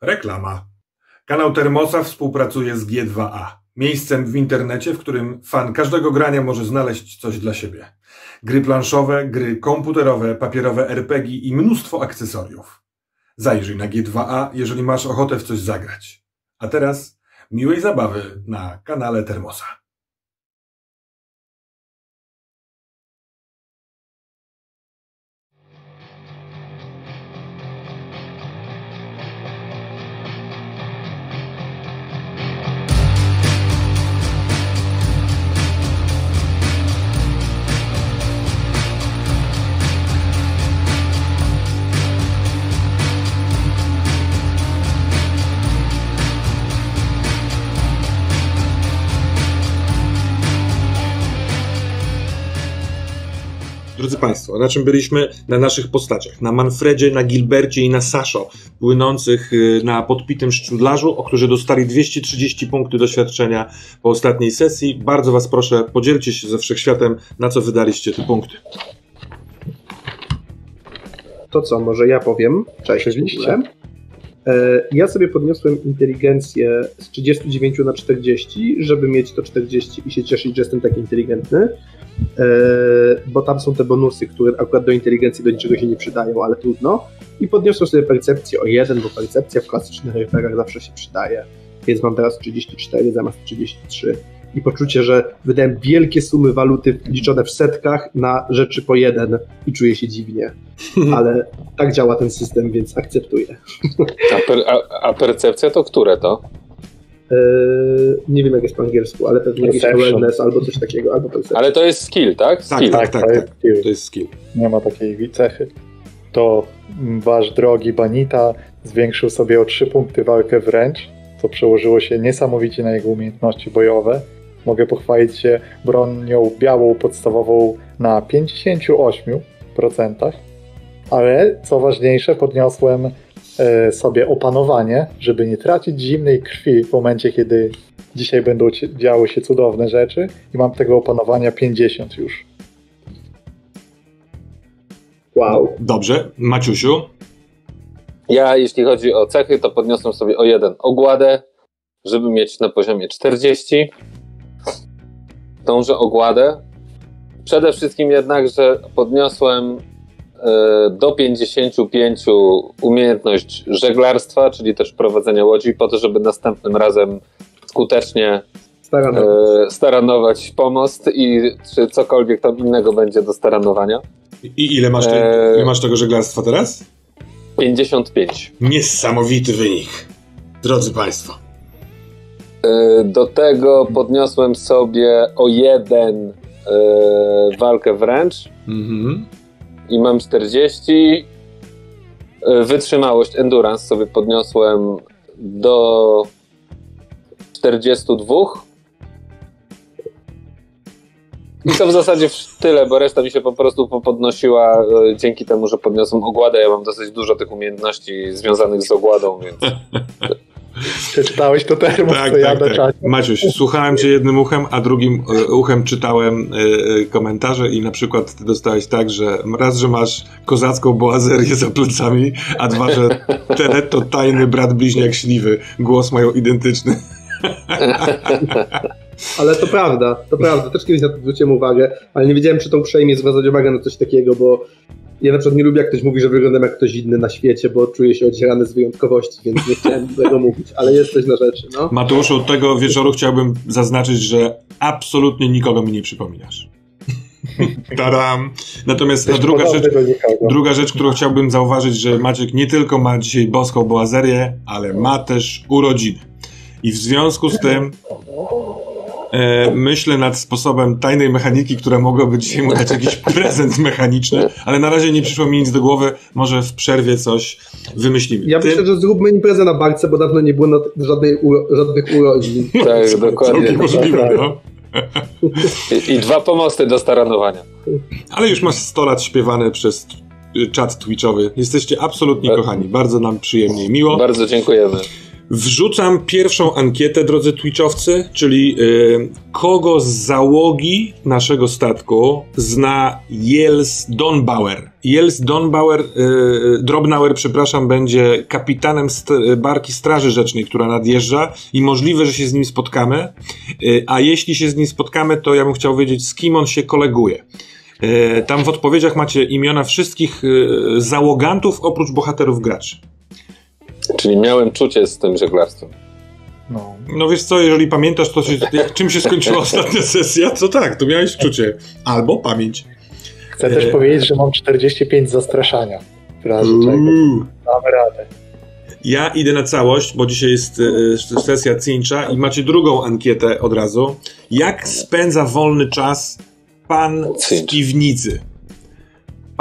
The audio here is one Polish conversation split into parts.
Reklama. Kanał Termosa współpracuje z G2A. Miejscem w internecie, w którym fan każdego grania może znaleźć coś dla siebie. Gry planszowe, gry komputerowe, papierowe RPG i mnóstwo akcesoriów. Zajrzyj na G2A, jeżeli masz ochotę w coś zagrać. A teraz miłej zabawy na kanale Termosa. Drodzy Państwo, na czym byliśmy? Na naszych postaciach. Na Manfredzie, na Gilbercie i na Saszo, płynących y, na podpitym szczudlarzu, o którzy dostali 230 punktów doświadczenia po ostatniej sesji. Bardzo Was proszę, podzielcie się ze wszechświatem, na co wydaliście te punkty. To co, może ja powiem? Cześć. Oczywiście. E, Ja sobie podniosłem inteligencję z 39 na 40, żeby mieć to 40 i się cieszyć, że jestem tak inteligentny. E, Bo tam są te bonusy, które akurat do inteligencji do niczego się nie przydają, ale trudno. I podniosłem sobie percepcję o 1, bo percepcja w klasycznych RPGach zawsze się przydaje. Więc mam teraz 34 zamiast 33. I poczucie, że wydałem wielkie sumy waluty liczone w setkach na rzeczy po jeden i czuję się dziwnie. Ale tak działa ten system, więc akceptuję. A, per, a, a percepcja to które to? Eee, nie wiem jak jest po angielsku, ale pewnie jakiś awareness albo coś takiego, albo perception. Ale to jest skill, tak? Tak, Skill. tak, tak, to tak. jest skill. To jest skill. Nie ma takiej cechy. To wasz drogi Banita zwiększył sobie o 3 punkty walkę wręcz, co przełożyło się niesamowicie na jego umiejętności bojowe. Mogę pochwalić się bronią białą podstawową na 58%, ale co ważniejsze, podniosłem e, sobie opanowanie, żeby nie tracić zimnej krwi w momencie, kiedy dzisiaj będą działy się cudowne rzeczy i mam tego opanowania 50 już. Wow. Dobrze. Maciusiu, Ja, jeśli chodzi o cechy, to podniosłem sobie o jeden ogładę, żeby mieć na poziomie 40. Dążę ogładę. Przede wszystkim jednak, że podniosłem e, do 55 umiejętność żeglarstwa, czyli też prowadzenia łodzi, po to, żeby następnym razem skutecznie Starano. e, staranować pomost i czy cokolwiek tam innego będzie do staranowania. i ile masz, te, Eee. ile masz tego żeglarstwa teraz? 55. Niesamowity wynik. Drodzy Państwo. E, Do tego podniosłem sobie o jeden e, walkę wręcz Mhm. I mam 40. E, Wytrzymałość, endurance sobie podniosłem do 42. I to w zasadzie tyle, bo reszta mi się po prostu podnosiła e, dzięki temu, że podniosłem ogładę. Ja mam dosyć dużo tych umiejętności związanych z ogładą, więc Przeczytałeś to termo, Tak, co ja tak, na tak. czacie. Maciuś, słuchałem cię jednym uchem, a drugim e, uchem czytałem e, e, komentarze i na przykład ty dostałeś tak, że raz, że masz kozacką boazerię za plecami, a dwa, że Tenet to tajny brat bliźniak śliwy. Głos mają identyczny. Ale to prawda, to prawda. Też kiedyś na to zwróciłem uwagę, ale nie wiedziałem, czy to uprzejmie zwracać uwagę na coś takiego, bo ja na przykład nie lubię, jak ktoś mówi, że wyglądam jak ktoś inny na świecie, bo czuję się odzierany z wyjątkowości, więc nie chciałem tego mówić, ale jest coś na rzeczy, no. Mateuszu, od tego wieczoru chciałbym zaznaczyć, że absolutnie nikogo mi nie przypominasz. Tadam! Natomiast Jesteś druga rzecz. Druga rzecz, którą chciałbym zauważyć, że Maciek nie tylko ma dzisiaj boską boazerię, ale ma też urodziny. I w związku z tym myślę nad sposobem tajnej mechaniki, która mogłaby dzisiaj mu dać jakiś prezent mechaniczny, ale na razie nie przyszło mi nic do głowy. Może w przerwie coś wymyślimy. Ja Ty- myślę, że zróbmy imprezę na barce, bo dawno nie było na żadnej uro, żadnych urodzin. tak, dokładnie. Całkiem możliwe, no. I, I dwa pomosty do staranowania. Ale już masz 100 lat śpiewane przez czat twitchowy. Jesteście absolutnie Tak. kochani. Bardzo nam przyjemnie i miło. Bardzo dziękujemy. Wrzucam pierwszą ankietę, drodzy Twitchowcy, czyli y, kogo z załogi naszego statku zna Jels Donbauer. Jels Donbauer, y, Drobnauer, przepraszam, będzie kapitanem st barki Straży Rzecznej, która nadjeżdża i możliwe, że się z nim spotkamy. Y, a jeśli się z nim spotkamy, to ja bym chciał wiedzieć, z kim on się koleguje. Y, tam w odpowiedziach macie imiona wszystkich y, załogantów oprócz bohaterów graczy. Czyli miałem czucie z tym żeglarstwem. No. no wiesz co, jeżeli pamiętasz to, się, jak, czym się skończyła ostatnia sesja, to tak, to miałeś czucie. Albo pamięć. Chcę też e... powiedzieć, że mam 45 zastraszania. W razie czego. Damy radę. Ja idę na całość, bo dzisiaj jest e, sesja cincza i macie drugą ankietę od razu. Jak spędza wolny czas pan z piwnicy?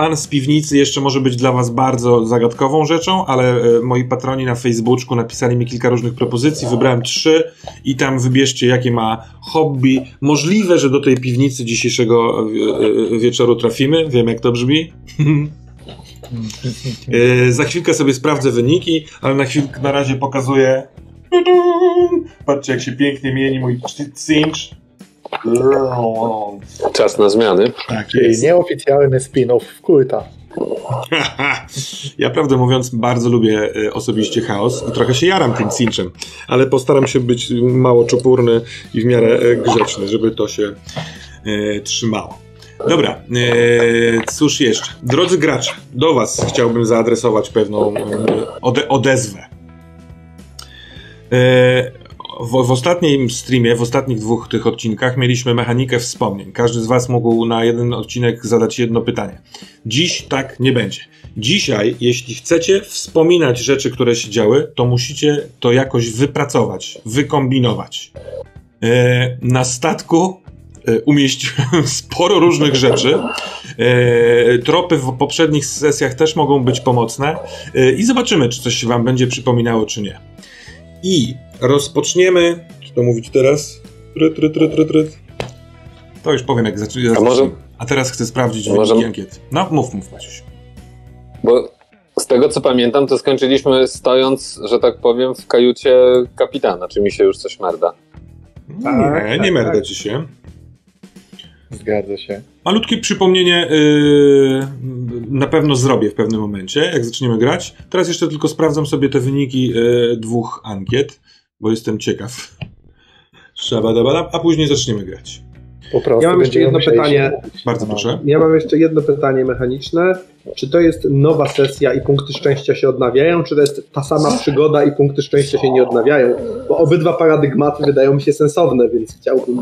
Pan z piwnicy jeszcze może być dla Was bardzo zagadkową rzeczą, ale e, moi patroni na Facebooku napisali mi kilka różnych propozycji. Wybrałem trzy i tam wybierzcie, jakie ma hobby. Możliwe, że do tej piwnicy dzisiejszego e, e, wieczoru trafimy. Wiem, jak to brzmi. Za chwilkę sobie sprawdzę wyniki, ale na chwilkę na razie pokazuję. Patrzcie, jak się pięknie mieni mój cinch. Czas na zmiany. Tak Czyli nieoficjalny spin-off w kulta. ja prawdę mówiąc bardzo lubię e, osobiście chaos i trochę się jaram tym cinczem, ale postaram się być mało czupurny i w miarę e, grzeczny, żeby to się e, trzymało. Dobra, e, cóż jeszcze? Drodzy gracze, do Was chciałbym zaadresować pewną e, ode odezwę. E, w, w ostatnim streamie, w ostatnich dwóch tych odcinkach mieliśmy mechanikę wspomnień. Każdy z Was mógł na jeden odcinek zadać jedno pytanie. Dziś tak nie będzie. Dzisiaj, jeśli chcecie wspominać rzeczy, które się działy, to musicie to jakoś wypracować, wykombinować. E, na statku e, umieściłem sporo różnych rzeczy. E, tropy w poprzednich sesjach też mogą być pomocne i zobaczymy, czy coś się Wam będzie przypominało, czy nie. I rozpoczniemy. Czy to mówić teraz? Tryt, tryt, tryt, tryt, tryt. To już powiem, jak zaczniemy. A, może... A teraz chcę sprawdzić może... wyniki ankiet. No, mów, mów, Maciuś. Bo z tego co pamiętam, to skończyliśmy stojąc, że tak powiem, w kajucie kapitana. Czy mi się już coś merda? Tak, nie, nie tak, merda tak. ci się. Zgadza się. Malutkie przypomnienie yy, na pewno zrobię w pewnym momencie, jak zaczniemy grać. Teraz jeszcze tylko sprawdzam sobie te wyniki yy, dwóch ankiet, bo jestem ciekaw. Szabadabadab, a później zaczniemy grać. Po prostu. Ja mam jeszcze jedno pytanie. Bardzo proszę. Ja mam jeszcze jedno pytanie mechaniczne. Czy to jest nowa sesja i punkty szczęścia się odnawiają, czy to jest ta sama przygoda i punkty szczęścia się nie odnawiają? Bo obydwa paradygmaty wydają mi się sensowne, więc chciałbym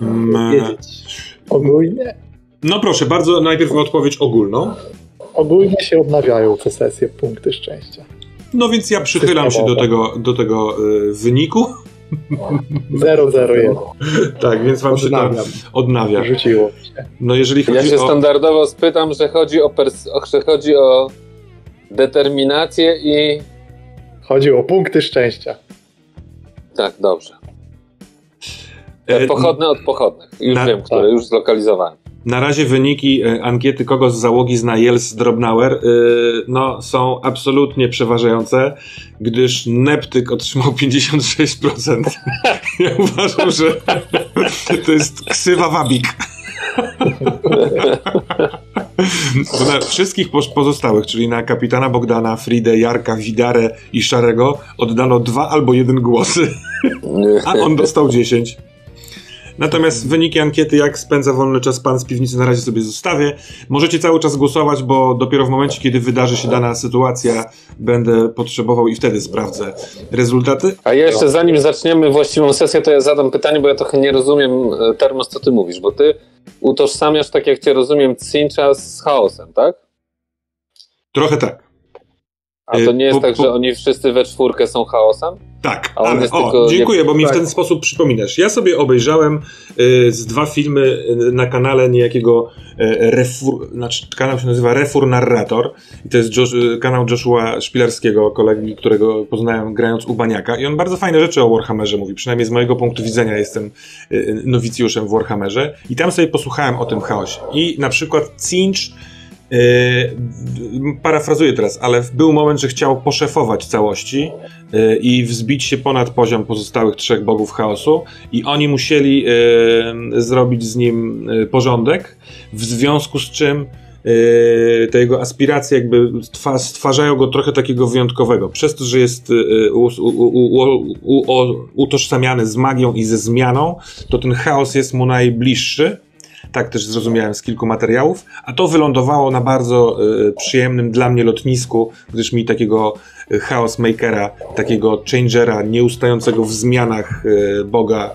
mm. wiedzieć. Ogólnie? No proszę, bardzo najpierw odpowiedź ogólną. Ogólnie się odnawiają te sesje punkty szczęścia. No więc ja przychylam się do tego, do tego y, wyniku. 001. tak, więc wam się to odnawia. Rzuciło No jeżeli chodzi ja się o... standardowo spytam, że chodzi o, pers- że chodzi o determinację i... Chodzi o punkty szczęścia. Tak, dobrze. E, pochodne od pochodnych. Już na, wiem, które tak. już zlokalizowałem. Na razie wyniki e, ankiety kogo z załogi zna Jels Drobnauer e, no, są absolutnie przeważające, gdyż Neptyk otrzymał 56%. ja uważam, że to jest ksywa wabik. na wszystkich pozostałych, czyli na kapitana Bogdana, Fridę, Jarka, Widarę i Szarego oddano dwa albo jeden głosy, a on dostał 10. Natomiast wyniki ankiety, jak spędza wolny czas pan z piwnicy, na razie sobie zostawię. Możecie cały czas głosować, bo dopiero w momencie, kiedy wydarzy się dana sytuacja, będę potrzebował i wtedy sprawdzę rezultaty. A ja jeszcze zanim zaczniemy właściwą sesję, to ja zadam pytanie, bo ja trochę nie rozumiem, e, Termos, co ty mówisz, bo ty utożsamiasz, tak jak cię rozumiem, Cincha z chaosem, tak? Trochę tak. A to nie jest po, tak, po... że oni wszyscy we czwórkę są chaosem? Tak, ale o, dziękuję, bo mi tak. w ten sposób przypominasz. Ja sobie obejrzałem y, z dwa filmy y, na kanale niejakiego y, Refur, znaczy kanał się nazywa Refur Narrator i to jest Josh, y, kanał Joshua Szpilarskiego, kolegi, którego poznałem grając u Baniaka i on bardzo fajne rzeczy o Warhammerze mówi, przynajmniej z mojego punktu widzenia jestem y, nowicjuszem w Warhammerze i tam sobie posłuchałem o tym chaosie i na przykład Cinch parafrazuję teraz, ale był moment, że chciał poszefować całości yy, i wzbić się ponad poziom pozostałych trzech bogów chaosu i oni musieli yy, zrobić z nim yy, porządek, w związku z czym yy, te jego aspiracje jakby stwarzają go trochę takiego wyjątkowego. Przez to, że jest yy, utożsamiany z magią i ze zmianą, to ten chaos jest mu najbliższy tak też zrozumiałem z kilku materiałów, a to wylądowało na bardzo y, przyjemnym dla mnie lotnisku, gdyż mi takiego e, chaos makera, takiego changera, nieustającego w zmianach y, Boga,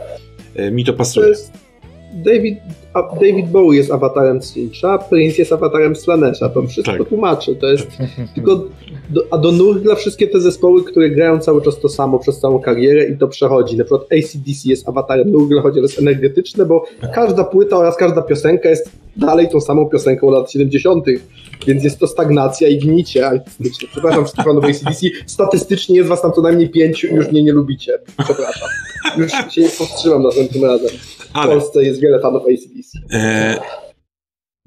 y, mi to pasuje. To jest David, David Bowie jest awatarem Cincha, Prince jest awatarem Slanesha. To wszystko tak. tłumaczy. To jest tylko. Do, a do Nurgla wszystkie te zespoły, które grają cały czas to samo przez całą karierę i to przechodzi. Na przykład ACDC jest awatarem Nurgla, choć jest energetyczne, bo każda płyta oraz każda piosenka jest dalej tą samą piosenką lat 70., więc jest to stagnacja i gnicie artystyczne. Przepraszam wszystkich fanów ACDC, statystycznie jest was tam co najmniej pięciu już mnie nie lubicie. Przepraszam. Już się nie powstrzymam następnym razem. Ale... W Polsce jest wiele fanów ACDC. E...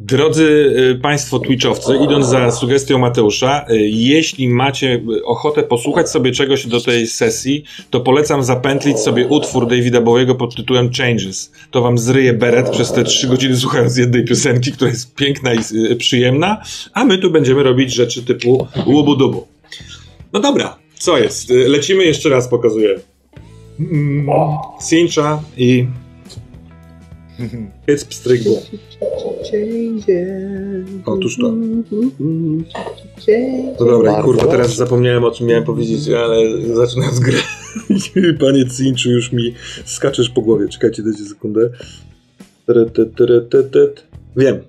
Drodzy e, Państwo Twitchowcy, idąc za sugestią Mateusza, e, jeśli macie ochotę posłuchać sobie czegoś do tej sesji, to polecam zapętlić sobie utwór Davida Bowiego pod tytułem Changes. To wam zryje beret przez te trzy godziny słuchając jednej piosenki, która jest piękna i e, przyjemna, a my tu będziemy robić rzeczy typu łubu-dubu. No dobra, co jest? Lecimy jeszcze raz, pokazuję. Mm, Cincha i jest pstrygło. Otóż to. No dobra, kurwa, teraz zapomniałem o czym miałem powiedzieć, ale zaczynając grę. Panie Cinchu, już mi skaczesz po głowie. Czekajcie, dajcie sekundę. Wiem.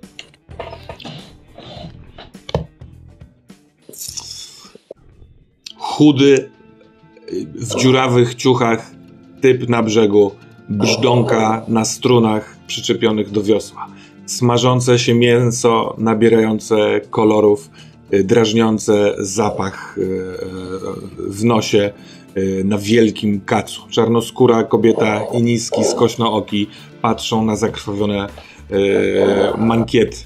Chudy, w dziurawych ciuchach, typ na brzegu, brzdąka na strunach, przyczepionych do wiosła. Smażące się mięso, nabierające kolorów, y, drażniące zapach y, y, w nosie na wielkim kacu. Czarnoskóra kobieta i niski, skośnooki patrzą na zakrwawione mankiety.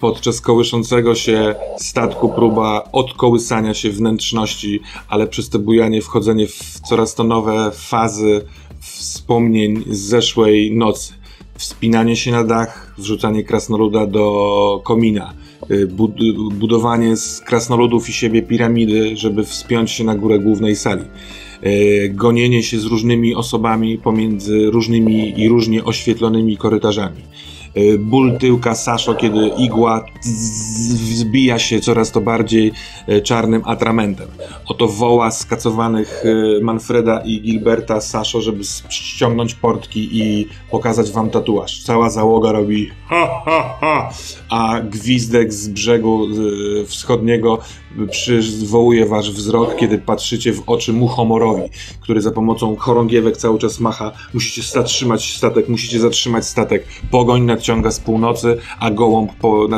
Podczas kołyszącego się statku próba odkołysania się wnętrzności, ale przez to bujanie wchodzenie w coraz to nowe fazy wspomnień z zeszłej nocy wspinanie się na dach, wrzucanie krasnoluda do komina, y, budowanie z krasnoludów i siebie piramidy, żeby wspiąć się na górę głównej sali. Y, gonienie się z różnymi osobami pomiędzy różnymi i różnie oświetlonymi korytarzami. Y, ból tyłka Saszo, kiedy igła zbija się coraz to bardziej y, czarnym atramentem. Oto woła skacowanych y, Manfreda i Gilberta Saszo, żeby ściągnąć portki i pokazać wam tatuaż. Cała załoga robi ha, ha, ha, a gwizdek z brzegu wschodniego przywołuje wasz wzrok, kiedy patrzycie w oczy muchomorowi, który za pomocą chorągiewek cały czas macha. Musicie zatrzymać statek, musicie zatrzymać statek. Pogoń nadciąga z północy, a gołąb po,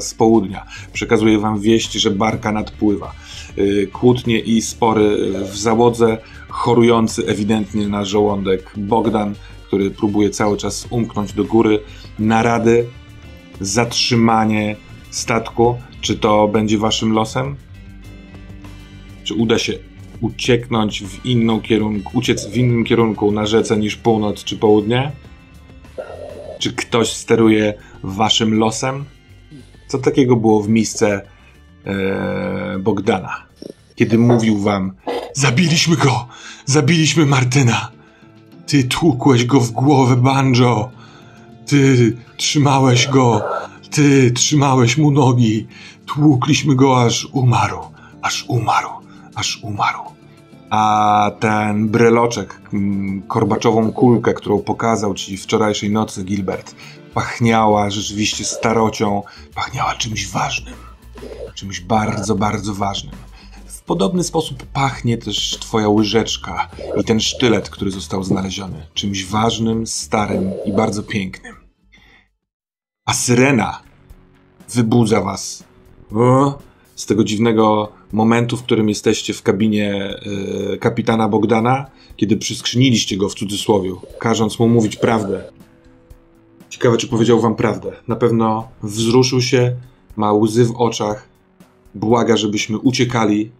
z południa. Przekazuje wam wieść, że barka nadpływa. Yy, kłótnie i spory w załodze, chorujący ewidentnie na żołądek Bogdan, który próbuje cały czas umknąć do góry. Narady, zatrzymanie statku, czy to będzie waszym losem? Czy uda się ucieknąć w inną kierunku, uciec w innym kierunku na rzece niż północ czy południe? Czy ktoś steruje waszym losem? Co takiego było w miejsce e, Bogdana, kiedy mówił wam: Zabiliśmy go! Zabiliśmy Martyna! Ty tłukłeś go w głowę, banjo! Ty trzymałeś go! Ty trzymałeś mu nogi! Tłukliśmy go, aż umarł, aż umarł, aż umarł. A ten breloczek, mm, korbaczową kulkę, którą pokazał ci wczorajszej nocy Gilbert, pachniała rzeczywiście starocią, pachniała czymś ważnym. Czymś bardzo, bardzo ważnym. W podobny sposób pachnie też twoja łyżeczka i ten sztylet, który został znaleziony. Czymś ważnym, starym i bardzo pięknym. A syrena wybudza was z tego dziwnego momentu, w którym jesteście w kabinie y, kapitana Bogdana, kiedy przyskrzyniliście go w cudzysłowie, każąc mu mówić prawdę. Ciekawe, czy powiedział wam prawdę. Na pewno wzruszył się, ma łzy w oczach, błaga, żebyśmy uciekali,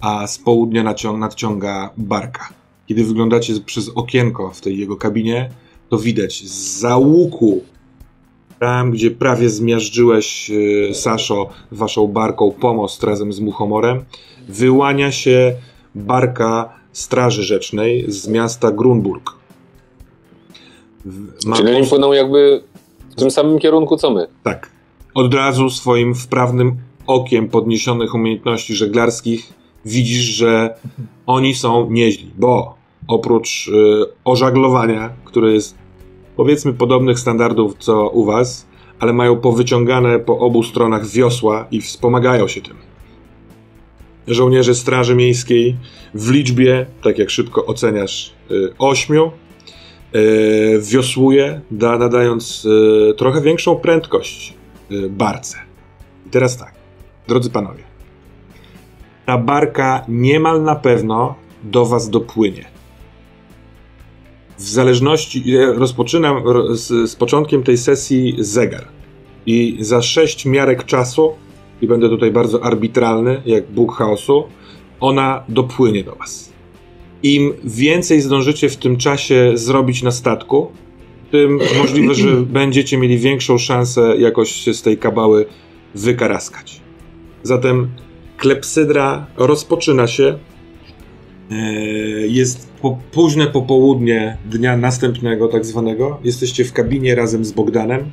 a z południa nadciąga barka. Kiedy wyglądacie przez okienko w tej jego kabinie, to widać z za łuku, tam gdzie prawie zmiażdżyłeś, yy, Saszo, waszą barką pomost razem z Muchomorem, wyłania się barka Straży Rzecznej z miasta Grunburg. Czyli oni płyną jakby w tym samym kierunku co my. tak. Od razu swoim wprawnym okiem podniesionych umiejętności żeglarskich widzisz, że oni są nieźli, bo oprócz y, ożaglowania, które jest powiedzmy podobnych standardów co u was, ale mają powyciągane po obu stronach wiosła i wspomagają się tym. Żołnierze Straży Miejskiej w liczbie, tak jak szybko oceniasz, y, ośmiu, wiosłuje, da, nadając y, trochę większą prędkość y, barce. I teraz tak, drodzy panowie, ta barka niemal na pewno do was dopłynie. W zależności, rozpoczynam ro- z, z początkiem tej sesji zegar. I za sześć miarek czasu, i będę tutaj bardzo arbitralny, jak Bóg chaosu, ona dopłynie do was. Im więcej zdążycie w tym czasie zrobić na statku, tym możliwe, że będziecie mieli większą szansę jakoś się z tej kabały wykaraskać. Zatem klepsydra rozpoczyna się. Eee, Jest po, późne popołudnie dnia następnego, tak zwanego. Jesteście w kabinie razem z Bogdanem.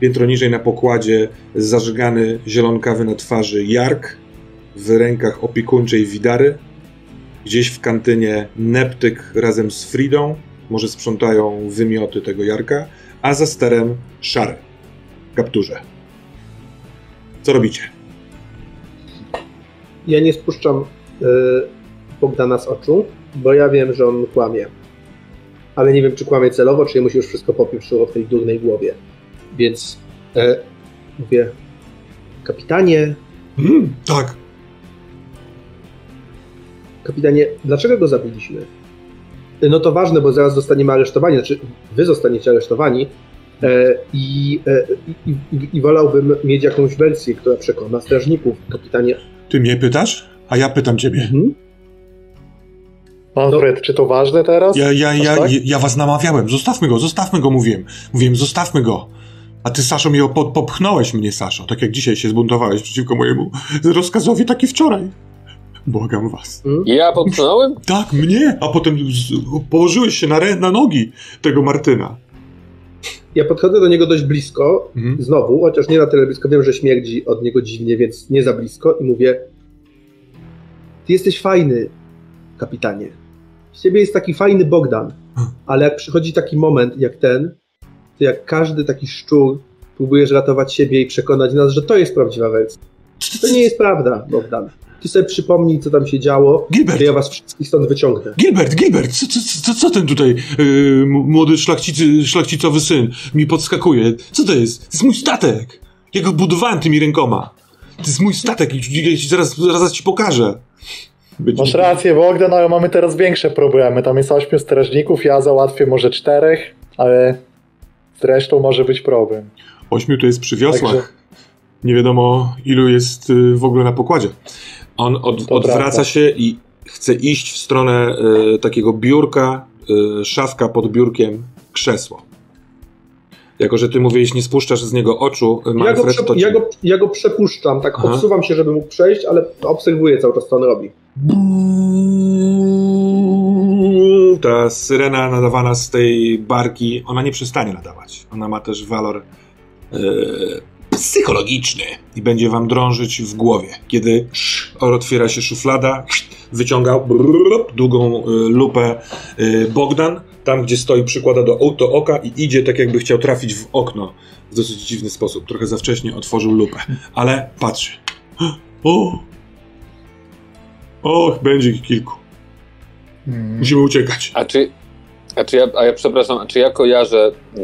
Piętro niżej na pokładzie zażygany, zielonkawy na twarzy Jark, w rękach opiekuńczej Widary. Gdzieś w kantynie Neptyk razem z Fridą. Może sprzątają wymioty tego Jarka. A za sterem Szary. w Kapturze. Co robicie? Ja nie spuszczam y, Bogdana z oczu, bo ja wiem, że on kłamie. Ale nie wiem, czy kłamie celowo, czy mu się już wszystko popieprzyło w tej durnej głowie. Więc e, mówię, kapitanie, Mm, tak. Kapitanie, dlaczego go zabiliśmy? No to ważne, bo zaraz zostaniemy aresztowani, znaczy wy zostaniecie aresztowani e, i, e, i, i, i wolałbym mieć jakąś wersję, która przekona strażników. Kapitanie, Ty mnie pytasz? A ja pytam ciebie. mhm. Manfred, czy to ważne teraz? Ja, ja, ja, tak? ja was namawiałem. Zostawmy go, zostawmy go, mówiłem. Mówiłem, zostawmy go. A ty, Saszo, mnie po, popchnąłeś mnie, Saszo. Tak jak dzisiaj się zbuntowałeś przeciwko mojemu rozkazowi, tak i wczoraj. Błagam was. Ja popchnąłem? Tak, mnie! A potem położyłeś się na, na nogi tego Martyna. ja podchodzę do niego dość blisko, Mhm. znowu, chociaż nie na tyle blisko, wiem, że śmierdzi od niego dziwnie, więc nie za blisko i mówię ty jesteś fajny, kapitanie. Z ciebie jest taki fajny Bogdan, ale jak przychodzi taki moment jak ten, to jak każdy taki szczur próbujesz ratować siebie i przekonać nas, że to jest prawdziwa wersja. To nie jest prawda, Bogdan. Ty sobie przypomnij, co tam się działo, Gilbert! ja was wszystkich stąd wyciągnę. Gilbert, Gilbert, co, co, co, co ten tutaj yy, młody szlachcicy, szlachcicowy syn mi podskakuje? Co to jest? To jest mój statek! Ja go budowałem tymi rękoma. To jest mój statek i zaraz, zaraz ci pokażę. Będzie... Masz rację, Bogdan, ale mamy teraz większe problemy. Tam jest ośmiu strażników, ja załatwię może czterech, ale z resztą może być problem. Ośmiu to jest przy wiosłach. Także- Nie wiadomo, ilu jest y, w ogóle na pokładzie. On od, odwraca prawda. się i chce iść w stronę y, takiego biurka, y, szafka pod biurkiem, krzesło. Jako, że ty mówiłeś, nie spuszczasz z niego oczu, y, Ja go, prze, ja, go, ja go przepuszczam, tak Aha. odsuwam się, żeby mógł przejść, ale obserwuję cały czas, co on robi. Ta syrena nadawana z tej barki, ona nie przestanie nadawać. Ona ma też walor e, psychologiczny i będzie wam drążyć w głowie. Kiedy otwiera się szuflada, wyciąga długą e, lupę e, Bogdan, tam gdzie stoi, przykłada do, o- do oka i idzie tak jakby chciał trafić w okno w dosyć dziwny sposób. Trochę za wcześnie otworzył lupę, ale patrzy. O! Och, będzie ich kilku. Mm. Musimy uciekać. A czy, a czy ja, a ja przepraszam, a czy ja kojarzę, y,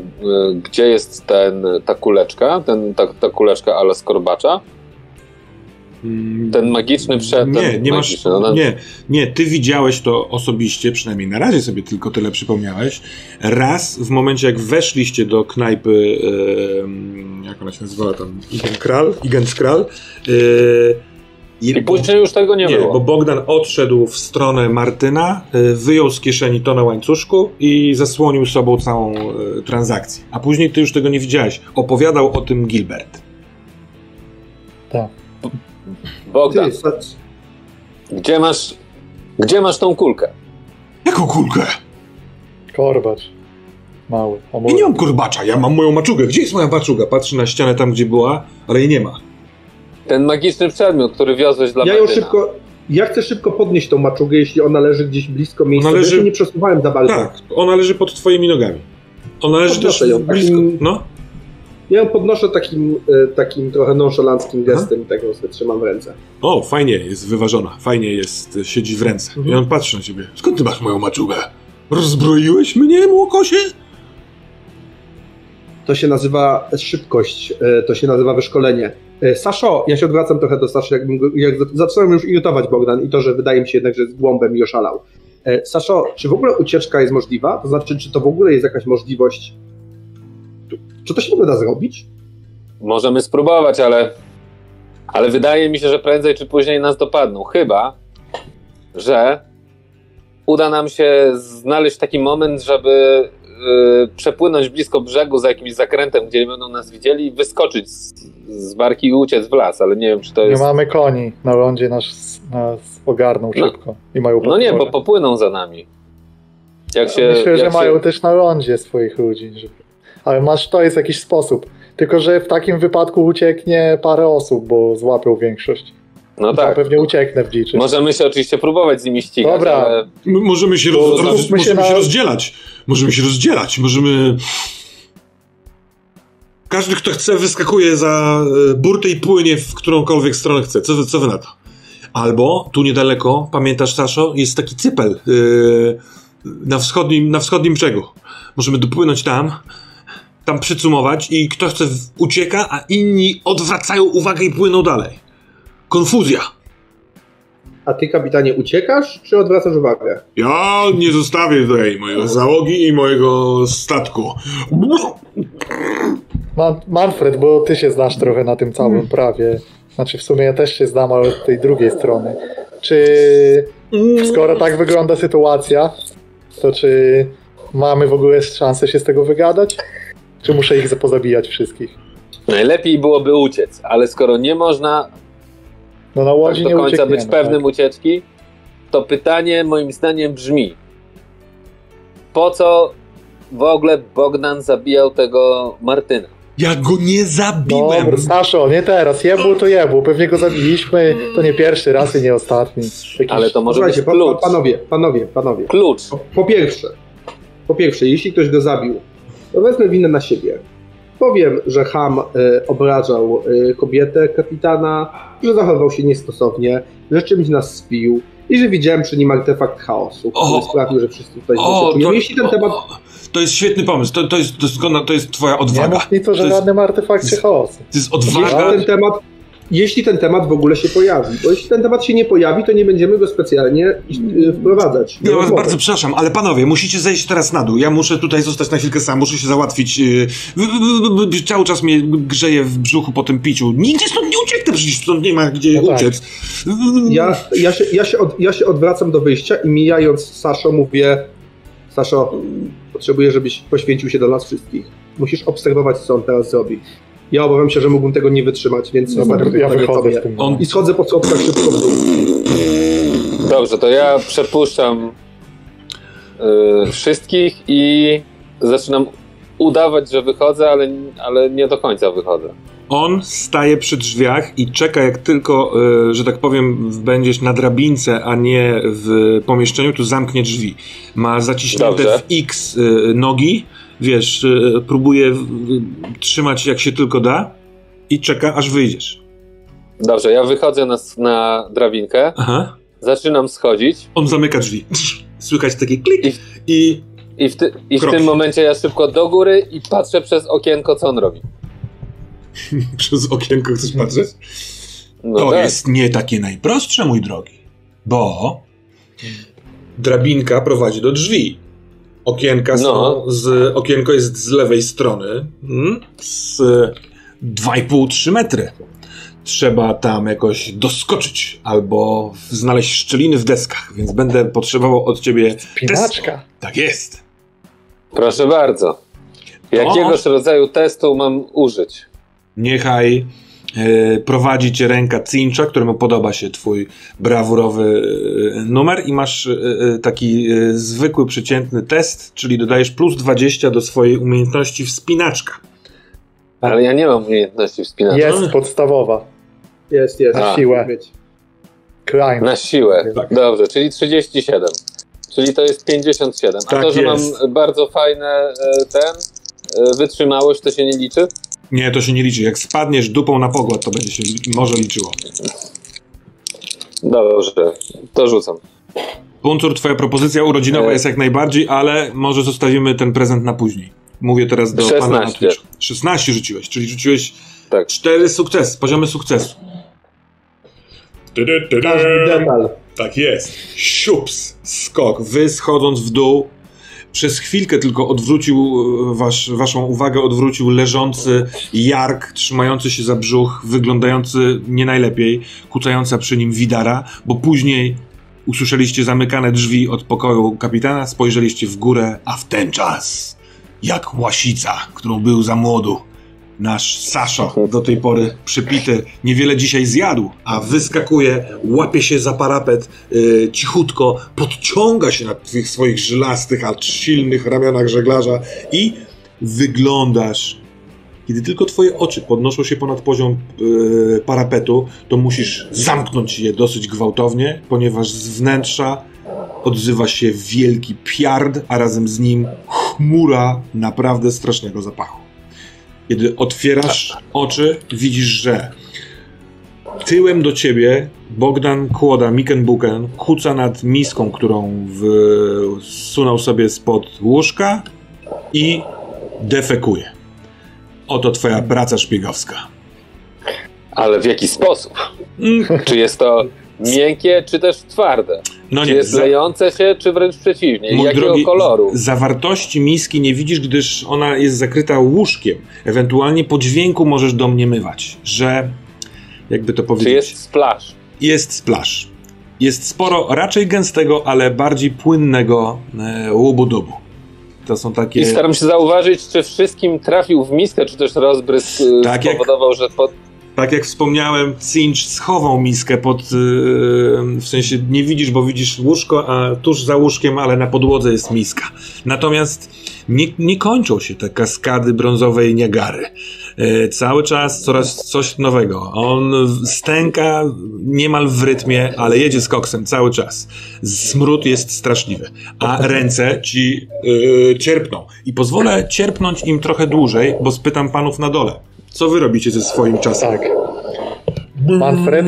gdzie jest ten, ta kuleczka, ten, ta, ta kuleczka ala skorbacza? Mm, Ten magiczny przed. Nie, nie masz. no, no, Nie, nie, ty widziałeś to osobiście, przynajmniej na razie sobie tylko tyle przypomniałeś. Raz w momencie, jak weszliście do knajpy, jak ona się nazywała tam, Igen Kral, Igen Skral. I później już tego nie, nie, było. bo Bogdan odszedł w stronę Martyna, y, wyjął z kieszeni to na łańcuszku i zasłonił sobą całą y, transakcję. A później ty już tego nie widziałeś. Opowiadał o tym Gilbert. Tak. Bogdan, Ty, gdzie masz. Gdzie masz tą kulkę? Jaką kulkę? Korbacz. Mały. Może... nie mam korbacza, ja mam moją maczugę. Gdzie jest moja maczuga? Patrzy na ścianę tam, gdzie była, ale jej nie ma. Ten magiczny przedmiot, który wiozłeś dla ja ją szybko. Ja chcę szybko podnieść tą maczugę, jeśli ona leży gdzieś blisko miejsca. Ona leży- leży... nie przesuwałem za bardzo. Tak, ona leży pod twoimi nogami. Ona leży też Podnoszę ją blisko. takim- No, Ja ją podnoszę takim, e, takim trochę nonszalanckim gestem i tego sobie trzymam w ręce. o, fajnie, jest wyważona, fajnie jest, siedzi w ręce. Mhm. I on patrzy na ciebie. Skąd ty masz moją maczugę? Rozbroiłeś mnie, młokosie? To się nazywa szybkość, e, to się nazywa wyszkolenie. E, Saszo, ja się odwracam trochę do Saszy, jakbym jak za- zacząłem już irytować Bogdan i to, że wydaje mi się jednak, że jest głąbem i oszalał. E, Saszo, czy w ogóle ucieczka jest możliwa? To znaczy, czy to w ogóle jest jakaś możliwość? Czy to się w ogóle da zrobić? Możemy spróbować, ale. Ale wydaje mi się, że prędzej czy później nas dopadną. Chyba, że uda nam się znaleźć taki moment, żeby przepłynąć blisko brzegu za jakimś zakrętem, gdzie nie będą nas widzieli, wyskoczyć z, z barki i uciec w las, ale nie wiem, czy to Nie jest. mamy koni. Na lądzie nas, nas ogarną No. szybko. I mają No nie, bo popłyną za nami. Jak się. Myślę, że się... mają też na lądzie swoich ludzi. Ale masz, to jest jakiś sposób. Tylko, że w takim wypadku ucieknie parę osób, bo złapią większość. No tak. pewnie ucieknę w dziczy. Możemy się oczywiście próbować z nimi ścigać, Dobra. ale możemy się, roz, się możemy się na- rozdzielać. Możemy się rozdzielać. Możemy... Każdy, kto chce, wyskakuje za e, burtę i płynie w którąkolwiek stronę chce. Co, wy- co wy na to? Albo tu niedaleko, pamiętasz, Saszo, jest taki cypel yy, na, wschodnim, na wschodnim brzegu. Możemy dopłynąć tam, tam przycumować i kto chce ucieka, a inni odwracają uwagę i płyną dalej. Konfuzja. A ty, kapitanie, uciekasz, czy odwracasz uwagę? Ja nie zostawię tutaj mojej załogi i mojego statku. Man- Manfred, bo ty się znasz trochę na tym całym prawie. Znaczy w sumie ja też się znam, ale od tej drugiej strony. Czy skoro tak wygląda sytuacja, to czy mamy w ogóle szansę się z tego wygadać? Czy muszę ich pozabijać wszystkich? najlepiej byłoby uciec. Ale skoro nie można No na tak łodzi do nie końca być pewnym tak. ucieczki, to pytanie moim zdaniem brzmi: po co w ogóle Bogdan zabijał tego Martyna? Ja go nie zabiłem. Dobra, Saszo, nie teraz. Jebło to jebło. Pewnie go zabiliśmy. To nie pierwszy raz i nie ostatni. Jakiś... Ale to może Słuchajcie, być pa, klucz. pa, panowie, panowie, panowie. Klucz. Po, po pierwsze, po pierwsze, jeśli ktoś go zabił, to wezmę winę na siebie. Powiem, że Ham e, obrażał e, kobietę kapitana, że zachował się niestosownie, że czymś nas spił i że widziałem przy nim artefakt chaosu, który O! sprawił, że wszyscy tutaj O, się to, Jeśli ten temat o, to jest świetny pomysł. To, to, jest, to, jest, to jest twoja Nie odwaga. mów nic o To jest- żadnym artefakcie chaosu. To jest jeśli odwaga. ten temat, jeśli ten temat w ogóle się pojawi. Bo jeśli ten temat się nie pojawi, to nie będziemy go specjalnie y, wprowadzać. Ja was bardzo przepraszam, ale panowie, musicie zejść teraz na dół. Ja muszę tutaj zostać na chwilkę sam, muszę się załatwić. W- cały czas mnie grzeje w brzuchu po tym piciu. Nigdzie stąd nie ucieknę, przecież stąd nie ma gdzie No tak. uciec. Ja, ja, się, ja, się od, ja się odwracam do wyjścia i mijając Saszo mówię Saszo, potrzebuję, żebyś poświęcił się do nas wszystkich. Musisz obserwować, co on teraz zrobi. Ja obawiam się, że mógłbym tego nie wytrzymać, więc Dobra, zostawiam ja pytanie wychodzę z tym. On- I schodzę po schodkach szybko w dół. Dobrze, to ja przepuszczam y, wszystkich i zaczynam udawać, że wychodzę, ale, ale nie do końca wychodzę. On staje przy drzwiach i czeka, jak tylko, e, że tak powiem, będziesz na drabince, a nie w pomieszczeniu, to zamknie drzwi. Ma zaciśnięte Dobrze. w X e, nogi, wiesz, e, próbuje trzymać jak się tylko da i czeka, aż wyjdziesz. Dobrze, ja wychodzę na, na drabinkę, Aha. zaczynam schodzić On zamyka drzwi. Słychać taki klik I- i i w, ty, i w tym momencie ja szybko do góry i patrzę przez okienko, co on robi. przez okienko chcesz patrzeć? No to tak. jest nie takie najprostsze, mój drogi, bo drabinka prowadzi do drzwi. Okienka są No. z, okienko jest z lewej strony, mm, z 2,5-3 metry. Trzeba tam jakoś doskoczyć albo znaleźć szczeliny w deskach, więc będę potrzebował od ciebie testu. Pinaczka. Tak jest. Proszę bardzo. Jakiegoś rodzaju testu mam użyć? Niechaj prowadzi cię ręka Cincha, któremu podoba się twój brawurowy e, numer i masz e, e, taki e, zwykły, przeciętny test, czyli dodajesz plus 20 do swojej umiejętności wspinaczka. Ale ja nie mam umiejętności wspinaczy. Jest podstawowa. Jest, jest. A. Siłę. Climb. Na siłę. Tak. Dobrze, czyli 37. Czyli to jest 57. A Tak to, że jest. mam bardzo fajne e, ten e, wytrzymałość, to się nie liczy? Nie, to się nie liczy. Jak spadniesz dupą na pogład, to będzie się może liczyło. Dobrze, to rzucam. Puncur, twoja propozycja urodzinowa E. jest jak najbardziej, ale może zostawimy ten prezent na później. Mówię teraz do pana na 16. Twitch. 16 rzuciłeś, czyli rzuciłeś Tak. cztery sukcesy, poziomy sukcesu. Każdy detal. Tak jest. Siups, skok. Wy schodząc w dół, przez chwilkę tylko odwrócił e, wasz, waszą uwagę, odwrócił leżący Jark, trzymający się za brzuch, wyglądający nie najlepiej, kucająca przy nim Widara, bo później usłyszeliście zamykane drzwi od pokoju kapitana, spojrzeliście w górę, a w ten czas, jak łasica, którą był za młodu, Nasz Saszo, do tej pory przypity, niewiele dzisiaj zjadł, a wyskakuje, łapie się za parapet, yy, cichutko, podciąga się na tych swoich żylastych, a silnych ramionach żeglarza i wyglądasz. Kiedy tylko twoje oczy podnoszą się ponad poziom yy, parapetu, to musisz zamknąć je dosyć gwałtownie, ponieważ z wnętrza odzywa się wielki piard, a razem z nim chmura naprawdę strasznego zapachu. Kiedy otwierasz oczy, widzisz, że tyłem do ciebie Bogdan Kłoda Mikenbuken kuca nad miską, którą wsunął sobie spod łóżka i defekuje. Oto twoja praca szpiegowska. Ale w jaki sposób? Mm, Czy jest to miękkie, czy też twarde? No Czy nie, jest za- lejące się, czy wręcz przeciwnie? Mój jakiego drogi, koloru? Zawartości miski nie widzisz, gdyż ona jest zakryta łóżkiem. Ewentualnie po dźwięku możesz domniemywać, że jakby to Czy powiedzieć, jest splash? jest splash. Jest sporo raczej gęstego, ale bardziej płynnego e, łubu-dubu. To są takie... I staram się zauważyć, czy wszystkim trafił w miskę, czy też rozbrysk y, Tak jak- spowodował, że pod... Tak jak wspomniałem, Cinch schował miskę pod. Yy, w sensie nie widzisz, bo widzisz łóżko, a tuż za łóżkiem, ale na podłodze jest miska. Natomiast nie, nie kończą się te kaskady brązowej Niagary. Yy, cały czas coraz coś nowego. On stęka niemal w rytmie, ale jedzie z koksem cały czas. Smród jest straszliwy, a ręce ci yy, cierpną. I pozwolę cierpnąć im trochę dłużej, bo spytam panów na dole. Co wy robicie ze swoim czasem? Tak. Manfred?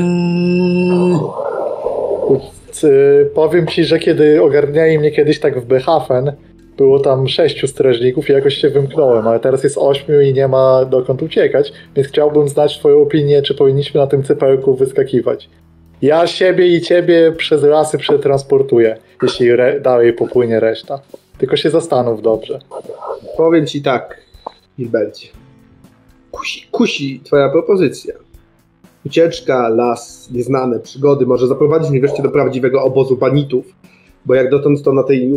Y, Powiem ci, że kiedy ogarniali mnie kiedyś tak w Behafen, było tam sześciu strażników i jakoś się wymknąłem, ale teraz jest ośmiu i nie ma dokąd uciekać, więc chciałbym znać twoją opinię, czy powinniśmy na tym cypełku wyskakiwać. Ja siebie i ciebie przez lasy przetransportuję, jeśli re- dalej popłynie reszta. Tylko się zastanów dobrze. Powiem ci tak, Gilbercie. Kusi, kusi twoja propozycja. Ucieczka, las, nieznane przygody może zaprowadzić mnie wreszcie do prawdziwego obozu banitów, bo jak dotąd to na tej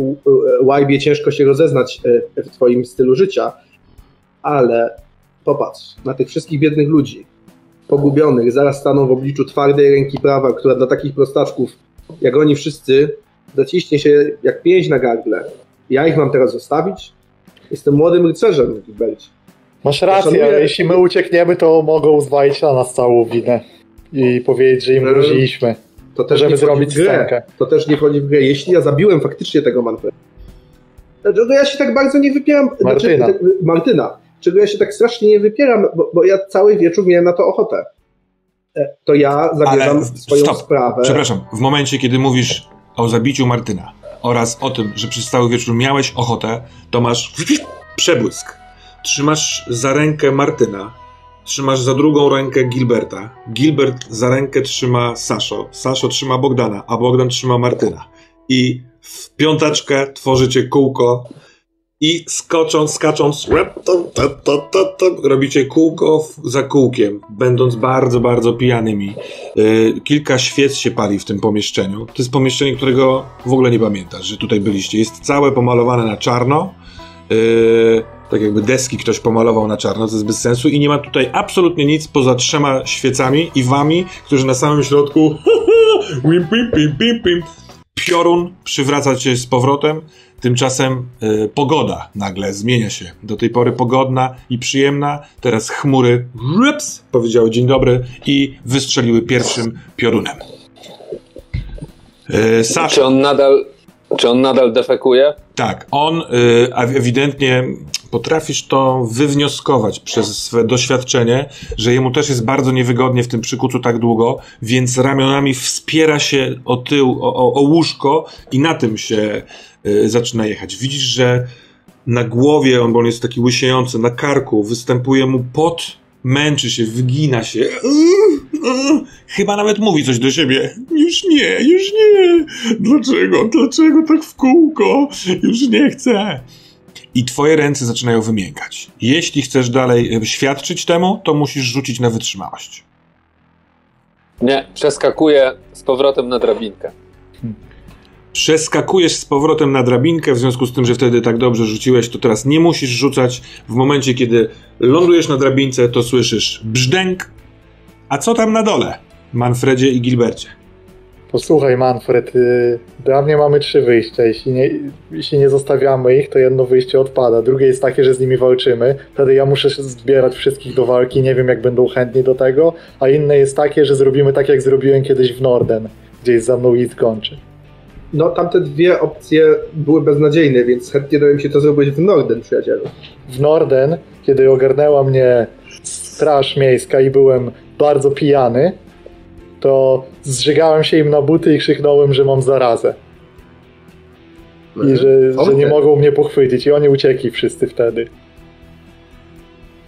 łajbie ciężko się rozeznać e, w twoim stylu życia, ale popatrz na tych wszystkich biednych ludzi, pogubionych, zaraz staną w obliczu twardej ręki prawa, która dla takich prostaczków, jak oni wszyscy, zaciśnie się jak pięść na gardle. Ja ich mam teraz zostawić? Jestem młodym rycerzem, Gilbercie. Masz rację, ale jeśli my uciekniemy, to mogą zwalić na nas całą winę i powiedzieć, że im Mm. groziliśmy. To też Możemy zrobić scenkę. To też nie wchodzi w grę. Jeśli ja zabiłem faktycznie tego Manfreda, dlaczego ja się tak bardzo nie wypieram? Martyna. Znaczy, Martyna. Czego ja się tak strasznie nie wypieram, bo, bo ja cały wieczór miałem na to ochotę. E, To ja zabieram Ale swoją stop. sprawę. Przepraszam, w momencie, kiedy mówisz o zabiciu Martyna oraz o tym, że przez cały wieczór miałeś ochotę, to masz przebłysk. Trzymasz za rękę Martyna trzymasz za drugą rękę Gilberta. Gilbert za rękę trzyma Saszo. Saszo trzyma Bogdana, a Bogdan trzyma Martyna. I w piąteczkę tworzycie kółko i skocząc, skacząc, robicie kółko za kółkiem, będąc bardzo, bardzo pijanymi. Yy, kilka świec się pali w tym pomieszczeniu. To jest pomieszczenie, którego w ogóle nie pamiętasz, że tutaj byliście. Jest całe pomalowane na czarno. Yy, tak jakby deski ktoś pomalował na czarno, to jest bez sensu i nie ma tutaj absolutnie nic poza trzema świecami i wami, którzy na samym środku wim, pim, pim, pim, pim. piorun przywraca cię z powrotem. Tymczasem y, pogoda nagle zmienia się. Do tej pory pogodna i przyjemna, teraz chmury rups, powiedziały dzień dobry i wystrzeliły pierwszym piorunem. Y, Sasza, Czy on nadal, czy on nadal defekuje? tak, on y, ewidentnie potrafisz to wywnioskować przez swe doświadczenie, że jemu też jest bardzo niewygodnie w tym przykucu tak długo, więc ramionami wspiera się o tył, o, o, o łóżko i na tym się y, zaczyna jechać. Widzisz, że na głowie, on, bo on jest taki łysiejący, na karku występuje mu pot, męczy się, wygina się. Chyba nawet mówi coś do siebie. Już nie, już nie. Dlaczego, dlaczego tak w kółko? Już nie chcę. I twoje ręce zaczynają wymiękać. Jeśli chcesz dalej e, świadczyć temu, to musisz rzucić na wytrzymałość. Nie, przeskakuje z powrotem na drabinkę. Przeskakujesz z powrotem na drabinkę, w związku z tym, że wtedy tak dobrze rzuciłeś, to teraz nie musisz rzucać. W momencie, kiedy lądujesz na drabince, to słyszysz brzdęk. A co tam na dole? Manfredzie i Gilbercie. Posłuchaj, Manfred, y, dla mnie mamy trzy wyjścia. Jeśli nie, jeśli nie zostawiamy ich, to jedno wyjście odpada. Drugie jest takie, że z nimi walczymy. Wtedy ja muszę zbierać wszystkich do walki, nie wiem jak będą chętni do tego. A inne jest takie, że zrobimy tak, jak zrobiłem kiedyś w Norden, gdzieś za mną i skończy. No, tamte dwie opcje były beznadziejne, więc chętnie dowiem się, co zrobić w Norden, przyjacielu. W Norden, kiedy ogarnęła mnie straż miejska i byłem bardzo pijany, to zżygałem się im na buty i krzyknąłem, że mam zarazę. I że, że Okej. nie mogą mnie pochwycić. I oni uciekli wszyscy wtedy.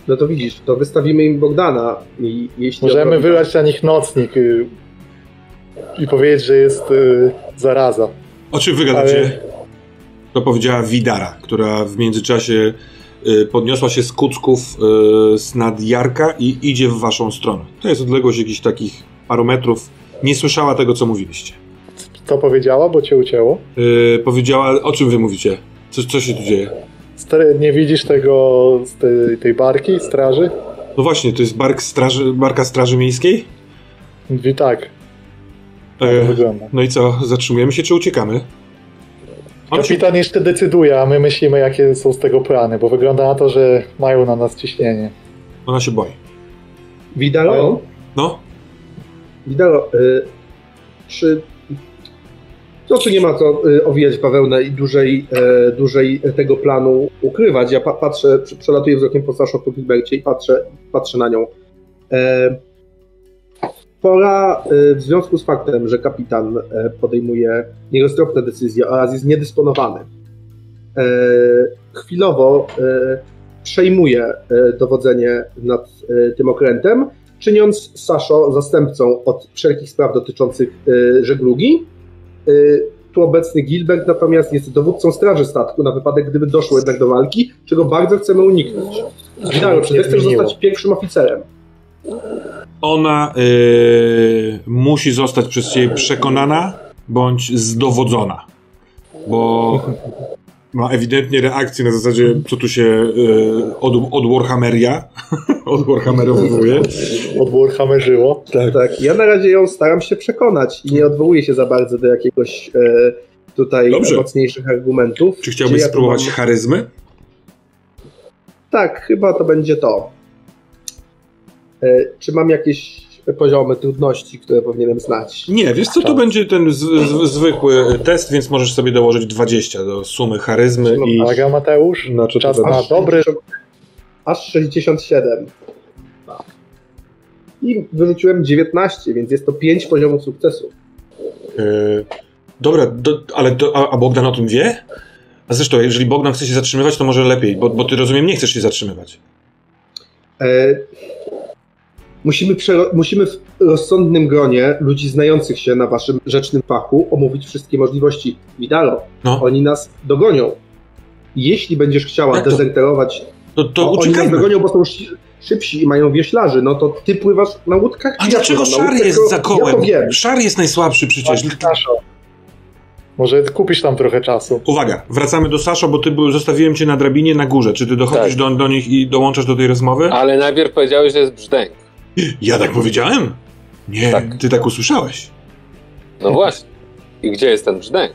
No to widzisz, to wystawimy im Bogdana i jeśli... Możemy odrobi- wylać na nich nocnik y, i powiedzieć, że jest y, zaraza. O czym wygadacie? Ale- To powiedziała Widara, która w międzyczasie y, podniosła się z kucków y, z nad Jarka i idzie w waszą stronę. To jest odległość jakichś takich paru metrów. Nie słyszała tego, co mówiliście. Co powiedziała, bo cię ucięło? Y, powiedziała, o czym wy mówicie? Co, co się tu dzieje? Nie widzisz tego z tej, tej barki, straży? No właśnie, to jest bark straży, barka Straży Miejskiej? Mówi tak, tak to E, wygląda. no i co, zatrzymujemy się czy uciekamy? On się, Kapitan jeszcze decyduje, a my myślimy, jakie są z tego plany, bo wygląda na to, że mają na nas ciśnienie. ona się boi. Widalo, No, Widalo, y, czy... No tu nie ma co y, owijać bawełnę i dłużej, e, dłużej tego planu ukrywać. Ja pa, patrzę, prze- przelatuję wzrokiem po Saszo, po Gilbercie i patrzę, patrzę na nią. E, pora, y, w związku z faktem, że kapitan e, podejmuje nieroztropne decyzje oraz jest niedysponowany, chwilowo przejmuje dowodzenie nad tym okrętem, czyniąc Saszo zastępcą od wszelkich spraw dotyczących e, żeglugi. E, tu obecny Gilbert natomiast jest dowódcą straży statku na wypadek, gdyby doszło jednak do walki, czego bardzo chcemy uniknąć. Widaro, czy chcesz zostać pierwszym oficerem? ona y, musi zostać przez ciebie przekonana bądź zdowodzona. Bo ma ewidentnie reakcję na zasadzie, co tu się y, od, od Warhammeria, od Warhammerowuje. Od Warhammerzyło. Tak, ja na razie ją staram się przekonać i nie odwołuję się za bardzo do jakiegoś e, tutaj Dobrze. mocniejszych argumentów. Czy chciałbyś ja spróbować mam- charyzmy? Tak, chyba to będzie to. E, czy mam jakieś poziomy trudności, które powinienem znać? Nie, wiesz co, to Tak. będzie ten z, z, zwykły test, więc możesz sobie dołożyć 20 do sumy charyzmy i... Uwaga, Mateusz. Znaczy, Czas to na dobry. Aż 67. I wyrzuciłem 19, więc jest to 5 poziomów sukcesu. y, dobra, do, ale to, a, a Bogdan o tym wie? A zresztą, jeżeli Bogdan chce się zatrzymywać, to może lepiej, bo, bo ty rozumiem, nie chcesz się zatrzymywać. E, Musimy, musimy w rozsądnym gronie ludzi znających się na waszym rzecznym fachu omówić wszystkie możliwości. Widalo, No, oni nas dogonią. Jeśli będziesz chciała to? dezerterować, to, to to oni nas uciekajmy. dogonią, bo są szy- szybsi i mają wioślarzy, no to ty pływasz na łódkach? A ja dlaczego szar jest za Ja kołem? wiem. Szar jest najsłabszy przecież. Saszo. Może kupisz tam trochę czasu. Uwaga, wracamy do Saszo, bo ty był, zostawiłem cię na drabinie na górze. Czy ty dochodzisz Tak. do, do nich i dołączasz do tej rozmowy? Ale najpierw powiedziałeś, że jest brzdęk. Ja tak powiedziałem? Nie, Tak. ty tak usłyszałeś. No właśnie. I gdzie jest ten brzdęk?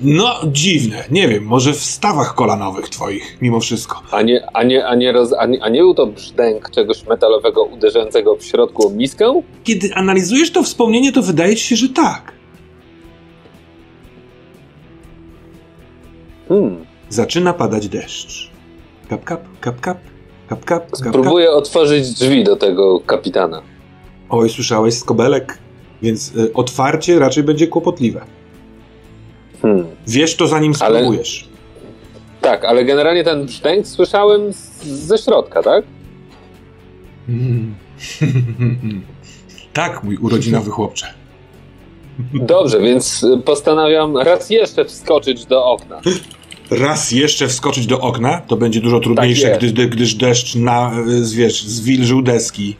No, dziwne. Nie wiem, może w stawach kolanowych twoich, mimo wszystko. A nie, a nie, a nie, roz, a nie, a nie był to brzdęk czegoś metalowego uderzającego w środku o miskę? Kiedy analizujesz to wspomnienie, to wydaje ci się, że tak. Hmm. Zaczyna padać deszcz. Kap, kap, kap, kap, kap, kap, kap, kap. Spróbuję otworzyć drzwi do tego kapitana. Oj, słyszałeś skobelek, więc y, otwarcie raczej będzie kłopotliwe. Hmm. Wiesz to zanim Ale- spróbujesz. Tak, ale generalnie ten brzdęk słyszałem z, ze środka, tak? Mm. tak, mój urodzinowy chłopcze. Dobrze, więc postanawiam raz jeszcze wskoczyć do okna. Raz jeszcze wskoczyć do okna, to będzie dużo trudniejsze, Tak gdy, gdyż deszcz na, wiesz, zwilżył deski.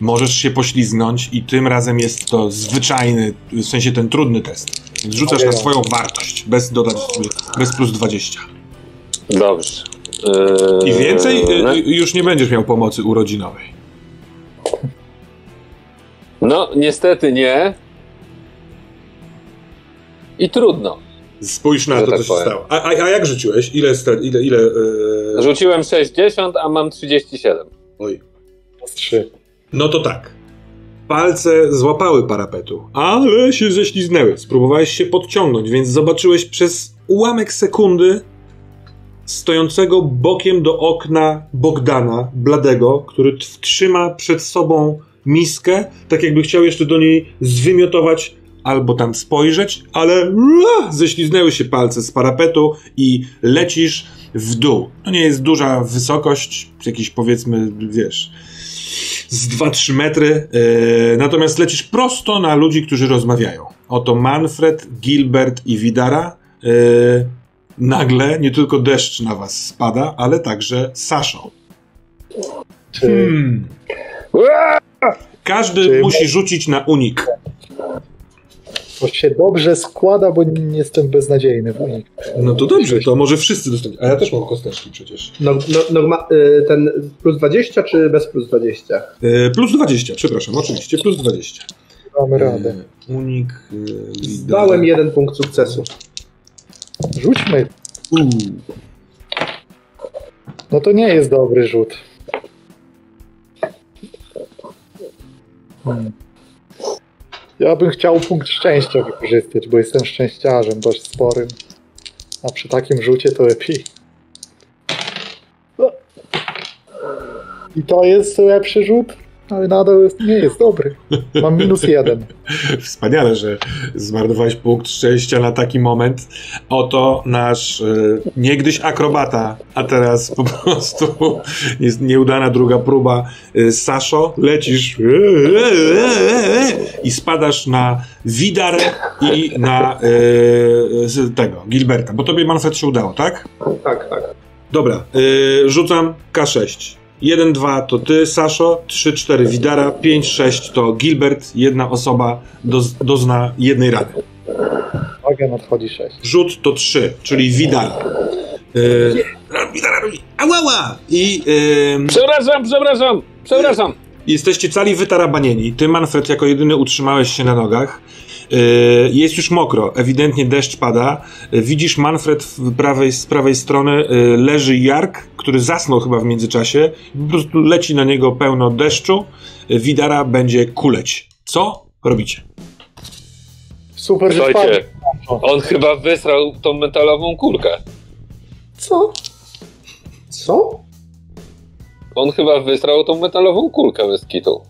Możesz się poślizgnąć i tym razem jest to zwyczajny, w sensie ten trudny test. Więc rzucasz na swoją wartość, bez dodać, bez plus 20. Dobrze. I więcej no- już nie będziesz miał pomocy urodzinowej. No, niestety nie. I trudno. Spójrz na to, tak co się powiem. stało. A, a, a jak rzuciłeś? Ile, ile, ile yy... Rzuciłem 60, a mam 37. Oj. Z trzy. No to tak. Palce złapały parapetu, ale się ześliznęły. Spróbowałeś się podciągnąć, więc zobaczyłeś przez ułamek sekundy stojącego bokiem do okna Bogdana, bladego, który trzyma przed sobą miskę, tak jakby chciał jeszcze do niej zwymiotować albo tam spojrzeć, ale ześliznęły się palce z parapetu i lecisz w dół. To nie jest duża wysokość, jakiś powiedzmy, wiesz, z 2-3 metry, e, natomiast lecisz prosto na ludzi, którzy rozmawiają. Oto Manfred, Gilbert i Widara. E, nagle nie tylko deszcz na was spada, ale także Saszo. Czy Hmm. Każdy musi rzucić na unik. To się dobrze składa, bo nie jestem beznadziejny w unik. No to dobrze, to może wszyscy dostać. A ja też mam kosteczki przecież. No, no, norma, y, ten plus 20 czy bez plus 20? E, plus 20, przepraszam, oczywiście, plus 20. Mamy radę. E, unik. E, Zdałem jeden punkt sukcesu. Rzućmy. Uuu. No to nie jest dobry rzut. Hmm. Ja bym chciał punkt szczęścia wykorzystać, bo jestem szczęściarzem dość sporym. A przy takim rzucie to lepiej. No. I to jest lepszy rzut, ale nadal jest, nie jest dobry. Mam minus jeden. Wspaniale, że zmarnowałeś punkt szczęścia na taki moment. Oto nasz e, niegdyś akrobata, a teraz po prostu jest nieudana druga próba. E, Saszo, lecisz i spadasz na Widarę i na z tego, Gilberta. Bo tobie Manfred się udało, tak? Tak, tak. Dobra, rzucam K6. 1, 2 to ty, Saszo, 3, 4 Widara, 5, 6 to Gilbert, jedna osoba doz, dozna jednej rany. Uwaga, nadchodzi 6. Rzut to 3, czyli Widara. Yy, Widara robi ałała! I yy, Przepraszam, przepraszam, przepraszam. jesteście cali wytarabanieni. Ty, Manfred, jako jedyny utrzymałeś się na nogach. Yy, jest już mokro, ewidentnie deszcz pada. Yy, widzisz, Manfred w prawej, z prawej strony yy, leży Jark, który zasnął chyba w międzyczasie. Po prostu leci na niego pełno deszczu. Widara będzie kuleć. Co robicie? Super, że. Słuchajcie, on chyba wysrał tą metalową kulkę. Co? Co? On chyba wysrał tą metalową kulkę bez kitu.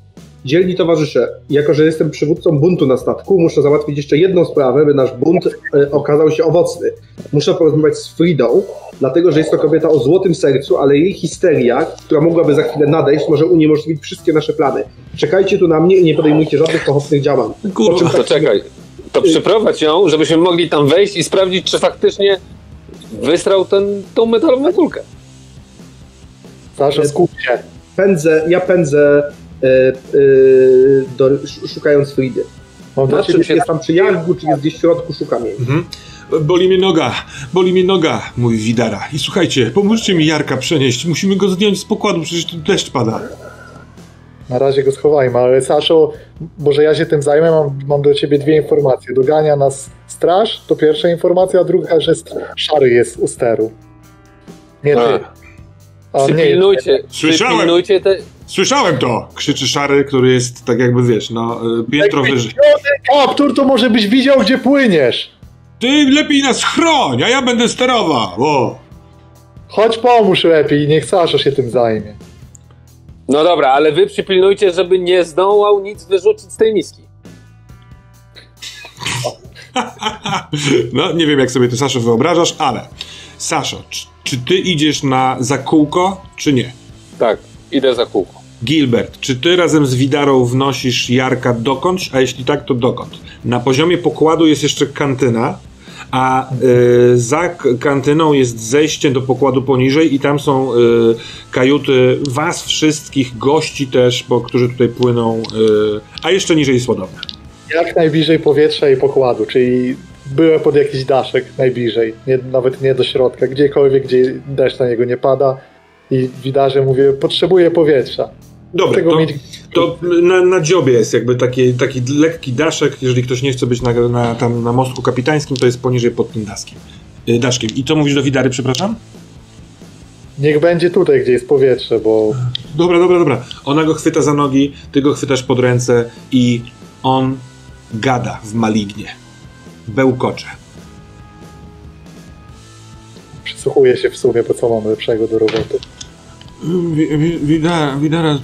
Dzielni towarzysze, jako że jestem przywódcą buntu na statku, muszę załatwić jeszcze jedną sprawę, by nasz bunt e, okazał się owocny. Muszę porozmawiać z Fridą, dlatego że jest to kobieta o złotym sercu, ale jej histeria, która mogłaby za chwilę nadejść, może uniemożliwić wszystkie nasze plany. Czekajcie tu na mnie i nie podejmujcie żadnych pochopnych działań. Kurwa, to tak- czekaj. To przyprowadź ją, żebyśmy mogli tam wejść i sprawdzić, czy faktycznie wystrał ten, tą metalową kulkę. Sasza, skup się. Pędzę, ja pędzę do, sz- szukając Fridy. Mam dla Patrzę, ciebie czy jest tam przy Jangu, czy jest gdzieś w środku, szukam jej. Mhm. Boli mnie noga, boli mnie noga, mówi Widara. I słuchajcie, pomóżcie mi Jarka przenieść. Musimy go zdjąć z pokładu, przecież tu deszcz pada. Na razie go schowajmy, ale Saszo, może ja się tym zajmę, mam, mam do ciebie dwie informacje. Dogania nas straż, to pierwsza informacja, a druga, że szary jest u steru. Nie ty. A. A, nie, Przypilnujcie, Słyszałem. przypilnujcie te... Słyszałem to! Krzyczy Szary, który jest tak jakby, wiesz, no, y, piętro Jakbyś wyżej. kaptur, to może byś widział, gdzie płyniesz. Ty lepiej nas chroń, a ja będę sterował! O. Chodź pomóż lepiej, niech Sasza się tym zajmie. No dobra, ale wy przypilnujcie, żeby nie zdołał nic wyrzucić z tej miski. No, nie wiem, jak sobie to, Saszo, wyobrażasz, ale... Saszo, czy, czy ty idziesz na zakółko, czy nie? Tak, idę za kółko. Gilbert, czy ty razem z Widarą wnosisz Jarka dokądś, a jeśli tak, to dokąd? Na poziomie pokładu jest jeszcze kantyna, a y, za kantyną jest zejście do pokładu poniżej i tam są y, kajuty was wszystkich, gości też, bo którzy tutaj płyną, y, a jeszcze niżej jest ładownia. Jak najbliżej powietrza i pokładu, czyli byłem pod jakiś daszek najbliżej, nie, nawet nie do środka, gdziekolwiek, gdzie deszcz na niego nie pada i widarze mówię, potrzebuję powietrza. Dobra, to, mieć... to na, na dziobie jest jakby taki, taki lekki daszek, jeżeli ktoś nie chce być na, na, tam na mostku kapitańskim, to jest poniżej pod tym daskiem. Y, daszkiem. I co mówisz do Widary, przepraszam? Niech będzie tutaj, gdzie jest powietrze, bo Dobra, dobra, dobra. Ona go chwyta za nogi, ty go chwytasz pod ręce i on gada w malignie. Bełkocze. przysłuchuję się w sumie, bo co mam lepszego do roboty. Widara, Widara,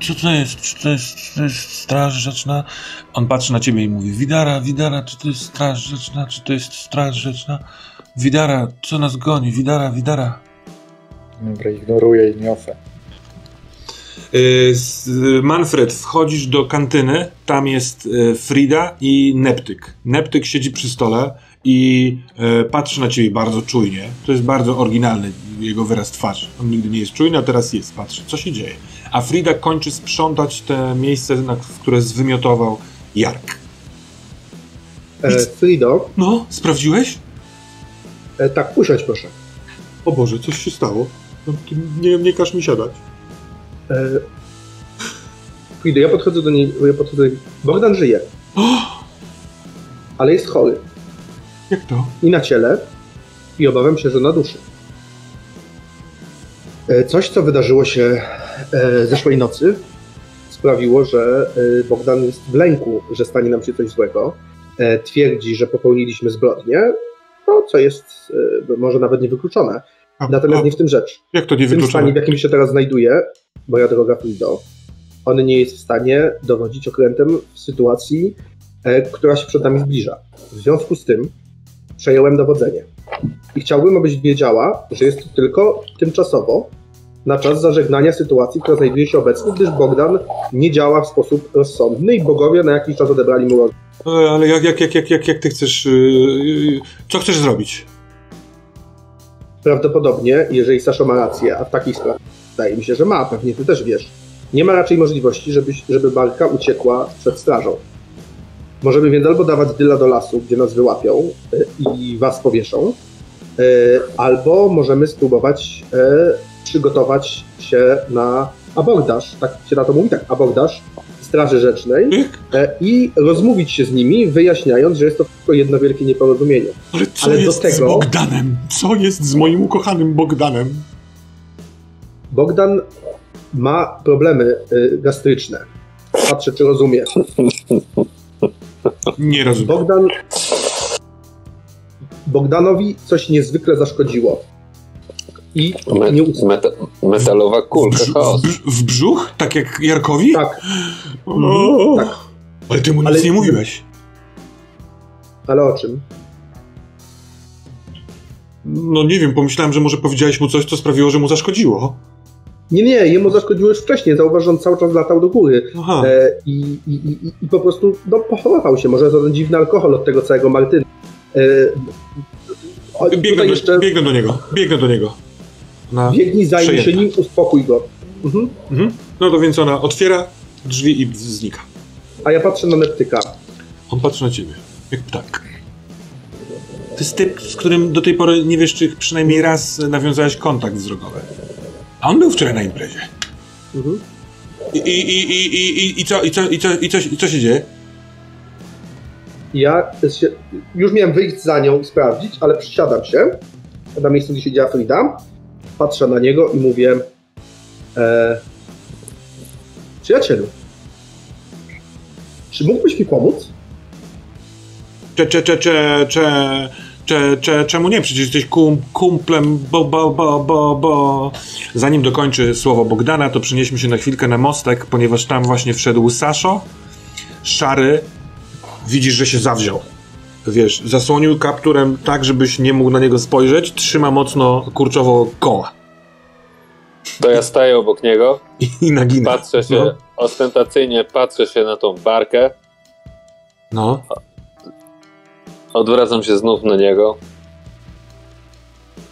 co to jest? Czy to jest, czy to jest straż rzeczna? On patrzy na ciebie i mówi, Widara, Widara, czy to jest straż rzeczna? Czy to jest straż rzeczna? Widara, co nas goni? Widara, Widara. Dobra, ignoruję i niosę. Y, Manfred, wchodzisz do kantyny, tam jest y, Frida i Neptyk. Neptyk siedzi przy stole i y, patrzy na ciebie bardzo czujnie. To jest bardzo oryginalny jego wyraz twarzy. On nigdy nie jest czujny, a teraz jest, patrzy, co się dzieje. A Frida kończy sprzątać te miejsce, na, w które zwymiotował Jark. E, Frido, No, sprawdziłeś? e, tak, usiądź proszę. O Boże, coś się stało. No, nie, nie każ mi siadać. E, Frido, ja podchodzę do niej, ja podchodzę do niej. Bogdan żyje, ale jest chory. Jak to? i na ciele, i obawiam się, że na duszy. E, Coś, co wydarzyło się e, zeszłej nocy, sprawiło, że e, Bogdan jest w lęku, że stanie nam się coś złego. Twierdzi, że popełniliśmy zbrodnię, no, co jest może nawet niewykluczone. A, Natomiast a, nie w tym rzecz. jak to nie W tym stanie, w jakim się teraz znajduje, moja droga Frido, on nie jest w stanie dowodzić okrętem w sytuacji, która się przed nami zbliża. W związku z tym przejąłem dowodzenie. I chciałbym, abyś wiedziała, że jest to tylko tymczasowo, na czas zażegnania sytuacji, która znajduje się obecnie, gdyż Bogdan nie działa w sposób rozsądny i bogowie na jakiś czas odebrali mu rozum. E, Ale jak, jak, jak, jak, jak, jak ty chcesz. Yy, co chcesz zrobić? Prawdopodobnie, jeżeli Saszo ma rację, a w takich sprawach wydaje mi się, że ma, pewnie ty też wiesz, nie ma raczej możliwości, żeby, żeby barka uciekła przed strażą. Możemy więc albo dawać dyla do lasu, gdzie nas wyłapią y, i was powieszą, y, albo możemy spróbować y, przygotować się na abordaż, tak się na to mówi, tak, abordaż Straży Rzecznej i rozmówić się z nimi, wyjaśniając, że jest to tylko jedno wielkie nieporozumienie. Ale co Ale do jest z tego- Bogdanem? Co jest z moim ukochanym Bogdanem? Bogdan ma problemy y, gastryczne. Patrzę, czy rozumie. Nie rozumiem. Bogdan. Bogdanowi coś niezwykle zaszkodziło. i Me, nie us- meta, metalowa kulka, w, w, w brzuch? Tak jak Jarkowi? Tak, O, tak. Ale ty mu nic Ale- nie mówiłeś. ale o czym? No nie wiem, pomyślałem, że może powiedziałeś mu coś, co sprawiło, że mu zaszkodziło. Nie, nie, jemu zaszkodziło już wcześniej. Zauważ, że on cały czas latał do góry. Aha. E, i, i, i, I po prostu no, pochorował się. Może to ten dziwny alkohol od tego całego Martyna. E, Biegnę do, jeszcze biegnę do niego, biegnę do niego. Na... biegnij, zajmij się nim, uspokój go. Mhm. Mhm. No to więc ona otwiera drzwi i znika. A ja patrzę na Neptyka. On patrzy na ciebie, jak ptak. To jest typ, z którym do tej pory nie wiesz, czy przynajmniej raz nawiązałeś kontakt wzrokowy. A on był wczoraj na imprezie. Mhm. I, i, i, i, i, i, co, i, co, i, co, i, co, I co się dzieje? Ja się, już miałem wyjść za nią sprawdzić, ale przysiadam się na miejscu, gdzie siedziała Frida, patrzę na niego i mówię e, przyjacielu, czy mógłbyś mi pomóc? Cze, cze, cze, cze, cze, cze, cze, czemu nie? Przecież jesteś kum, kumplem, bo, bo, bo, bo, bo. Zanim dokończy słowo Bogdana, to przenieśmy się na chwilkę na mostek, ponieważ tam właśnie wszedł Saszo, szary, widzisz, że się zawziął. Wiesz, zasłonił kapturem tak, żebyś nie mógł na niego spojrzeć, trzyma mocno kurczowo koła To ja staję obok niego, i, i nagina. patrzę się, No. ostentacyjnie patrzę się na tą barkę, no. Odwracam się znów na niego.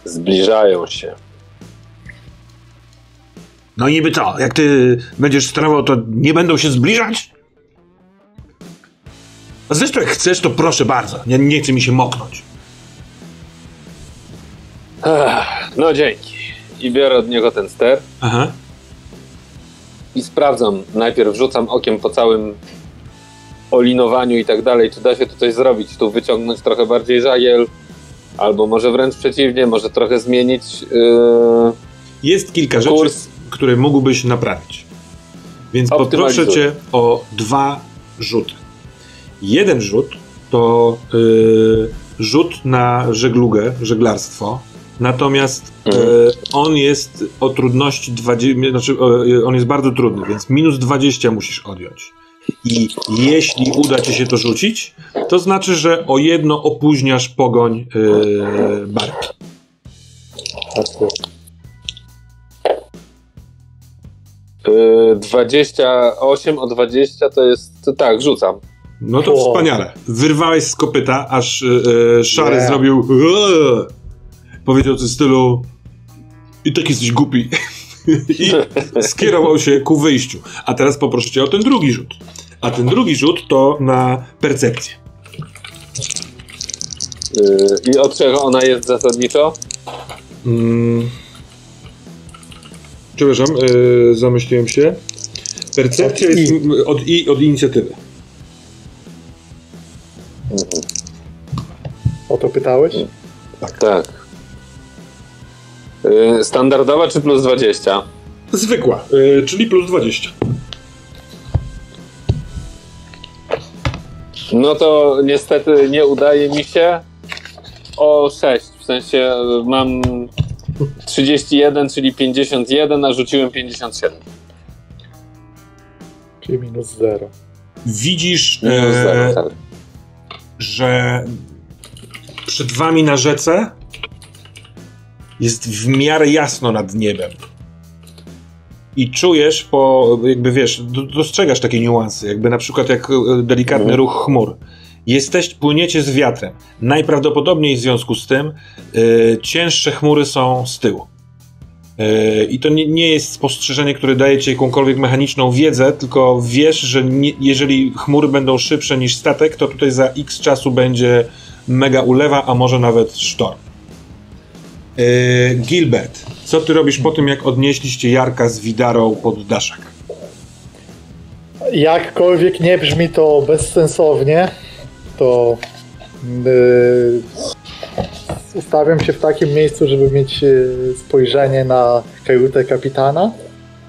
Zbliżają się. No i niby co? Jak ty będziesz sterował, to nie będą się zbliżać? A zresztą jak chcesz, to proszę bardzo. Nie, nie chce mi się moknąć. Ech, no dzięki. I biorę od niego ten ster Aha. i sprawdzam. Najpierw rzucam okiem po całym olinowaniu i tak dalej, czy da się tu coś zrobić. Tu wyciągnąć trochę bardziej żagiel, albo może wręcz przeciwnie, może trochę zmienić yy, Jest kilka rzeczy, kurs. które mógłbyś naprawić. Więc poproszę cię o dwa rzuty. Jeden rzut to y, rzut na żeglugę, żeglarstwo. Natomiast Mhm. y, on jest o trudności 20, znaczy o, y, on jest bardzo trudny, więc minus 20 musisz odjąć. I jeśli uda ci się to rzucić, to znaczy, że o jedno opóźniasz pogoń y, barki. Yy, 28 o 20 to jest. To tak, rzucam. No to O. wspaniale. Wyrwałeś z kopyta, aż y, y, szary Nie. zrobił. "Eee". Powiedział coś w stylu. I tak jesteś głupi. I skierował się ku wyjściu. A teraz poproszę cię o ten drugi rzut. A ten drugi rzut to na percepcję. Yy, I od czego ona jest zasadniczo? Mm. Przepraszam, y, zamyśliłem się. Percepcja Od jest I. od, i, od inicjatywy. O to pytałeś? Tak. Yy, standardowa czy plus 20? Zwykła, y, czyli plus 20. No to niestety nie udaje mi się o 6. W sensie yy, mam 31, czyli 51, a rzuciłem 57. Czyli minus zero. Widzisz, Minus e, zero, tak. że przed wami na rzece jest w miarę jasno nad niebem. I czujesz po, jakby wiesz, do- dostrzegasz takie niuanse, jakby na przykład jak e, delikatny Mhm. ruch chmur. Jesteś, płyniecie z wiatrem. Najprawdopodobniej w związku z tym e, cięższe chmury są z tyłu. E, I to nie, nie jest spostrzeżenie, które daje ci jakąkolwiek mechaniczną wiedzę, tylko wiesz, że nie, jeżeli chmury będą szybsze niż statek, to tutaj za x czasu będzie mega ulewa, a może nawet sztorm. Gilbert, co ty robisz po tym, jak odnieśliście Jarka z Widarą pod daszek? Jakkolwiek nie brzmi to bezsensownie, to yy, ustawiam się w takim miejscu, żeby mieć yy, spojrzenie na kajutę kapitana,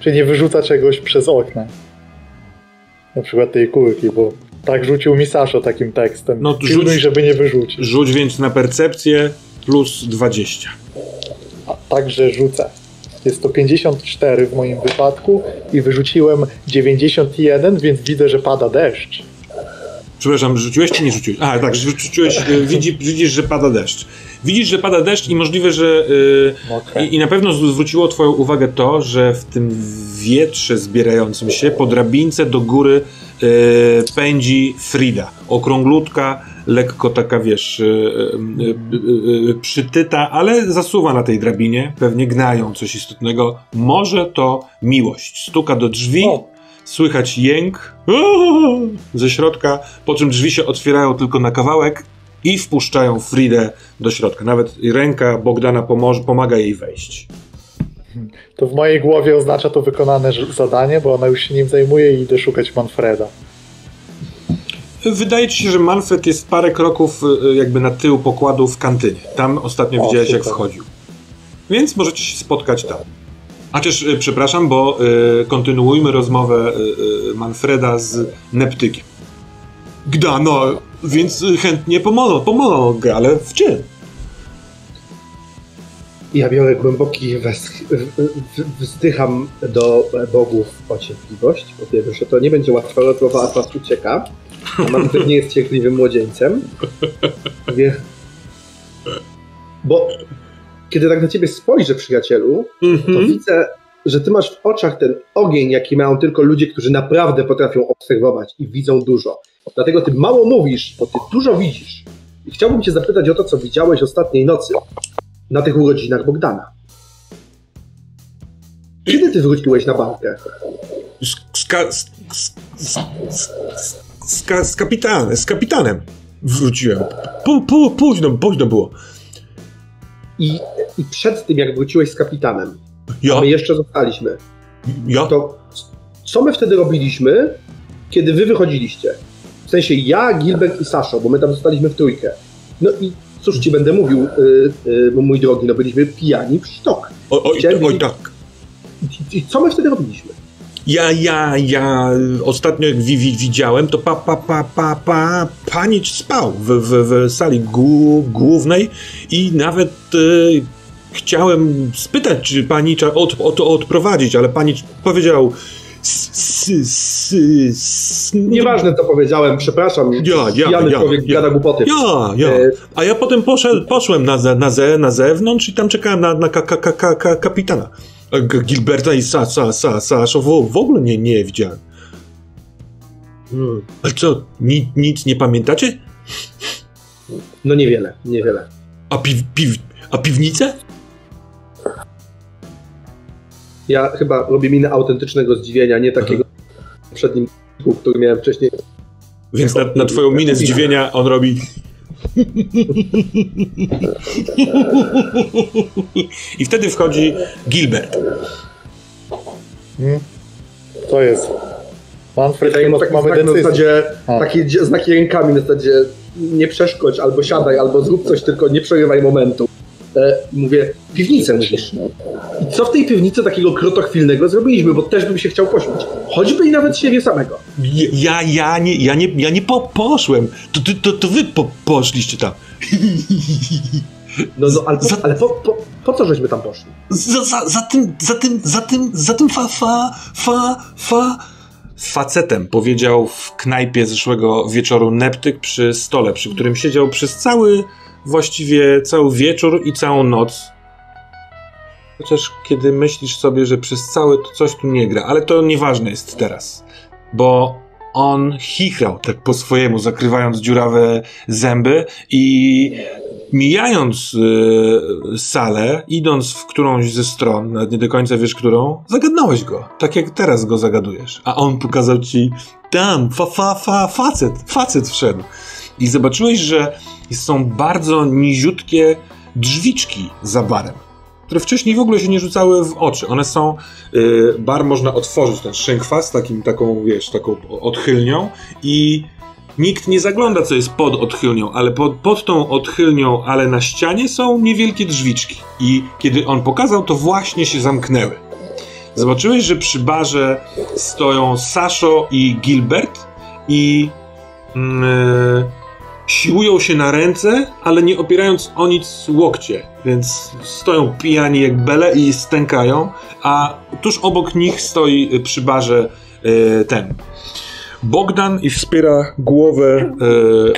czy nie wyrzuca czegoś przez okna. Na przykład tej kulki, bo tak rzucił mi Saszo takim tekstem. No, No, Pilnuj, rzuć- żeby nie wyrzucić. Rzuć więc na percepcję plus 20. także rzucę. Jest to 54 w moim wypadku i wyrzuciłem 91, więc widzę, że pada deszcz. Przepraszam, rzuciłeś czy nie rzuciłeś? A, tak, rzuciłeś, widzi, widzisz, że pada deszcz. Widzisz, że pada deszcz i możliwe, że... Yy, i, I na pewno zwróciło twoją uwagę to, że w tym wietrze zbierającym się po drabince do góry yy, pędzi Frida. Okrąglutka, lekko taka, wiesz, yy, yy, przytyta, ale zasuwa na tej drabinie, pewnie gnają coś istotnego. Może to miłość. Stuka do drzwi, o. słychać jęk ze środka, po czym drzwi się otwierają tylko na kawałek i wpuszczają Fridę do środka. Nawet ręka Bogdana pomoże, pomaga jej wejść. To w mojej głowie oznacza to wykonane zadanie, bo ona już się nim zajmuje i idę szukać Manfreda. Wydaje ci się, że Manfred jest parę kroków y, jakby na tył pokładu w kantynie. Tam ostatnio o, widziałeś, super. jak wchodził. Więc możecie się spotkać tam. A też, y, przepraszam, bo y, kontynuujmy rozmowę y, y Manfreda z Neptykiem. Gda, no, więc chętnie pomogę, pomogę, ale w czym? Ja biorę głęboki wzdycham do bogów o cierpliwość. Po pierwsze, to nie będzie łatwa rozmowa, a was ucieka. A Manfred nie jest cierpliwym młodzieńcem. Mówię, bo kiedy tak na ciebie spojrzę, przyjacielu, to mhm. widzę, że ty masz w oczach ten ogień, jaki mają tylko ludzie, którzy naprawdę potrafią obserwować i widzą dużo. Dlatego ty mało mówisz, bo ty dużo widzisz. I chciałbym cię zapytać o to, co widziałeś ostatniej nocy na tych urodzinach Bogdana. Kiedy ty wróciłeś na bankę? Z, ka, z, z, z, kapitanem, z kapitanem wróciłem. późno, późno było. I, I przed tym, jak wróciłeś z kapitanem, ja? my jeszcze zostaliśmy. Ja? To co my wtedy robiliśmy, kiedy wy wychodziliście? W sensie ja, Gilbert i Saszo, bo my tam zostaliśmy w trójkę. No i cóż ci będę mówił, yy, yy, mój drogi, no byliśmy pijani w sztok. O, oj, oj, tak. I, I, co my wtedy robiliśmy? Ja, ja, ja ostatnio jak wi, wi, widziałem, to pa, pa, pa, pa, pa, panicz spał w, w, w sali głównej i nawet y, chciałem spytać, czy pani trzeba od, od, odprowadzić, ale pani powiedział. S, Nieważne co powiedziałem, przepraszam. Ja, ja, ja, człowiek ja, gada głupoty. Ja, ja. E, A ja potem poszedł, poszłem na, na, na zewnątrz i tam czekałem na, na ka, ka, ka, ka, kapitana. Gilberta i Sa, Sa, Sa, Sasza w, w ogóle nie, nie widziałem. Hmm. Ale co, ni, nic nie pamiętacie? No niewiele, niewiele. A, piw, piw, a piwnicę? Ja chyba robię minę autentycznego zdziwienia, nie takiego Aha. poprzednim, który miałem wcześniej. Więc na, na twoją minę zdziwienia on robi... I wtedy wchodzi Gilbert. Hmm. To jest. Manfred, mu taki mamy znak na zasadzie, takie znaki rękami na zasadzie nie przeszkodź, albo siadaj, albo zrób coś, tylko nie przerywaj momentu. Mówię, piwnicę mówisz. I co w tej piwnicy takiego krotochwilnego zrobiliśmy, bo też bym się chciał pośmiać. Choćby i nawet siebie samego. Ja, ja nie, ja nie, ja nie po, poszłem. To, to, to, to wy po, poszliście tam. No, no ale, po, ale po, po, po, co żeśmy tam poszli? Za, za, za tym, za tym, za tym, za tym fa, fa, fa, fa, facetem, powiedział w knajpie zeszłego wieczoru Neptyk przy stole, przy którym siedział przez cały właściwie cały wieczór i całą noc. Chociaż kiedy myślisz sobie, że przez całe to coś tu nie gra, ale to nieważne jest teraz, bo on chichrał tak po swojemu, zakrywając dziurawe zęby i mijając yy, salę, idąc w którąś ze stron, nawet nie do końca wiesz którą, zagadnąłeś go, tak jak teraz go zagadujesz. A on pokazał ci tam, fa, fa, fa, facet, facet wszedł. I zobaczyłeś, że są bardzo niziutkie drzwiczki za barem, które wcześniej w ogóle się nie rzucały w oczy. One są, yy, bar można otworzyć, ten szynkwas, takim, taką, wiesz, taką odchylnią i nikt nie zagląda, co jest pod odchylnią, ale pod, pod tą odchylnią, ale na ścianie są niewielkie drzwiczki. I kiedy on pokazał, to właśnie się zamknęły. Zobaczyłeś, że przy barze stoją Sasho i Gilbert i... Yy, siłują się na ręce, ale nie opierając o nic łokcie, więc stoją pijani jak bele i stękają, a tuż obok nich stoi przy barze y, ten Bogdan i wspiera głowę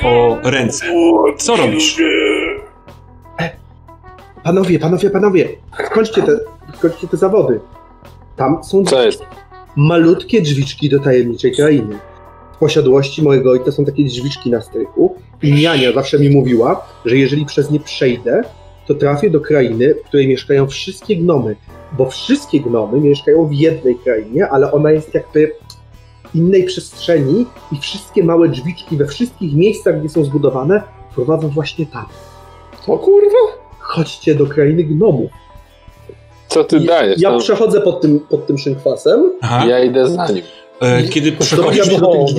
y, o ręce. Co robisz? Panowie, panowie, panowie, skończcie te, skończcie te zawody. Tam są Co jest? malutkie drzwiczki do tajemniczej krainy. W posiadłości mojego ojca są takie drzwiczki na strychu i niania zawsze mi mówiła, że jeżeli przez nie przejdę, to trafię do krainy, w której mieszkają wszystkie gnomy, bo wszystkie gnomy mieszkają w jednej krainie, ale ona jest jakby innej przestrzeni i wszystkie małe drzwiczki we wszystkich miejscach, gdzie są zbudowane, prowadzą właśnie tam. O kurwa? Chodźcie do krainy gnomów. Co ty I dajesz? Ja No, przechodzę pod tym, pod tym szynkwasem. Aha. ja idę za nim. E, Kiedy przechodzisz,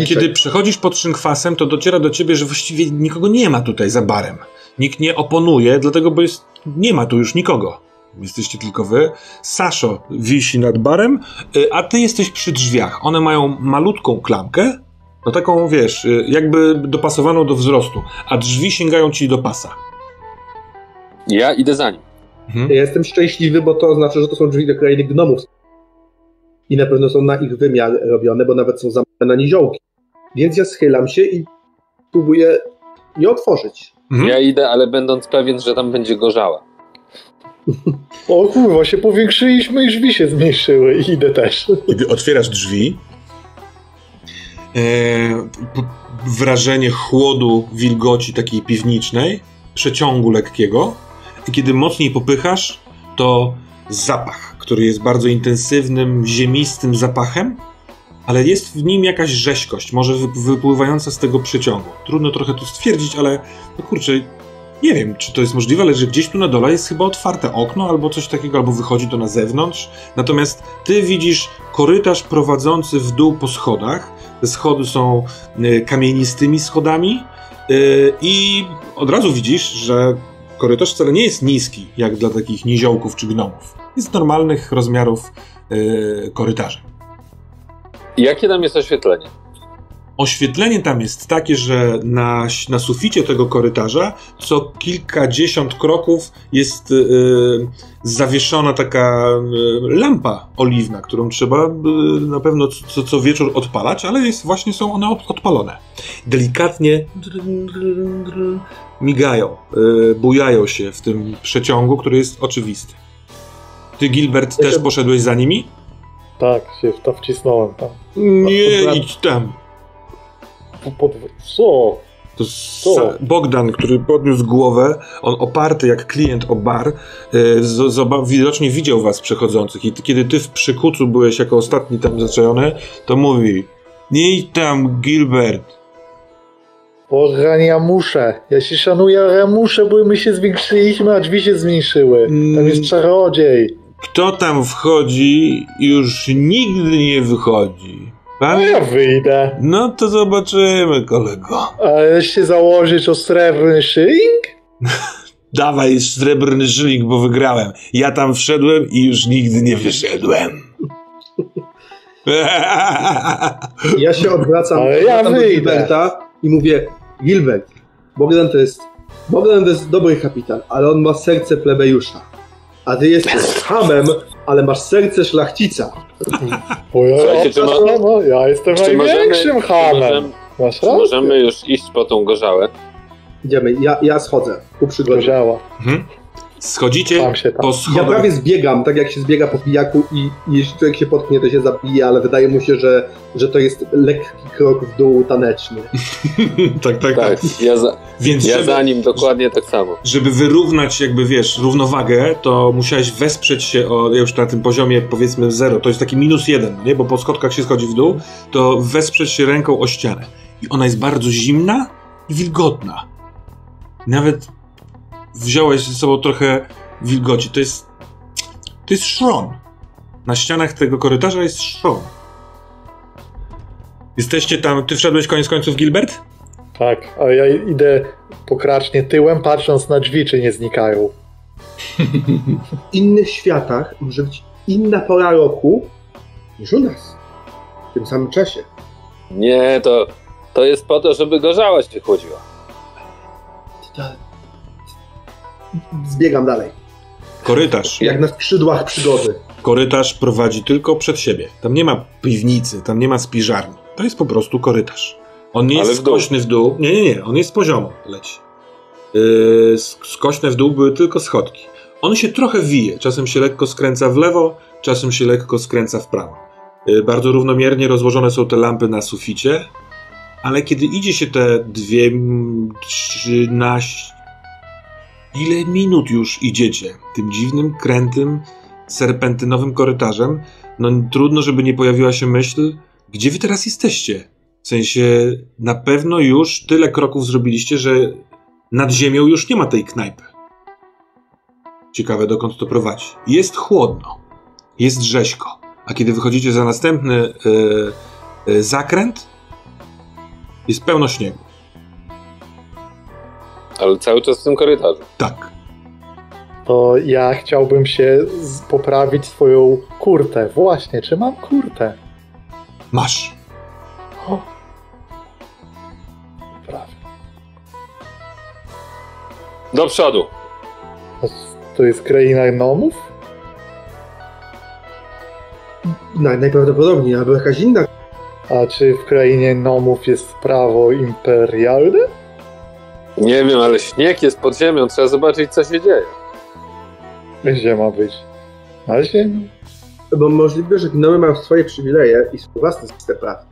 kiedy przechodzisz pod szynkwasem, to dociera do ciebie, że właściwie nikogo nie ma tutaj za barem. Nikt nie oponuje, dlatego, bo jest, nie ma tu już nikogo. Jesteście tylko wy. Saszo wisi nad barem, y, a ty jesteś przy drzwiach. One mają malutką klamkę, no taką, wiesz, y, jakby dopasowaną do wzrostu, a drzwi sięgają ci do pasa. Ja idę za nim. Mhm. Ja jestem szczęśliwy, bo to oznacza, że to są drzwi do krainy gnomów. I na pewno są na ich wymiar robione, bo nawet są zamknięte na niziołki. Więc ja schylam się i próbuję je otworzyć. Mhm. Ja idę, ale będąc pewien, że tam będzie gorzała. O kurwa, się powiększyliśmy i drzwi się zmniejszyły. I idę też. Kiedy otwierasz drzwi, e, wrażenie chłodu, wilgoci takiej piwniczej, przeciągu lekkiego, i kiedy mocniej popychasz, to zapach, który jest bardzo intensywnym, ziemistym zapachem, ale jest w nim jakaś rzeźkość, może wy- wypływająca z tego przeciągu. Trudno trochę tu stwierdzić, ale no kurczę, nie wiem, czy to jest możliwe, ale że gdzieś tu na dole jest chyba otwarte okno albo coś takiego, albo wychodzi to na zewnątrz. Natomiast ty widzisz korytarz prowadzący w dół po schodach. Te schody są y, kamienistymi schodami y, i od razu widzisz, że korytarz wcale nie jest niski, jak dla takich niziołków czy gnomów. Jest normalnych rozmiarów y, korytarzy. Jakie tam jest oświetlenie? Oświetlenie tam jest takie, że na, na suficie tego korytarza co kilkadziesiąt kroków jest y, zawieszona taka y, lampa oliwna, którą trzeba y, na pewno co, co, wieczór odpalać, ale jest, właśnie są one od- odpalone. Delikatnie migają, y, bujają się w tym przeciągu, który jest oczywisty. Ty, Gilbert, Ja też się- poszedłeś za nimi? Tak, się w to wcisnąłem tam. Nie, Dobra. idź tam. Po- Pod... Co? To Co? Bogdan, który podniósł głowę, on oparty jak klient o bar, z- zoba- widocznie widział was przechodzących i kiedy ty w przykucu byłeś jako ostatni tam zaczajony, to mówi nie idź tam, Gilbert. Boże, ja muszę. Ja się szanuję, ale ja muszę, bo my się zwiększyliśmy, a drzwi się zmniejszyły. Tam jest czarodziej. Kto tam wchodzi, już nigdy nie wychodzi. Pan? ja wyjdę. No to zobaczymy, kolego. Ale się założyć o srebrny szylik? Dawaj srebrny szylik, bo wygrałem. Ja tam wszedłem i już nigdy nie wyszedłem. Ja się odwracam, Ale ja wyjdę. I mówię, Gilbert, Bogdan to jest, Bogdan to jest dobry kapitan, ale on ma serce plebejusza. A ty jesteś hamem, ale masz serce szlachcica. Bo ja, Słuchajcie, czy no, no, ja jestem Czy największym hamem. możemy, Masz czy rację. możemy już iść po tą gorzałę? Idziemy, ja, ja schodzę ku przygodzie. działa. Mhm. Schodzicie Tam się tam. po Ja schodach. prawie zbiegam, tak jak się zbiega po pijaku i, i jeśli człowiek się potknie, to się zabije, ale wydaje mu się, że, że to jest lekki krok w dół taneczny. tak, tak, tak. Tak, ja za, Więc ja żeby, za nim dokładnie tak samo. żeby wyrównać jakby, wiesz, równowagę, to musiałeś wesprzeć się o, już na tym poziomie powiedzmy zero, to jest taki minus jeden, nie? Bo po schodkach się schodzi w dół, to wesprzeć się ręką o ścianę. I ona jest bardzo zimna i wilgotna. Nawet wziąłeś ze sobą trochę wilgoci. To jest, to jest szron. Na ścianach tego korytarza jest szron. Jesteście tam, ty wszedłeś koniec końców, Gilbert? Tak, a ja idę pokracznie tyłem, patrząc na drzwi, czy nie znikają. W innych światach może być inna pora roku niż u nas. W tym samym czasie. Nie, to, to jest po to, żeby gorzała się chłodziła. Zbiegam dalej. Korytarz. Jak na skrzydłach przygody. Korytarz prowadzi tylko przed siebie. Tam nie ma piwnicy, tam nie ma spiżarni. To jest po prostu korytarz. On nie jest skośny w dół. Nie, nie, nie. On jest poziomo. Leci. Yy, sk- skośne w dół były tylko schodki. On się trochę wije. Czasem się lekko skręca w lewo, czasem się lekko skręca w prawo. Yy, bardzo równomiernie rozłożone są te lampy na suficie, ale kiedy idzie się te dwie, mm, trzynaście... Ile minut już idziecie tym dziwnym, krętym, serpentynowym korytarzem, no trudno, żeby nie pojawiła się myśl, gdzie wy teraz jesteście? W sensie, na pewno już tyle kroków zrobiliście, że nad ziemią już nie ma tej knajpy. Ciekawe, dokąd to prowadzi. Jest chłodno, jest rzeźko, a kiedy wychodzicie za następny e, e, zakręt, jest pełno śniegu. Ale cały czas w tym korytarzu. Tak. To ja chciałbym się poprawić swoją kurtę. Właśnie, czy mam kurtę? Masz. O. Prawie. Do przodu. To jest kraina gnomów? No, najprawdopodobniej, albo jakaś inna. A czy w krainie gnomów jest prawo imperialne? Nie wiem, ale śnieg jest pod ziemią. Trzeba zobaczyć, co się dzieje. Gdzie ma być? Na ziemi? Bo możliwe, że gnomy mają swoje przywileje i swój własny system praw.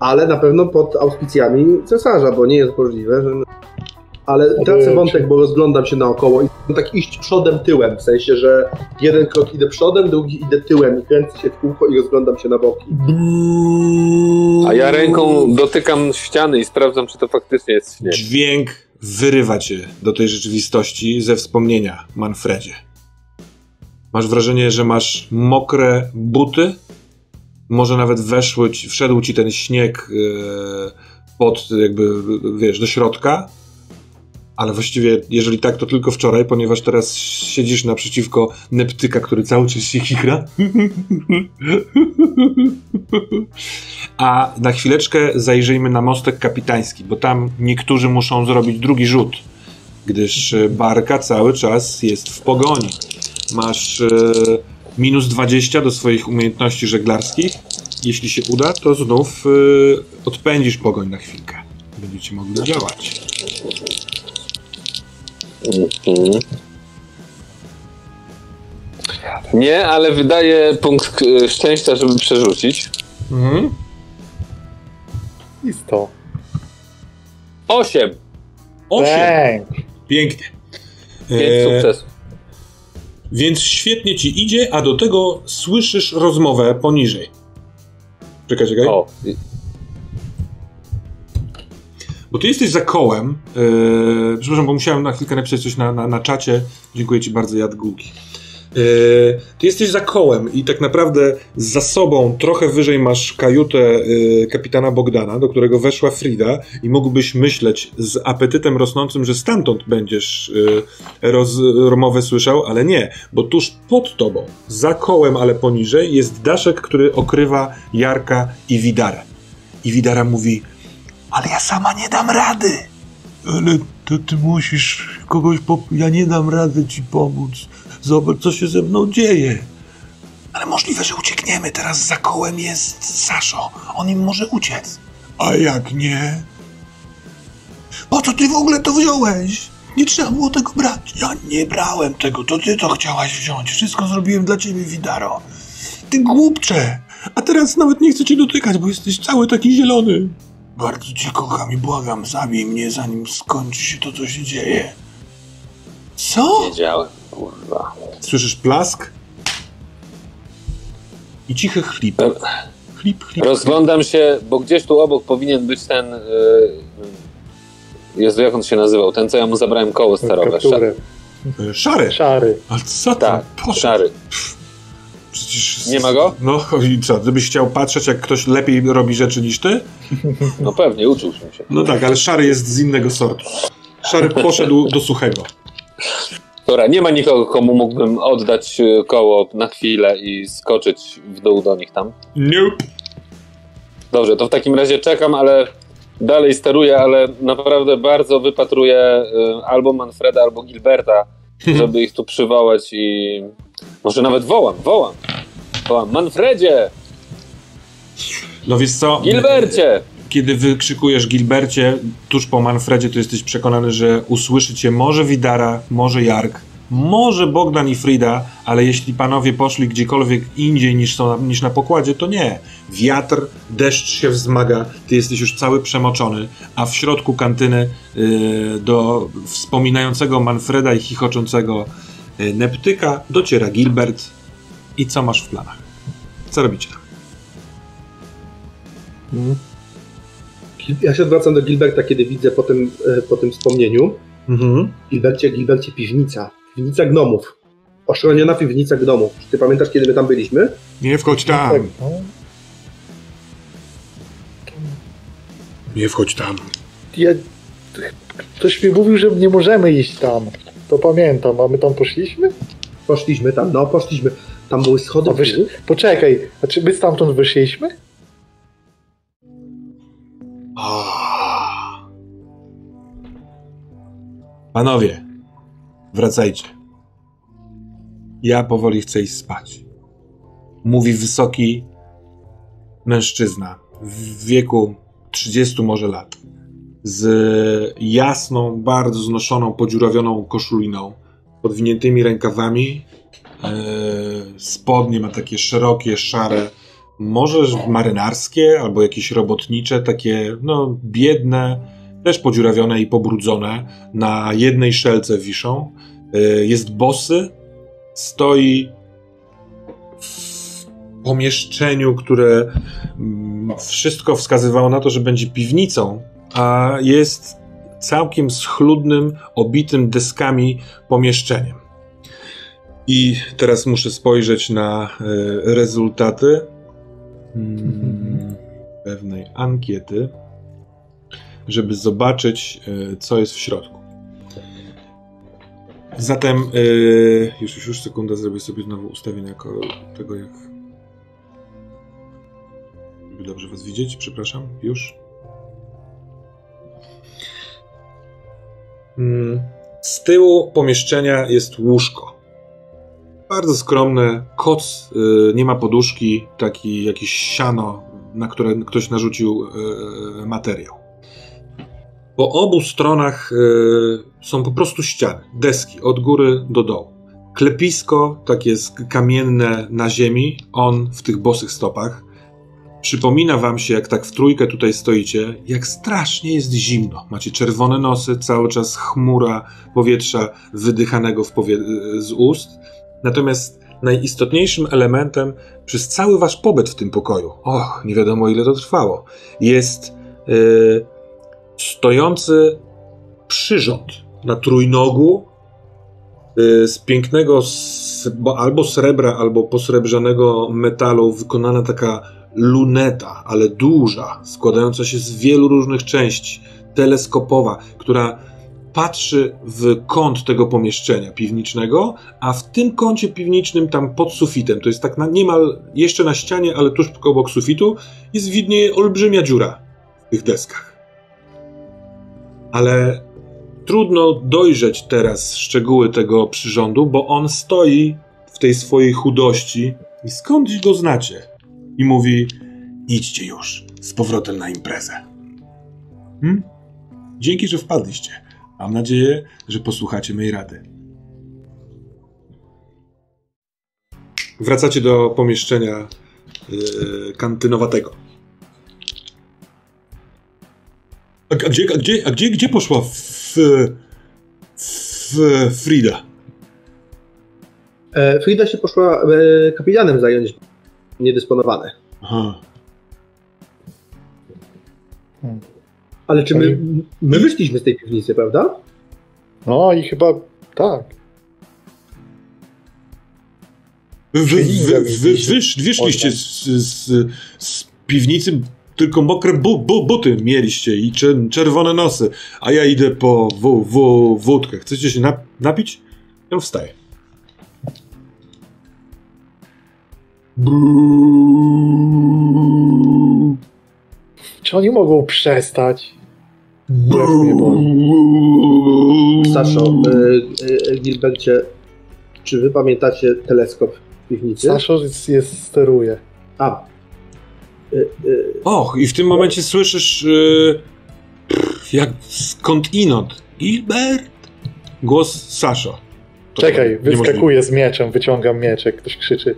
Ale na pewno pod auspicjami cesarza, bo nie jest możliwe, że. Ale tracę czy- wątek, bo rozglądam się naokoło i chcę tak iść przodem, tyłem. W sensie, że jeden krok idę przodem, drugi idę tyłem i kręcę się w kółko i rozglądam się na boki. A ja ręką dotykam ściany i sprawdzam, czy to faktycznie jest śnieg. Dźwięk wyrywa cię do tej rzeczywistości ze wspomnienia, Manfredzie. Masz wrażenie, że masz mokre buty? Może nawet weszły ci, wszedł ci ten śnieg e, pod, jakby, wiesz, do środka? Ale właściwie, jeżeli tak, to tylko wczoraj, ponieważ teraz siedzisz naprzeciwko Neptyka, który cały czas się chichra. A na chwileczkę zajrzyjmy na mostek kapitański, bo tam niektórzy muszą zrobić drugi rzut, gdyż e, barka cały czas jest w pogoni. Masz e, minus 20 do swoich umiejętności żeglarskich. Jeśli się uda, to znów e, odpędzisz pogoń na chwilkę. Będziecie mogli działać. Mhm. Nie, ale wydaje punkt szczęścia, żeby przerzucić. Mhm. I sto. Osiem. Osiem. Bang! Pięknie. Pięć E, sukcesów. Więc świetnie ci idzie, a do tego słyszysz rozmowę poniżej. Czekaj, czekaj. O, Bo ty jesteś za kołem. Yy, przepraszam, bo musiałem na chwilkę napisać coś na, na, na czacie. Dziękuję ci bardzo, Jadgułki. Yy, ty jesteś za kołem i tak naprawdę za sobą trochę wyżej masz kajutę yy, kapitana Bogdana, do którego weszła Frida i mógłbyś myśleć z apetytem rosnącym, że stamtąd będziesz yy, roz, rozmowę słyszał, ale nie, bo tuż pod tobą, za kołem, ale poniżej jest daszek, który okrywa Jarka i Widarę. I Widara mówi, ale ja sama nie dam rady. Ale to ty musisz kogoś po... Ja nie dam rady ci pomóc. Zobacz, co się ze mną dzieje. Ale możliwe, że uciekniemy. Teraz za kołem jest Saszo. On im może uciec. A jak nie? Po co ty w ogóle to wziąłeś? Nie trzeba było tego brać. Ja nie brałem tego, to ty to chciałaś wziąć. Wszystko zrobiłem dla ciebie, Widaro. Ty głupcze. A teraz nawet nie chcę cię dotykać, bo jesteś cały taki zielony. Bardzo cię kocham i błagam, zabij mnie, zanim skończy się to, co się dzieje. Co? wiedziałem. Kurwa. Słyszysz plask? I cichy chlip. Chlip, chlip. Rozglądam się, bo gdzieś tu obok powinien być ten. Yy, Jezu, jak on się nazywał? Ten, co ja mu zabrałem koło sterowe. Sza- Kapturę. E, Szary. Szary. Ale co ty? tak, Poszedł. szary. Przecież... Nie ma go? No i co, gdybyś chciał patrzeć, jak ktoś lepiej robi rzeczy niż ty? No pewnie, uczył się. No tak, ale szary jest z innego sortu. Szary poszedł do suchego. Dobra, nie ma nikogo, komu mógłbym oddać y, koło na chwilę i skoczyć w dół do nich tam. Nope. Dobrze, to w takim razie czekam, ale dalej steruję, ale naprawdę bardzo wypatruję y, albo Manfreda, albo Gilberta, żeby ich tu przywołać i może nawet wołam, wołam. Wołam, Manfredzie! No wiesz co? Gilbercie! Kiedy wykrzykujesz Gilbercie tuż po Manfredzie, to jesteś przekonany, że usłyszy cię może Widara, może Jark, może Bogdan i Frida, ale jeśli panowie poszli gdziekolwiek indziej niż, są, niż na pokładzie, to nie. Wiatr, deszcz się wzmaga, ty jesteś już cały przemoczony, a w środku kantyny yy, do wspominającego Manfreda i chichoczącego Neptyka dociera Gilbert. I co masz w planach? Co robicie tam? Ja się zwracam do Gilberta, kiedy widzę po tym, e, po tym wspomnieniu. Mhm. Gilbercie, Gilbercie, piwnica. Piwnica gnomów. Oszroniona piwnica gnomów. Czy ty pamiętasz, kiedy my tam byliśmy? Nie wchodź Tak, tam, no. nie wchodź tam. Ja, ktoś mi mówił, że nie możemy iść tam. To pamiętam, a my tam poszliśmy? Poszliśmy tam, no poszliśmy. Tam były schody. Wysz... Poczekaj, a czy my stamtąd wyszliśmy? Panowie, wracajcie. Ja powoli chcę iść spać. Mówi wysoki mężczyzna w wieku 30 może lat. Z jasną, bardzo znoszoną, podziurawioną koszuliną, podwiniętymi rękawami. E, spodnie ma takie szerokie, szare, może marynarskie albo jakieś robotnicze, takie no biedne, też podziurawione i pobrudzone. Na jednej szelce wiszą. Y, Jest bosy. Stoi w pomieszczeniu, które mm, wszystko wskazywało na to, że będzie piwnicą, a jest całkiem schludnym, obitym deskami pomieszczeniem. I teraz muszę spojrzeć na y, rezultaty mm, pewnej ankiety żeby zobaczyć, e, co jest w środku. Zatem, e, już, już, już, sekunda, zrobię sobie znowu ustawienie jako tego, jak. Żeby dobrze Was widzieć, przepraszam, już. Z tyłu pomieszczenia jest łóżko. Bardzo skromne, koc, y, nie ma poduszki, taki jakieś siano, na które ktoś narzucił y, materiał. Po obu stronach y, są po prostu ściany, deski, od góry do dołu. Klepisko, takie jest kamienne na ziemi, on w tych bosych stopach. Przypomina wam się, jak tak w trójkę tutaj stoicie, jak strasznie jest zimno. Macie czerwone nosy, cały czas chmura powietrza wydychanego powie- z ust. Natomiast najistotniejszym elementem przez cały wasz pobyt w tym pokoju, och, nie wiadomo ile to trwało, jest yy, stojący przyrząd na trójnogu yy, z pięknego albo srebra, albo posrebrzanego metalu wykonana taka luneta, ale duża, składająca się z wielu różnych części, teleskopowa, która patrzy w kąt tego pomieszczenia piwniczego, a w tym kącie piwnicznym, tam pod sufitem, to jest tak na, niemal jeszcze na ścianie, ale tuż obok sufitu, jest widnieje olbrzymia dziura w tych deskach. Ale trudno dojrzeć teraz szczegóły tego przyrządu, bo on stoi w tej swojej chudości i skądś go znacie. I mówi, idźcie już z powrotem na imprezę. Hmm? Dzięki, że wpadliście. Mam nadzieję, że posłuchacie mej rady. Wracacie do pomieszczenia yy, kantynowatego. A, a, gdzie, a, gdzie, a gdzie, gdzie poszła w, w Frida? E, Frida się poszła e, kapitanem zająć niedysponowane. Aha. Ale czy my, my wyszliśmy z tej piwnicy, prawda? No i chyba tak. Wy, wy, wy, wysz, wyszliście z, z, z piwnicy, tylko mokre bu, bu, buty mieliście i czer, czerwone nosy, a ja idę po w, w, wódkę. Chcecie się nap, napić? Ja wstaję. Czy oni mogą przestać? Saszo, y, y, Gilbercie, czy wy pamiętacie teleskop w piwnicy? Saszo jest, steruje. A. Y, Och, i w tym momencie słyszysz jak skąd inąd. Gilbert? Głos Saszo. To Czekaj, niemożliwe. wyskakuję z mieczem, wyciągam mieczek, ktoś krzyczy.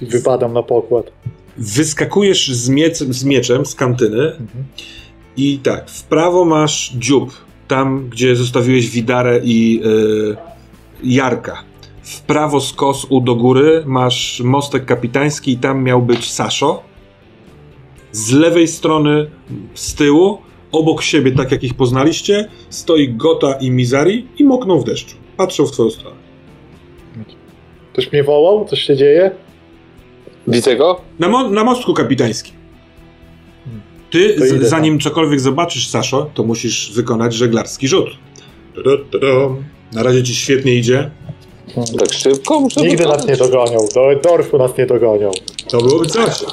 I wypadam na pokład. Wyskakujesz z, miec, z mieczem z kantyny Mhm. i tak, w prawo masz dziób, tam gdzie zostawiłeś Widarę i yy, Jarka. W prawo z kos u do góry masz mostek kapitański i tam miał być Saszo. Z lewej strony, z tyłu, obok siebie, tak jak ich poznaliście, stoi Gota i Mizari i mokną w deszczu. Patrzą w twoją stronę. Ktoś mnie wołał? Coś się dzieje? Widzę go? Na, mo- na mostku kapitańskim. Ty, z, zanim cokolwiek zobaczysz, Saszo, to musisz wykonać żeglarski rzut. Ta-da-ta-dam. Na razie ci świetnie idzie. Tak szybko muszę Nigdy wykonać? nas nie dogonią. Do Dorfu nas nie dogonią. To byłoby coś.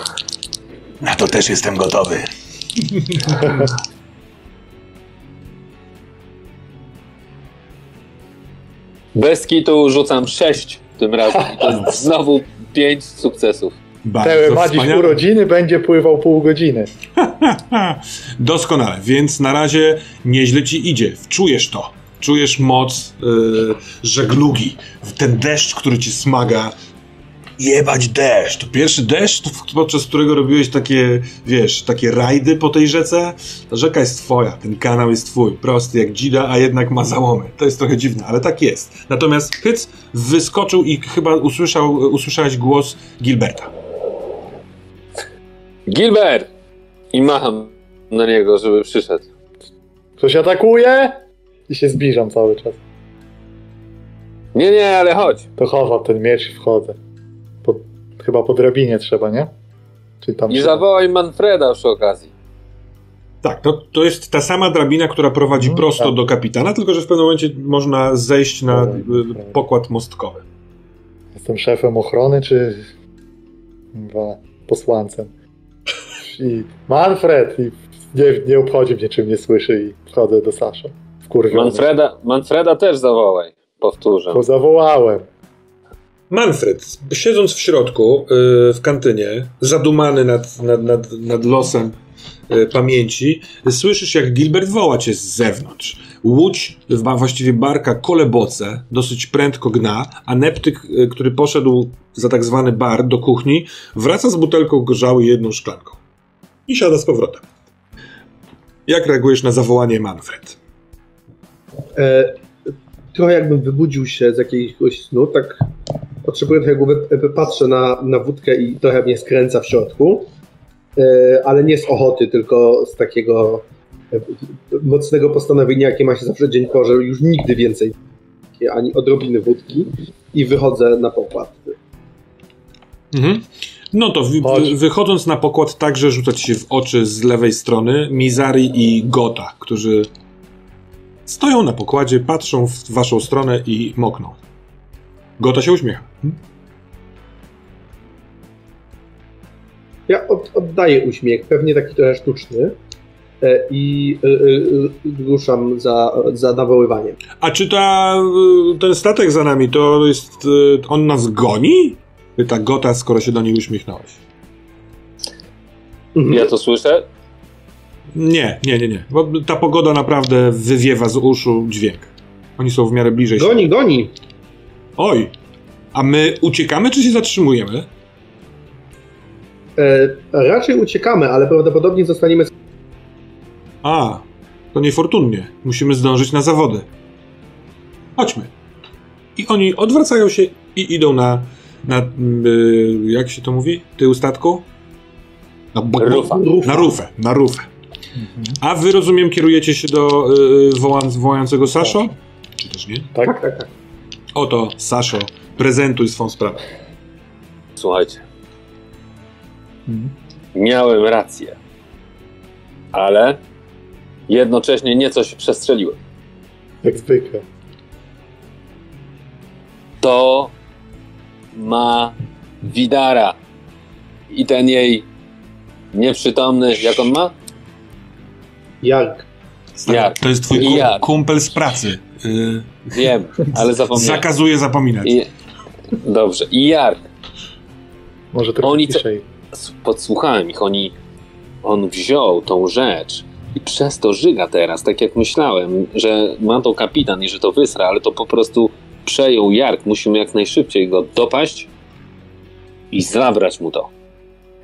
Na to też jestem gotowy. Bez kitu rzucam 6 tym razem. I to jest znowu 5 sukcesów. Bardzo ma dziś urodziny, będzie pływał pół godziny. Doskonale, więc na razie nieźle ci idzie. Czujesz to. Czujesz moc yy, żeglugi. Ten deszcz, który ci smaga. Jebać deszcz. To pierwszy deszcz, podczas którego robiłeś takie, wiesz, takie rajdy po tej rzece. Ta rzeka jest twoja, ten kanał jest twój. Prosty jak dzida, a jednak ma załomy. To jest trochę dziwne, ale tak jest. Natomiast Hyc wyskoczył i chyba usłyszał, usłyszałeś głos Gilberta. Gilbert! I macham na niego, żeby przyszedł. Ktoś atakuje? I się zbliżam cały czas. Nie, nie, ale chodź. To chowam ten miecz i wchodzę. Po, chyba po drabinie trzeba, nie? Czy tam I się- zawołaj Manfreda przy okazji. Tak, to, to jest ta sama drabina, która prowadzi Mhm, prosto tak. do kapitana, tylko że w pewnym momencie można zejść na Dobra, y, dobra. pokład mostkowy. Jestem szefem ochrony, czy chyba posłancem? I Manfred! I nie, nie obchodzi mnie, czym nie słyszy i wchodzę do Sasza. Manfreda, Manfreda też zawołaj. Powtórzę. Bo zawołałem. Manfred, siedząc w środku, y, w kantynie, zadumany nad, nad, nad, nad losem y, pamięci, słyszysz jak Gilbert woła cię z zewnątrz. Łódź, właściwie barka, koleboce, dosyć prędko gna, a Neptyk, y, który poszedł za tak zwany bar do kuchni, wraca z butelką gorzały i jedną szklanką. I siada z powrotem. Jak reagujesz na zawołanie Manfred? e, trochę jakbym wybudził się z jakiegoś snu, tak potrzebuję trochę głowy, patrzę na, na wódkę i trochę mnie skręca w środku, e, ale nie z ochoty, tylko z takiego e, mocnego postanowienia, jakie ma się zawsze dzień po, że już nigdy więcej ani odrobiny wódki i wychodzę na pokład. Mhm. No to Chodź. wy, wychodząc na pokład także rzuca ci się w oczy z lewej strony Mizari i Gota, którzy stoją na pokładzie, patrzą w waszą stronę i mokną. Gota się uśmiecha. Ja od, oddaję uśmiech, pewnie taki trochę sztuczny e, i e, e, ruszam za, za nawoływaniem. A czy ta, ten statek za nami to jest. On nas goni? Pyta Gota, skoro się do niej uśmiechnąłeś. Mhm. Ja to słyszę? Nie, nie, nie, nie. Bo ta pogoda naprawdę wywiewa z uszu dźwięk. Oni są w miarę bliżej. Goni, goni! Oj! A my uciekamy, czy się zatrzymujemy? E, raczej uciekamy, ale prawdopodobnie zostaniemy. A, to niefortunnie. Musimy zdążyć na zawody. Chodźmy. I oni odwracają się i idą na. Na y, jak się to mówi? Tył statku? Na, bo- Rufa. Rufa. na rufę. Na rufę. A wy rozumiem, kierujecie się do y, woła, wołającego Saszo? Czy też nie? Tak? Tak, tak, tak. Oto, Saszo, prezentuj swą sprawę. Słuchajcie, Mhm. miałem rację. Ale jednocześnie nieco się przestrzeliłem. Jak zwykle. To ma Widara i ten jej nieprzytomny, jak on ma? Jak? Jak? To jest twój kum- jak? kumpel z pracy. Y, Wiem, ale zapomniałem. zakazuje zapominać. I... Dobrze. I Jark. Może trochę Oni ciszej. Podsłuchałem ich, oni... On wziął tą rzecz i przez to żyga teraz, tak jak myślałem, że ma to kapitan i że to wysra, ale to po prostu przejął Jark. Musimy jak najszybciej go dopaść i zabrać mu to.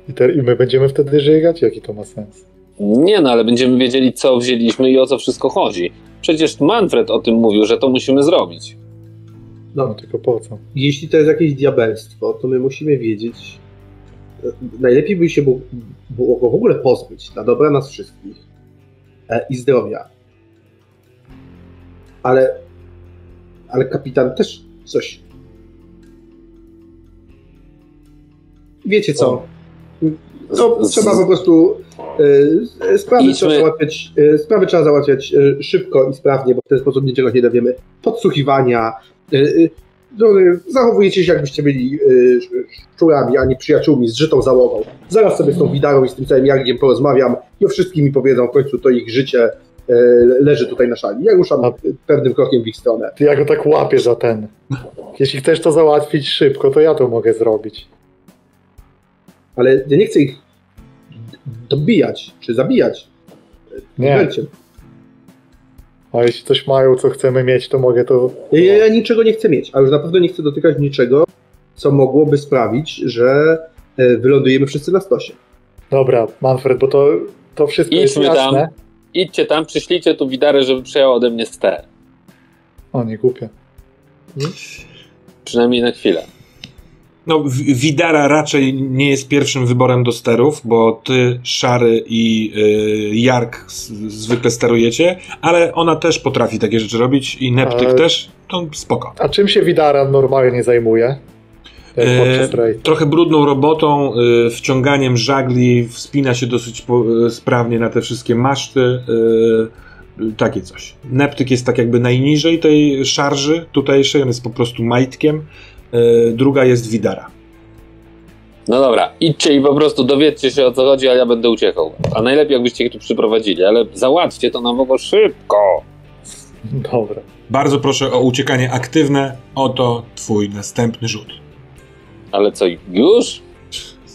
I, te, I my będziemy wtedy żygać? Jaki to ma sens? Nie no, ale będziemy wiedzieli, co wzięliśmy i o co wszystko chodzi. Przecież Manfred o tym mówił, że to musimy zrobić. No tylko po co? Jeśli to jest jakieś diabelstwo, to my musimy wiedzieć. e, Najlepiej by się było, go w ogóle pozbyć dla dobra nas wszystkich e, i zdrowia. Ale, ale kapitan też coś. Wiecie co? Z- trzeba po prostu e, sprawy, Idźmy. trzeba załatwiać, sprawy trzeba załatwiać szybko i sprawnie, bo w ten sposób niczego nie dowiemy. Podsłuchiwania. no, zachowujecie się, jakbyście byli sz- szczurami, a nie przyjaciółmi z żytą załogą. Zaraz sobie z tą Widarą i z tym całym Jargiem porozmawiam i o wszystkim mi powiedzą. W końcu to ich życie leży tutaj na szali. Ja ruszam A- e, pewnym krokiem w ich stronę. Ty ja go tak łapię za ten. Jeśli chcesz to załatwić szybko, to ja to mogę zrobić. Ale ja nie chcę ich dobijać czy zabijać. Nie. Wiecie. A jeśli coś mają, co chcemy mieć, to mogę to. Ja, ja, ja niczego nie chcę mieć, a już na pewno nie chcę dotykać niczego, co mogłoby sprawić, że e, wylądujemy wszyscy na stosie. Dobra, Manfred, bo to, to wszystko jest Idźmy tam. Idźcie tam, przyślijcie tu Widarę, żeby przejęła ode mnie ster. O, nie głupie. Przynajmniej na chwilę. No, Widara raczej nie jest pierwszym wyborem do sterów, bo ty, Szary i y, Jark z, zwykle sterujecie, ale ona też potrafi takie rzeczy robić i Neptyk Ale- też, to spoko. A czym się Widara normalnie zajmuje? E? Trochę brudną robotą, y, wciąganiem żagli, wspina się dosyć po, y, sprawnie na te wszystkie maszty, y, takie coś. Neptyk jest tak jakby najniżej tej szarży tutejszej, on jest po prostu majtkiem, y, druga jest Widara. No dobra, idźcie i po prostu dowiedzcie się o co chodzi, a ja będę uciekał. A najlepiej jakbyście ich tu przyprowadzili, ale załatwcie to na wogo szybko. Dobra. Bardzo proszę o uciekanie aktywne. Oto twój następny rzut. Ale co, już?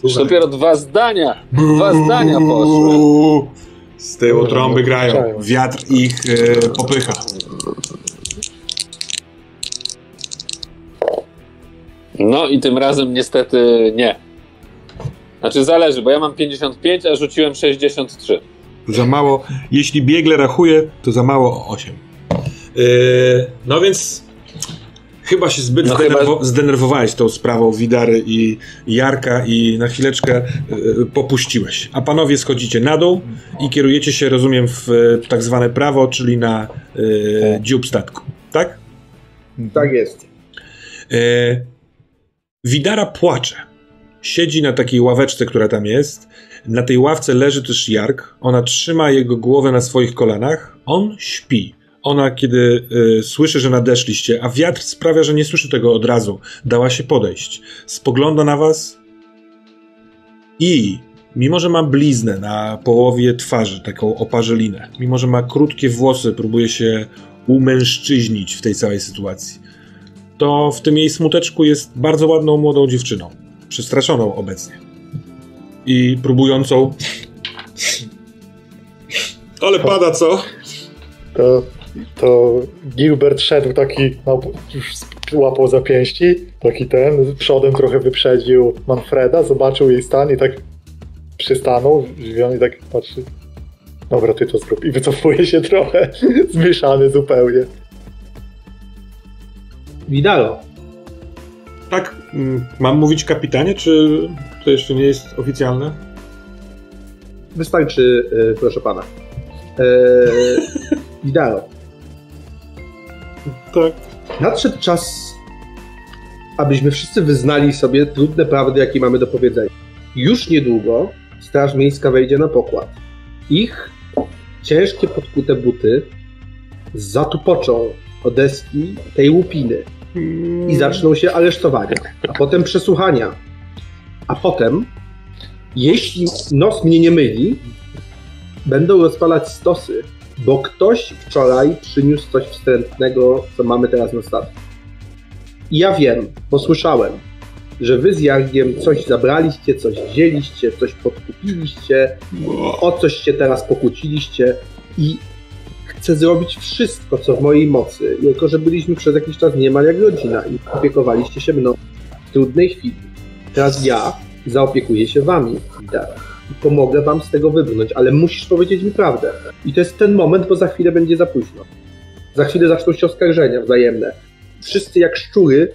Już dopiero dwa zdania. Dwa zdania poszły. Z tyłu trąby grają. Wiatr ich e, popycha. No i tym razem niestety nie. Znaczy zależy, bo ja mam 55, a rzuciłem 63. Za mało. Jeśli biegle rachuje, to za mało o 8. E, no więc chyba się zbyt No zdenerwo- chyba- zdenerwowałeś tą sprawą Widary i Jarka i na chwileczkę e, popuściłeś. A panowie schodzicie na dół i kierujecie się, rozumiem, w e, tak zwane prawo, czyli na e, dziób statku. Tak? Tak jest. E, Widara płacze. Siedzi na takiej ławeczce, która tam jest. Na tej ławce leży też Jark. Ona trzyma jego głowę na swoich kolanach. On śpi. Ona, kiedy e, słyszy, że nadeszliście, a wiatr sprawia, że nie słyszy tego od razu, dała się podejść. Spogląda na was i, mimo że ma bliznę na połowie twarzy, taką oparzelinę, mimo że ma krótkie włosy, próbuje się umężczyźnić w tej całej sytuacji to w tym jej smuteczku jest bardzo ładną młodą dziewczyną. Przestraszoną obecnie. I próbującą. Ale pada co? To, to Gilbert szedł taki, no, już łapał za pięści, taki ten, przodem trochę wyprzedził Manfreda, zobaczył jej stan i tak przystanął, zdziwiony i tak patrzy. Dobra, ty to zrób. I wycofuje się trochę, zmieszany zupełnie. Widaro. Tak, mm, mam mówić kapitanie, czy to jeszcze nie jest oficjalne? Wystarczy, e, proszę pana. E, Widaro. Tak. Nadszedł czas, abyśmy wszyscy wyznali sobie trudne prawdy, jakie mamy do powiedzenia. Już niedługo Straż Miejska wejdzie na pokład. Ich ciężkie, podkute buty zatupoczą o deski tej łupiny i zaczną się aresztowania, a potem przesłuchania, a potem jeśli nos mnie nie myli, będą rozpalać stosy, bo ktoś wczoraj przyniósł coś wstrętnego, co mamy teraz na statku. I ja wiem, bo słyszałem, że wy z Jargiem coś zabraliście, coś wzięliście, coś podkupiliście, o coś się teraz pokłóciliście i chcę zrobić wszystko, co w mojej mocy, jako że byliśmy przez jakiś czas niemal jak rodzina i opiekowaliście się mną w trudnej chwili. Teraz ja zaopiekuję się wami, Ida, i pomogę wam z tego wybrnąć, ale musisz powiedzieć mi prawdę. I to jest ten moment, bo za chwilę będzie za późno. Za chwilę zaczną się oskarżenia wzajemne. Wszyscy jak szczury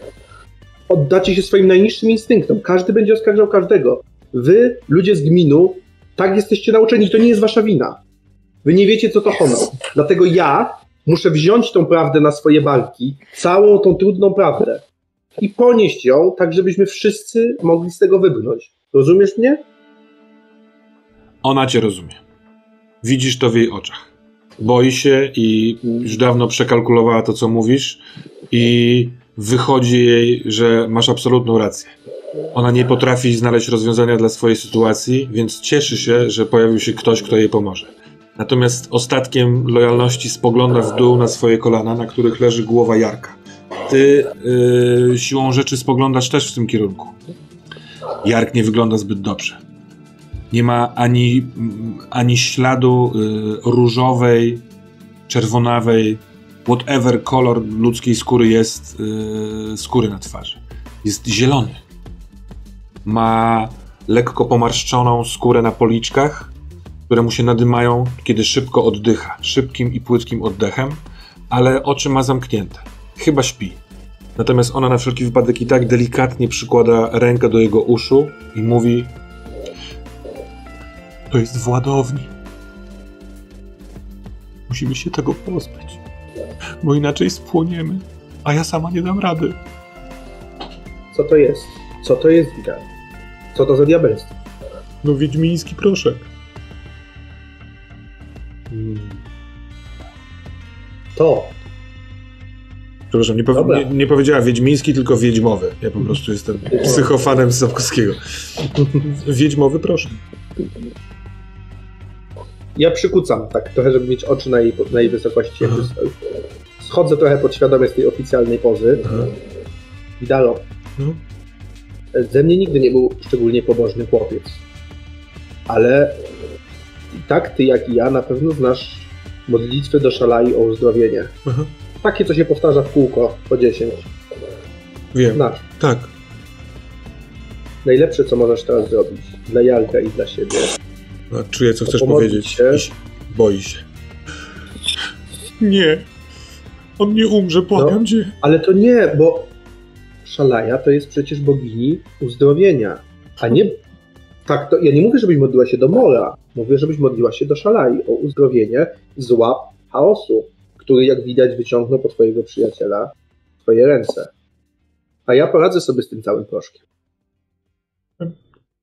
oddacie się swoim najniższym instynktom. Każdy będzie oskarżał każdego. Wy, ludzie z gminu, tak jesteście nauczeni, to nie jest wasza wina. Wy nie wiecie, co to honor. Dlatego ja muszę wziąć tą prawdę na swoje barki, całą tą trudną prawdę i ponieść ją, tak żebyśmy wszyscy mogli z tego wybrnąć. Rozumiesz mnie? Ona cię rozumie. Widzisz to w jej oczach. Boi się i już dawno przekalkulowała to, co mówisz, i wychodzi jej, że masz absolutną rację. Ona nie potrafi znaleźć rozwiązania dla swojej sytuacji, więc cieszy się, że pojawił się ktoś, kto jej pomoże. Natomiast ostatkiem lojalności spogląda w dół na swoje kolana, na których leży głowa Jarka. Ty yy, siłą rzeczy spoglądasz też w tym kierunku. Jark nie wygląda zbyt dobrze. Nie ma ani, ani śladu y, różowej, czerwonawej, whatever kolor ludzkiej skóry jest, y, skóry na twarzy. Jest zielony. Ma lekko pomarszczoną skórę na policzkach, które mu się nadymają, kiedy szybko oddycha, szybkim i płytkim oddechem, ale oczy ma zamknięte. Chyba śpi. Natomiast ona na wszelki wypadek i tak delikatnie przykłada rękę do jego uszu i mówi: To jest w ładowni. Musimy się tego pozbyć, bo inaczej spłoniemy, a ja sama nie dam rady. Co to jest? Co to jest, Wigan? Co to za diabelstwo? No, wiedźmiński proszek. Hmm. To. Przepraszam, nie, Dobra. nie, nie powiedziała wiedźmiński, tylko wiedźmowy. Ja po prostu jestem psychofanem Sapkowskiego. Wiedźmowy proszek. Ja przykucam tak trochę, żeby mieć oczy na jej, na jej wysokości. Aha. Schodzę trochę podświadomie z tej oficjalnej pozy. Widalo. No. Ze mnie nigdy nie był szczególnie pobożny chłopiec. Ale tak ty jak i ja na pewno znasz modlitwy do szalai o uzdrowienie. Aha. Takie, co się powtarza w kółko po 10. Wiem, Znasz. tak. Najlepsze, co możesz teraz zrobić dla Jarka i dla siebie, No, czuję, co chcesz powiedzieć. się. Boi się. Nie. On nie umrze, błagam No. cię. Ale to nie, bo Szalaja to jest przecież bogini uzdrowienia, a nie. Tak, to ja nie mówię, żebyś modliła się do Mora. Mówię, żebyś modliła się do Szalai o uzdrowienie z łap chaosu, który, jak widać, wyciągnął po twojego przyjaciela twoje ręce. A ja poradzę sobie z tym całym proszkiem.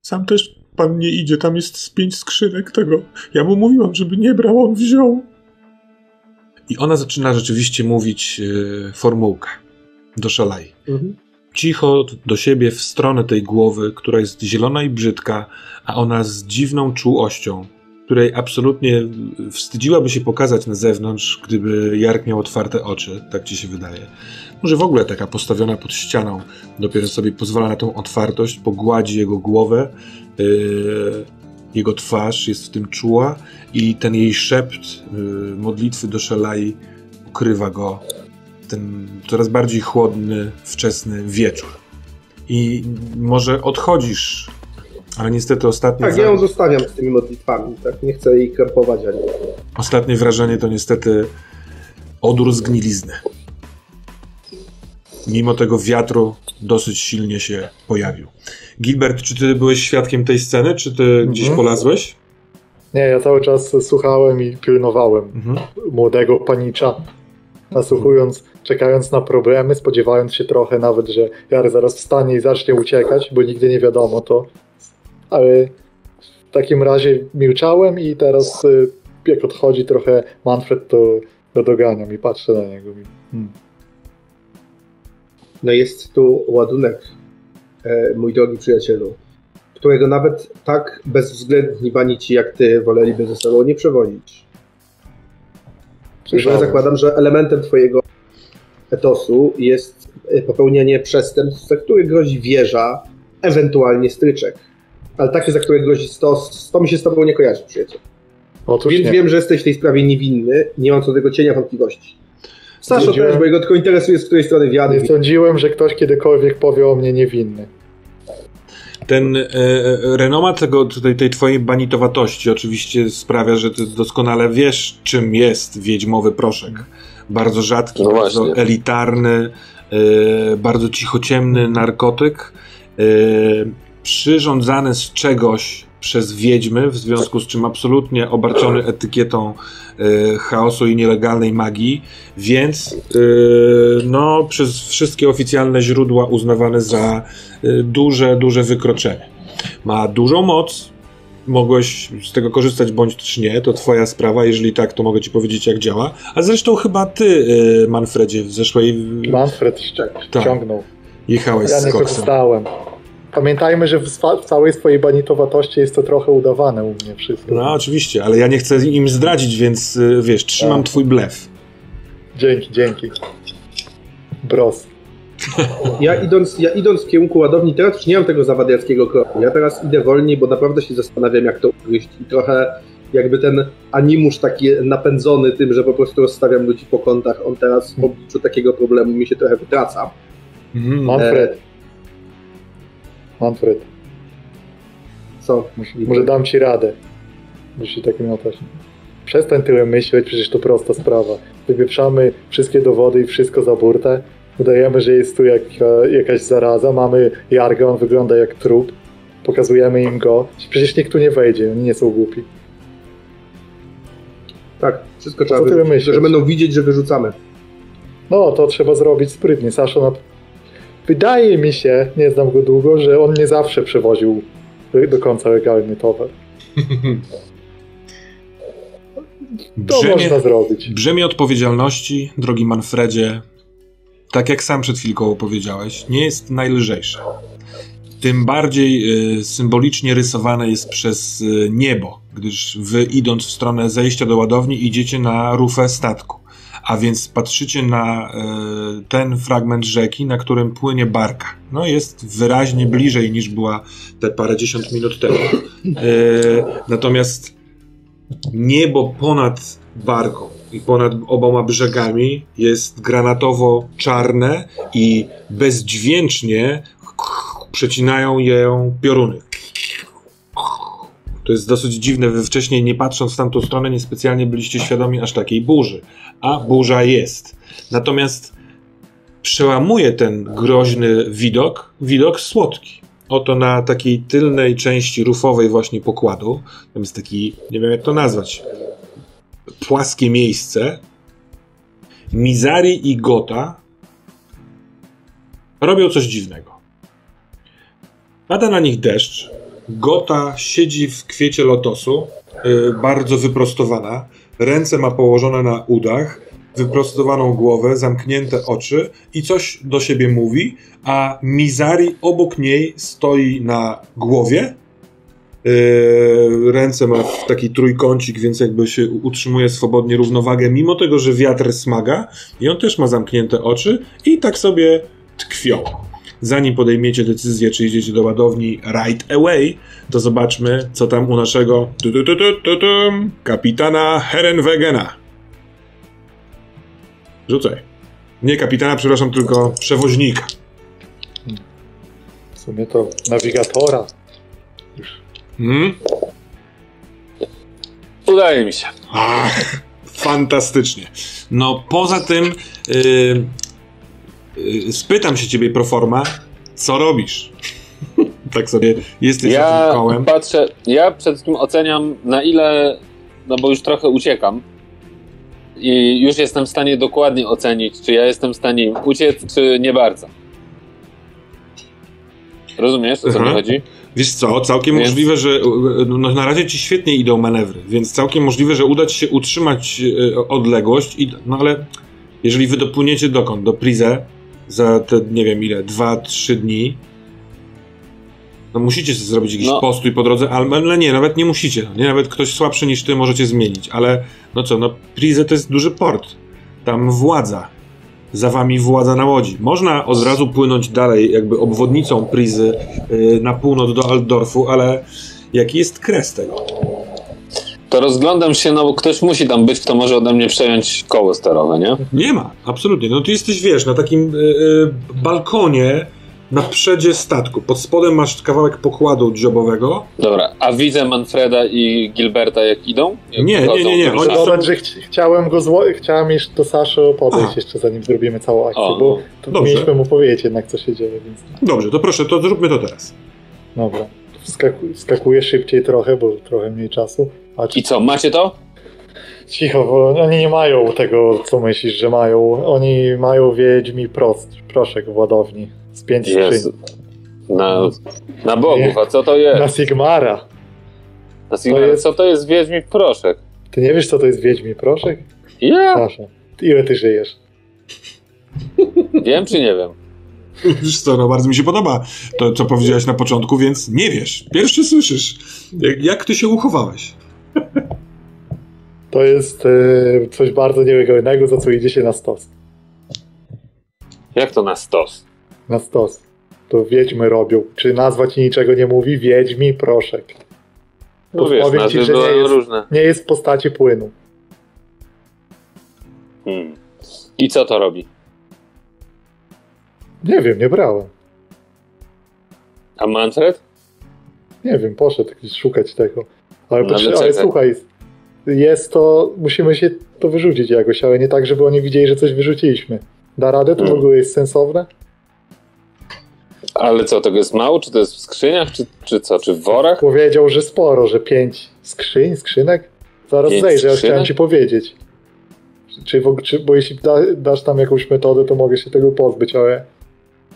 Sam też pan nie idzie, tam jest z pięć skrzynek tego. Ja mu mówiłam, żeby nie brał, on wziął. I ona zaczyna rzeczywiście mówić e, formułkę do szalai. Mhm. cicho do siebie w stronę tej głowy, która jest zielona i brzydka, a ona z dziwną czułością, której absolutnie wstydziłaby się pokazać na zewnątrz, gdyby Jark miał otwarte oczy, tak ci się wydaje. Może w ogóle taka postawiona pod ścianą dopiero sobie pozwala na tą otwartość, pogładzi jego głowę, yy, jego twarz jest w tym czuła i ten jej szept yy, modlitwy do Szalai ukrywa go ten coraz bardziej chłodny, wczesny wieczór. I może odchodzisz, ale niestety ostatnie, Tak, ja ją zostawiam z tymi modlitwami. Tak? Nie chcę jej krępować ani. ostatnie wrażenie to niestety odór zgnilizny. Mimo tego wiatru dosyć silnie się pojawił. Gilbert, czy ty byłeś świadkiem tej sceny, czy ty gdzieś polazłeś? Nie, ja cały czas słuchałem i pilnowałem Mhm. młodego panicza, nasłuchując, czekając na problemy, spodziewając się trochę nawet, że Jary zaraz wstanie i zacznie uciekać, bo nigdy nie wiadomo to. Ale w takim razie milczałem i teraz y, jak odchodzi trochę Manfred, to, to doganiam i patrzę na niego. Hmm. No jest tu ładunek, e, mój drogi przyjacielu. którego nawet tak bezwzględni banici jak ty woleliby ze sobą nie ja Słyszałem. zakładam, że elementem twojego etosu jest y, popełnianie przestępstw, za które grozi wieża, ewentualnie stryczek. Ale takie, za które grozi stos, to mi się z tobą nie kojarzy, przyjaciel. Otóż Więc nie. wiem, że jesteś w tej sprawie niewinny, nie mam co do tego cienia wątpliwości. Wiedziałem- też, bo jego tylko interesuje, z której strony wiatr. Nie sądziłem, że ktoś kiedykolwiek powie o mnie niewinny. Ten e, e, renomat tego, tej, tej twojej banitowatości oczywiście sprawia, że ty doskonale wiesz, czym jest wiedźmowy proszek. Bardzo rzadki, No bardzo elitarny, e, bardzo cichociemny narkotyk, e, przyrządzany z czegoś przez wiedźmy, w związku z czym absolutnie obarczony etykietą e, chaosu i nielegalnej magii, więc e, no, przez wszystkie oficjalne źródła uznawany za e, duże, duże wykroczenie. Ma dużą moc, mogłeś z tego korzystać bądź też nie, to twoja sprawa, jeżeli tak, to mogę ci powiedzieć jak działa, a zresztą chyba ty, Manfredzie, w zeszłej Manfred ścią- Tak. ściągnął. jechałeś Ja z nie koksem. korzystałem. Pamiętajmy, że w, swa- w całej swojej banitowatości jest to trochę udawane u mnie wszystko. No oczywiście, ale ja nie chcę im zdradzić, więc e, wiesz, trzymam Tak. twój blef. Dzięki, dzięki. Bros. Ja idąc, ja idąc w kierunku ładowni, teraz już nie mam tego zawadiackiego kroku. Ja teraz idę wolniej, bo naprawdę się zastanawiam, jak to ugryźć. I trochę jakby ten animusz taki napędzony tym, że po prostu rozstawiam ludzi po kątach, on teraz w obliczu takiego problemu mi się trochę wytraca. Mhm. Manfred. Manfred, Co? może, dam ci radę. Musisz się tak miotać. Przestań tyle myśleć, przecież to prosta sprawa. Wypieprzamy wszystkie dowody i wszystko za burtę. Udajemy, że jest tu jaka, jakaś zaraza. Mamy Jarga, on wygląda jak trup. Pokazujemy im go. Przecież nikt tu nie wejdzie, oni nie są głupi. Tak, wszystko trzeba co tyle wyrzucić, że będą widzieć, że wyrzucamy. No, to trzeba zrobić sprytnie. Sasza, na... wydaje mi się, nie znam go długo, że on nie zawsze przewoził do- końca legalny towar. To Brzemię, można zrobić. brzemię odpowiedzialności, drogi Manfredzie, tak jak sam przed chwilką powiedziałeś, nie jest najlżejsze. Tym bardziej y, symbolicznie rysowane jest przez y, niebo, gdyż wy idąc w stronę zejścia do ładowni idziecie na rufę statku. A więc patrzycie na y, ten fragment rzeki, na którym płynie barka. No jest wyraźnie bliżej niż była te parędziesiąt minut temu. Y, natomiast niebo ponad barką i ponad oboma brzegami jest granatowo-czarne i bezdźwięcznie przecinają je pioruny. To jest dosyć dziwne, wy wcześniej nie patrząc w tamtą stronę niespecjalnie byliście świadomi aż takiej burzy. A burza jest. Natomiast przełamuje ten groźny widok, widok słodki. Oto na takiej tylnej części rufowej właśnie pokładu, tam jest taki, nie wiem jak to nazwać, płaskie miejsce. Mizari i Gota robią coś dziwnego. Pada na nich deszcz. Gota siedzi w kwiecie lotosu, yy, bardzo wyprostowana. Ręce ma położone na udach, wyprostowaną głowę, zamknięte oczy i coś do siebie mówi, a Mizari obok niej stoi na głowie. Yy, ręce ma w taki trójkącik, więc jakby się utrzymuje swobodnie równowagę, mimo tego, że wiatr smaga. I on też ma zamknięte oczy i tak sobie tkwią. Zanim podejmiecie decyzję, czy idziecie do ładowni right away, to zobaczmy, co tam u naszego tu, tu, tu, tu, tu, kapitana Herenwegena. Rzucaj. Nie kapitana, przepraszam, tylko przewoźnika. W sumie to nawigatora. Hmm? Udaje mi się. Ach, fantastycznie. No, poza tym yy, spytam się ciebie pro forma, co robisz? tak sobie jesteś Ja tym kołem. patrzę, ja przede wszystkim oceniam na ile, no bo już trochę uciekam i już jestem w stanie dokładnie ocenić, czy ja jestem w stanie im uciec, czy nie bardzo. Rozumiesz, o co mi Mhm. chodzi? Wiesz co, całkiem Więc- możliwe, że no, na razie ci świetnie idą manewry, więc całkiem możliwe, że uda ci się utrzymać e, odległość, i, no ale jeżeli wy dopłyniecie dokąd? Do Prize za te, nie wiem ile, 2-3 dni, No musicie zrobić jakiś No. postój po drodze, ale nie, nawet nie musicie. Nie, nawet ktoś słabszy niż ty możecie zmienić, ale no co, no Prize to jest duży port. Tam władza. Za wami władza na łodzi. Można od razu płynąć dalej, jakby obwodnicą Prizy y, na północ do Altdorfu, ale jaki jest kres tego? To rozglądam się, no bo ktoś musi tam być, kto może ode mnie przejąć koło sterowe, nie? Nie ma, absolutnie. No ty jesteś, wiesz, na takim y, y, balkonie na przedzie statku. Pod spodem masz kawałek pokładu dziobowego. Dobra, a widzę Manfreda i Gilberta jak idą? Jak Nie, nie, nie, nie, oni są- że chci- chciałem go zło... chciałem jeszcze do Saszy podejść Aha. jeszcze zanim zrobimy całą akcję, O, bo to dobrze. mieliśmy mu powiedzieć jednak co się dzieje, więc Dobrze, to proszę, to zróbmy to teraz. dobra. Skakuję szybciej trochę, bo trochę mniej czasu. A I co, macie to? Cicho, bo oni nie mają tego, co myślisz, że mają. Oni mają wiedźmi prost, proszek w ładowni z pięć skrzyń. Na, na bogów, a co to Na jest? Sigmara. Na Sigmar, jest- Co to jest Wiedźmi proszek? Ty nie wiesz, co to jest wiedźmi proszek? Ja Proszę. Ile ty żyjesz? wiem czy nie wiem? Wiesz co, no bardzo mi się podoba to, co powiedziałeś na początku, więc nie wiesz. Pierwszy słyszysz. Jak, jak ty się uchowałeś? To jest e, coś bardzo niewygodnego, za co idzie się na stos. Jak to na stos? Na stos. To wiedźmy robią. Czy nazwa ci niczego nie mówi? Wiedźmi proszek. No wiesz, Podpowiem ci, że nie jest- różne. Nie jest w postaci płynu. Hmm. I co to robi? Nie wiem, nie brałem. A Manfred? Nie wiem, poszedł gdzieś szukać tego. Ale, No, ale ale słuchaj, jest to, musimy się to wyrzucić jakoś, ale nie tak, żeby oni widzieli, że coś wyrzuciliśmy. Da radę? To w Hmm. ogóle jest sensowne? Ale co, tego jest mało? Czy to jest w skrzyniach? Czy, czy co? Czy w worach? Powiedział, że sporo, że pięć skrzyń, skrzynek? Zaraz Pięć zejrzę, ja chciałem ci powiedzieć. Czy, czy, bo jeśli da, dasz tam jakąś metodę, to mogę się tego pozbyć, ale...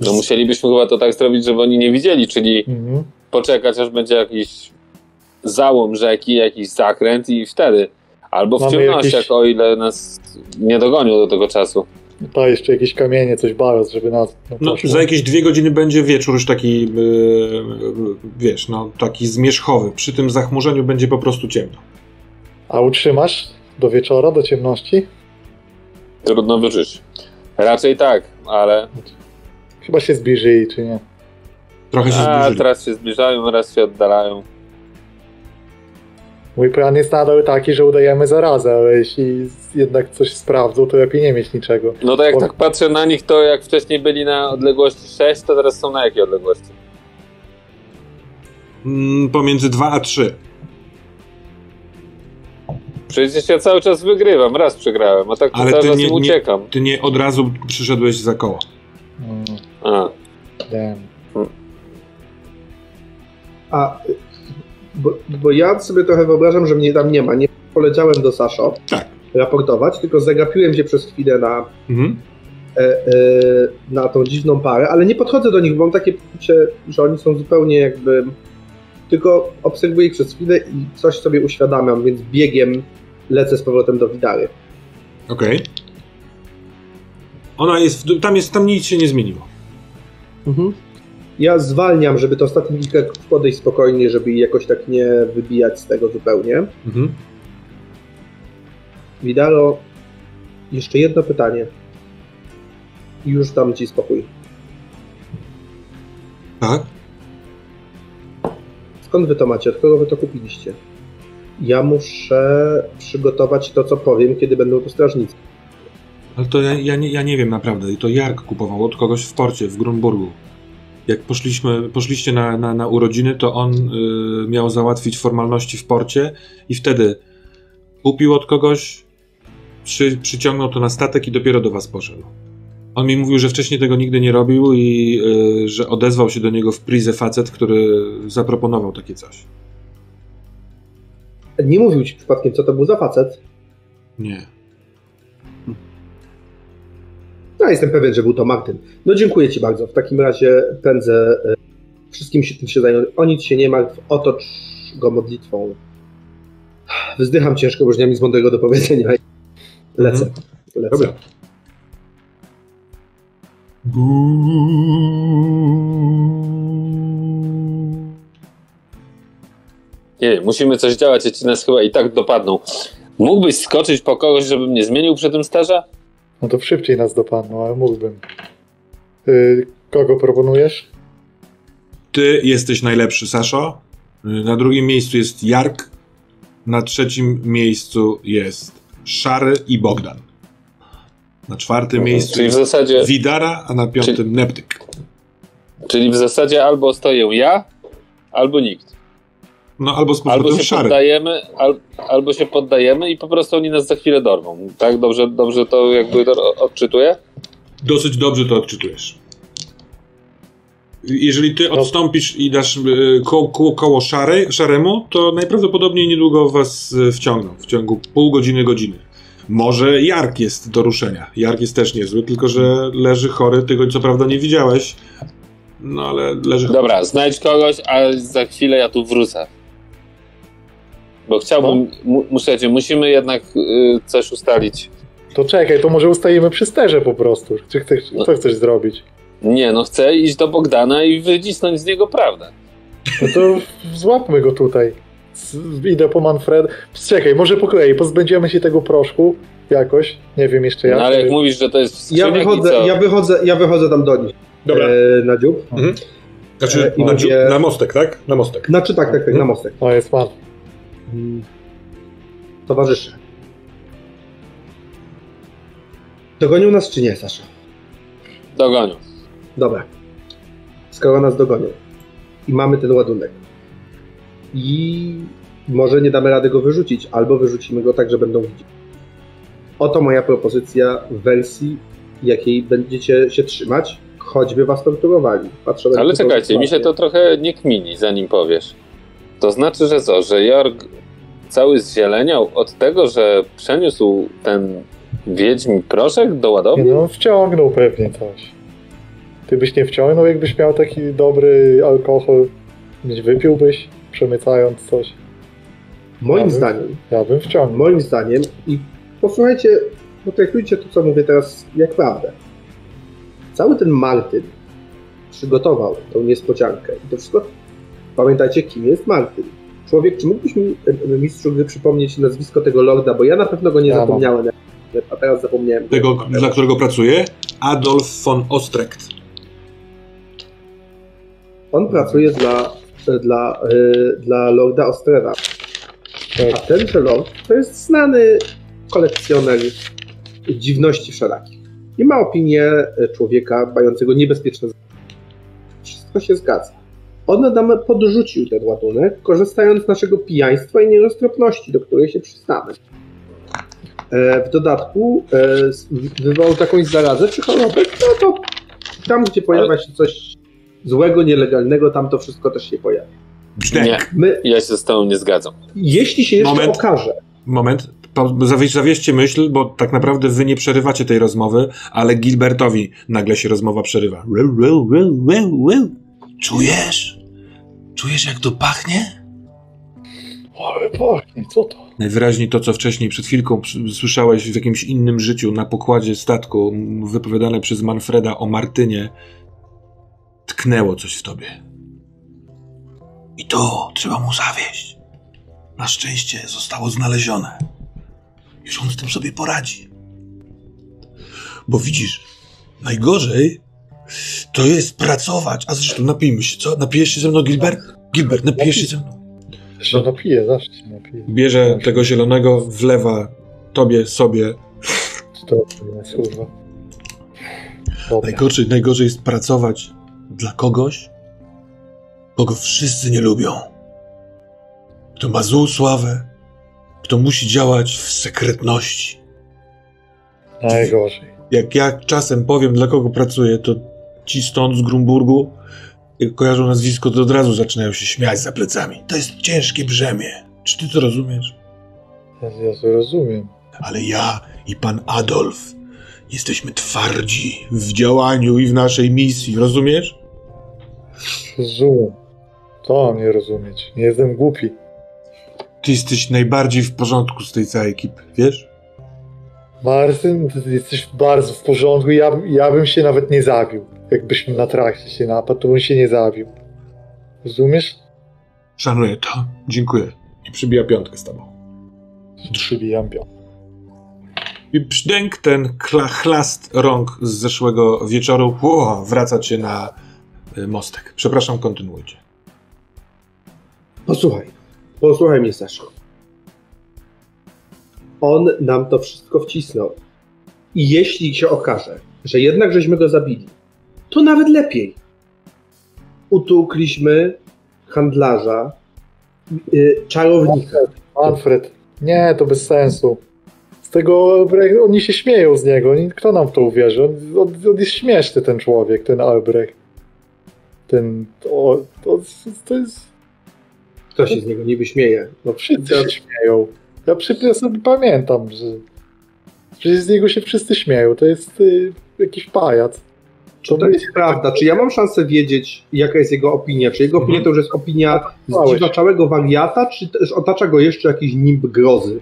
No musielibyśmy chyba to tak zrobić, żeby oni nie widzieli, czyli Mhm. poczekać, aż będzie jakiś załom rzeki, jakiś zakręt i wtedy. Albo w Mamy ciemnościach, jakieś- o ile nas nie dogonią do tego czasu. Da jeszcze jakieś kamienie, coś baros, żeby nas... No, No, za jakieś dwie godziny będzie wieczór już taki, yy, wiesz, no taki zmierzchowy. Przy tym zachmurzeniu będzie po prostu ciemno. A utrzymasz do wieczora, do ciemności? Trudno wyżyć. Raczej tak, ale Chyba się zbliżyli, czy nie? Trochę się a, zbliżyli. teraz się zbliżają, raz się oddalają. Mój plan jest nadal taki, że udajemy zarazę, ale jeśli jednak coś sprawdzą, to lepiej nie mieć niczego. No to jak O- tak patrzę na nich, to jak wcześniej byli na odległości 6, to teraz są na jakiej odległości? Mm, pomiędzy 2 a 3. Przecież ja cały czas wygrywam, raz przegrałem, a tak Ale cały czas nie- im nie- uciekam. Ty nie od razu przyszedłeś za koło. Mm, A. damn. A, bo, bo ja sobie trochę wyobrażam, że mnie tam nie ma. Nie poleciałem do Saszo Tak. raportować, tylko zagapiłem się przez chwilę na, Mhm. e, e, na tą dziwną parę, ale nie podchodzę do nich, bo mam takie poczucie, że oni są zupełnie jakby... Tylko obserwuję ich przez chwilę i coś sobie uświadamiam, więc biegiem lecę z powrotem do Widary. Okej. Ona jest, w, tam jest, tam nic się nie zmieniło. Mhm. Ja zwalniam, żeby to ostatni kilka podejść spokojnie, żeby jakoś tak nie wybijać z tego zupełnie. Mhm. Widaro, jeszcze jedno pytanie. I już dam ci spokój. Tak? Skąd wy to macie? Od kogo wy to kupiliście? Ja muszę przygotować to, co powiem, kiedy będą tu strażnicy. Ale to ja, ja, nie, ja nie wiem naprawdę. I to Jark kupował od kogoś w porcie w Grunburgu. Jak poszliśmy, poszliście na, na, na urodziny, to on y, miał załatwić formalności w porcie i wtedy kupił od kogoś, przy, przyciągnął to na statek i dopiero do was poszedł. On mi mówił, że wcześniej tego nigdy nie robił i y, że odezwał się do niego w Prize facet, który zaproponował takie coś. Nie mówił ci przypadkiem, co to był za facet? Nie. No, jestem pewien, że był to Martyn. No, dziękuję ci bardzo. W takim razie pędzę. e, Wszystkim się tym się zająć. O nic się nie martw, otocz go modlitwą. Wzdycham ciężko, bo już nie mam nic mądrego do powiedzenia. Lecę. Lecę. Dobra. Nie, musimy coś działać, a ci nas chyba i tak dopadną. Mógłbyś skoczyć po kogoś, żebym nie zmienił przy tym sterze? No to szybciej nas dopadną, ale mógłbym. Yy, kogo proponujesz? Ty jesteś najlepszy, Saszo. Na drugim miejscu jest Jark. Na trzecim miejscu jest Szary i Bogdan. Na czwartym miejscu Czyli w jest zasadzie, Widara, a na piątym Neptyk. czyli w zasadzie albo stoję ja, albo nikt. No albo z Albo się Szary. poddajemy, al, albo się poddajemy i po prostu oni nas za chwilę dorwą. Tak? Dobrze, dobrze to jakby to odczytuję? Dosyć dobrze to odczytujesz. Jeżeli ty odstąpisz i dasz y, ko ko koło szarej, szaremu, to najprawdopodobniej niedługo was y, wciągną. W ciągu pół godziny, godziny. Może Jark jest do ruszenia. Jark jest też niezły, tylko że leży chory. Ty go co prawda nie widziałeś. No ale leży chory. Dobra, znajdź kogoś, a za chwilę ja tu wrócę. Bo chciałbym, mu, muszę, musimy jednak y, coś ustalić. To czekaj, to może ustajemy przy sterze po prostu. Czy chcesz, co chcesz zrobić? Nie, no chcę iść do Bogdana i wycisnąć z niego prawdę. No to złapmy go tutaj. Idę po Manfred. Czekaj, może po kolei, pozbędziemy się tego proszku jakoś. Nie wiem jeszcze jak. No, ale jak mówisz, że to jest w Ja wychodzę, ja wychodzę, ja wychodzę tam do nich. Dobra. E, na dziób. Znaczy, e, na, mówię- dziu- na mostek, tak? Na mostek. Znaczy tak, tak, tak, na mostek. O, jest pan. Mm. Towarzysze. Dogonią nas czy nie, Sasza? Dogonią. Dobra. Skoro nas dogonią i mamy ten ładunek i może nie damy rady go wyrzucić, albo wyrzucimy go tak, że będą widzieć. Oto moja propozycja w wersji, jakiej będziecie się trzymać, choćby was torturowali. Patrzę Ale czekajcie, mi się to trochę nie kmini, zanim powiesz. To znaczy, że co, że Jorg cały zzieleniał od tego, że przeniósł ten wiedźmi proszek do ładowni? no, wciągnął pewnie coś. Ty byś nie wciągnął, jakbyś miał taki dobry alkohol. Gdzieś wypiłbyś, przemycając coś. Moim Ja bym- zdaniem, Ja bym wciągnął. moim zdaniem i posłuchajcie, potraktujcie to, co mówię teraz, jak prawdę. Cały ten Martyn przygotował tą niespodziankę i to wszystko, pamiętajcie, kim jest Martyn. Człowiek, czy mógłbyś mi, e, mistrzu gry, przypomnieć nazwisko tego lorda, bo ja na pewno go nie Ja mam. zapomniałem, a teraz zapomniałem. Tego, dla którego pracuję? Adolf von Ostrecht. On pracuje dla, dla, e, dla lorda Ostrera. A Tak. tenże lord to jest znany kolekcjoner dziwności wszelakich. I ma opinię e, człowieka mającego niebezpieczne. Wszystko się zgadza. On nam podrzucił ten ładunek, korzystając z naszego pijaństwa i nieroztropności, do której się przyznamy. E, W dodatku e, wywołał jakąś zarazę czy chorobę, no to tam, gdzie pojawia się coś złego, nielegalnego, tam to wszystko też się pojawia. Brzdęk. Nie, My, ja się z tobą nie zgadzam. jeśli się jeszcze Moment. okaże, Moment, zawieźcie myśl, bo tak naprawdę wy nie przerywacie tej rozmowy, ale Gilbertowi nagle się rozmowa przerywa. Ru, ru, ru, ru, ru. Czujesz? Czujesz jak to pachnie? Ale pachnie, co to? Najwyraźniej to, co wcześniej przed chwilką słyszałeś w jakimś innym życiu na pokładzie statku, wypowiadane przez Manfreda o Martynie, tknęło coś w tobie. I to trzeba mu zawieść. Na szczęście zostało znalezione. Już on z tym sobie poradzi. Bo widzisz, najgorzej to jest pracować. A zresztą napijmy się, co? Napijesz się ze mną, Gilbert? Gilbert, napijesz się ze mną? Się napiję, zawsze się napiję. Bierze tego zielonego, wlewa tobie, sobie. To jest kurwa. Najgorzej, najgorzej jest pracować dla kogoś, Kogo wszyscy nie lubią. kto ma złą sławę, kto musi działać w sekretności. Najgorzej. Jak ja czasem powiem, dla kogo pracuję, to ci stąd z Grumburgu, jak kojarzą nazwisko, to od razu zaczynają się śmiać za plecami. To jest ciężkie brzemię. Czy ty to rozumiesz? Ja, ja to rozumiem. Ale ja i pan Adolf Jesteśmy twardzi w działaniu i w naszej misji, rozumiesz? Rozumiem. To mam nie rozumieć. Nie jestem głupi. Ty jesteś najbardziej w porządku z tej całej ekipy, wiesz? Marcin, ty jesteś bardzo w porządku. Ja, ja bym się nawet nie zabił. Jakbyśmy na trakcie się napadł, to bym się nie zabił. Rozumiesz? Szanuję to. Dziękuję. I przybija piątkę z tobą. Przybijam piąt. I brzdęk ten kla, chlast rąk z zeszłego wieczoru ło, wraca cię na y, mostek. Przepraszam, kontynuujcie. Posłuchaj, posłuchaj mnie, Saszo. On nam to wszystko wcisnął. I jeśli się okaże, że jednak żeśmy go zabili, to nawet lepiej. Utłukliśmy handlarza, yy, czarownika. Manfred, nie, to bez sensu. Z tego oni się śmieją z niego. Kto nam w to uwierzy? On, on, on jest śmieszny, ten człowiek, ten Albrecht. Ten. To, to, to jest. Kto się z niego niby śmieje? No wszyscy się śmieją. Ja przy ja sobie pamiętam, że. Przecież z niego się wszyscy śmieją. To jest y, jakiś pajac. Czy to jest prawda? Czy ja mam szansę wiedzieć, jaka jest jego opinia? Czy jego opinia to już jest opinia zdziwaczałego wariata, czy też otacza go jeszcze jakiś nimb grozy?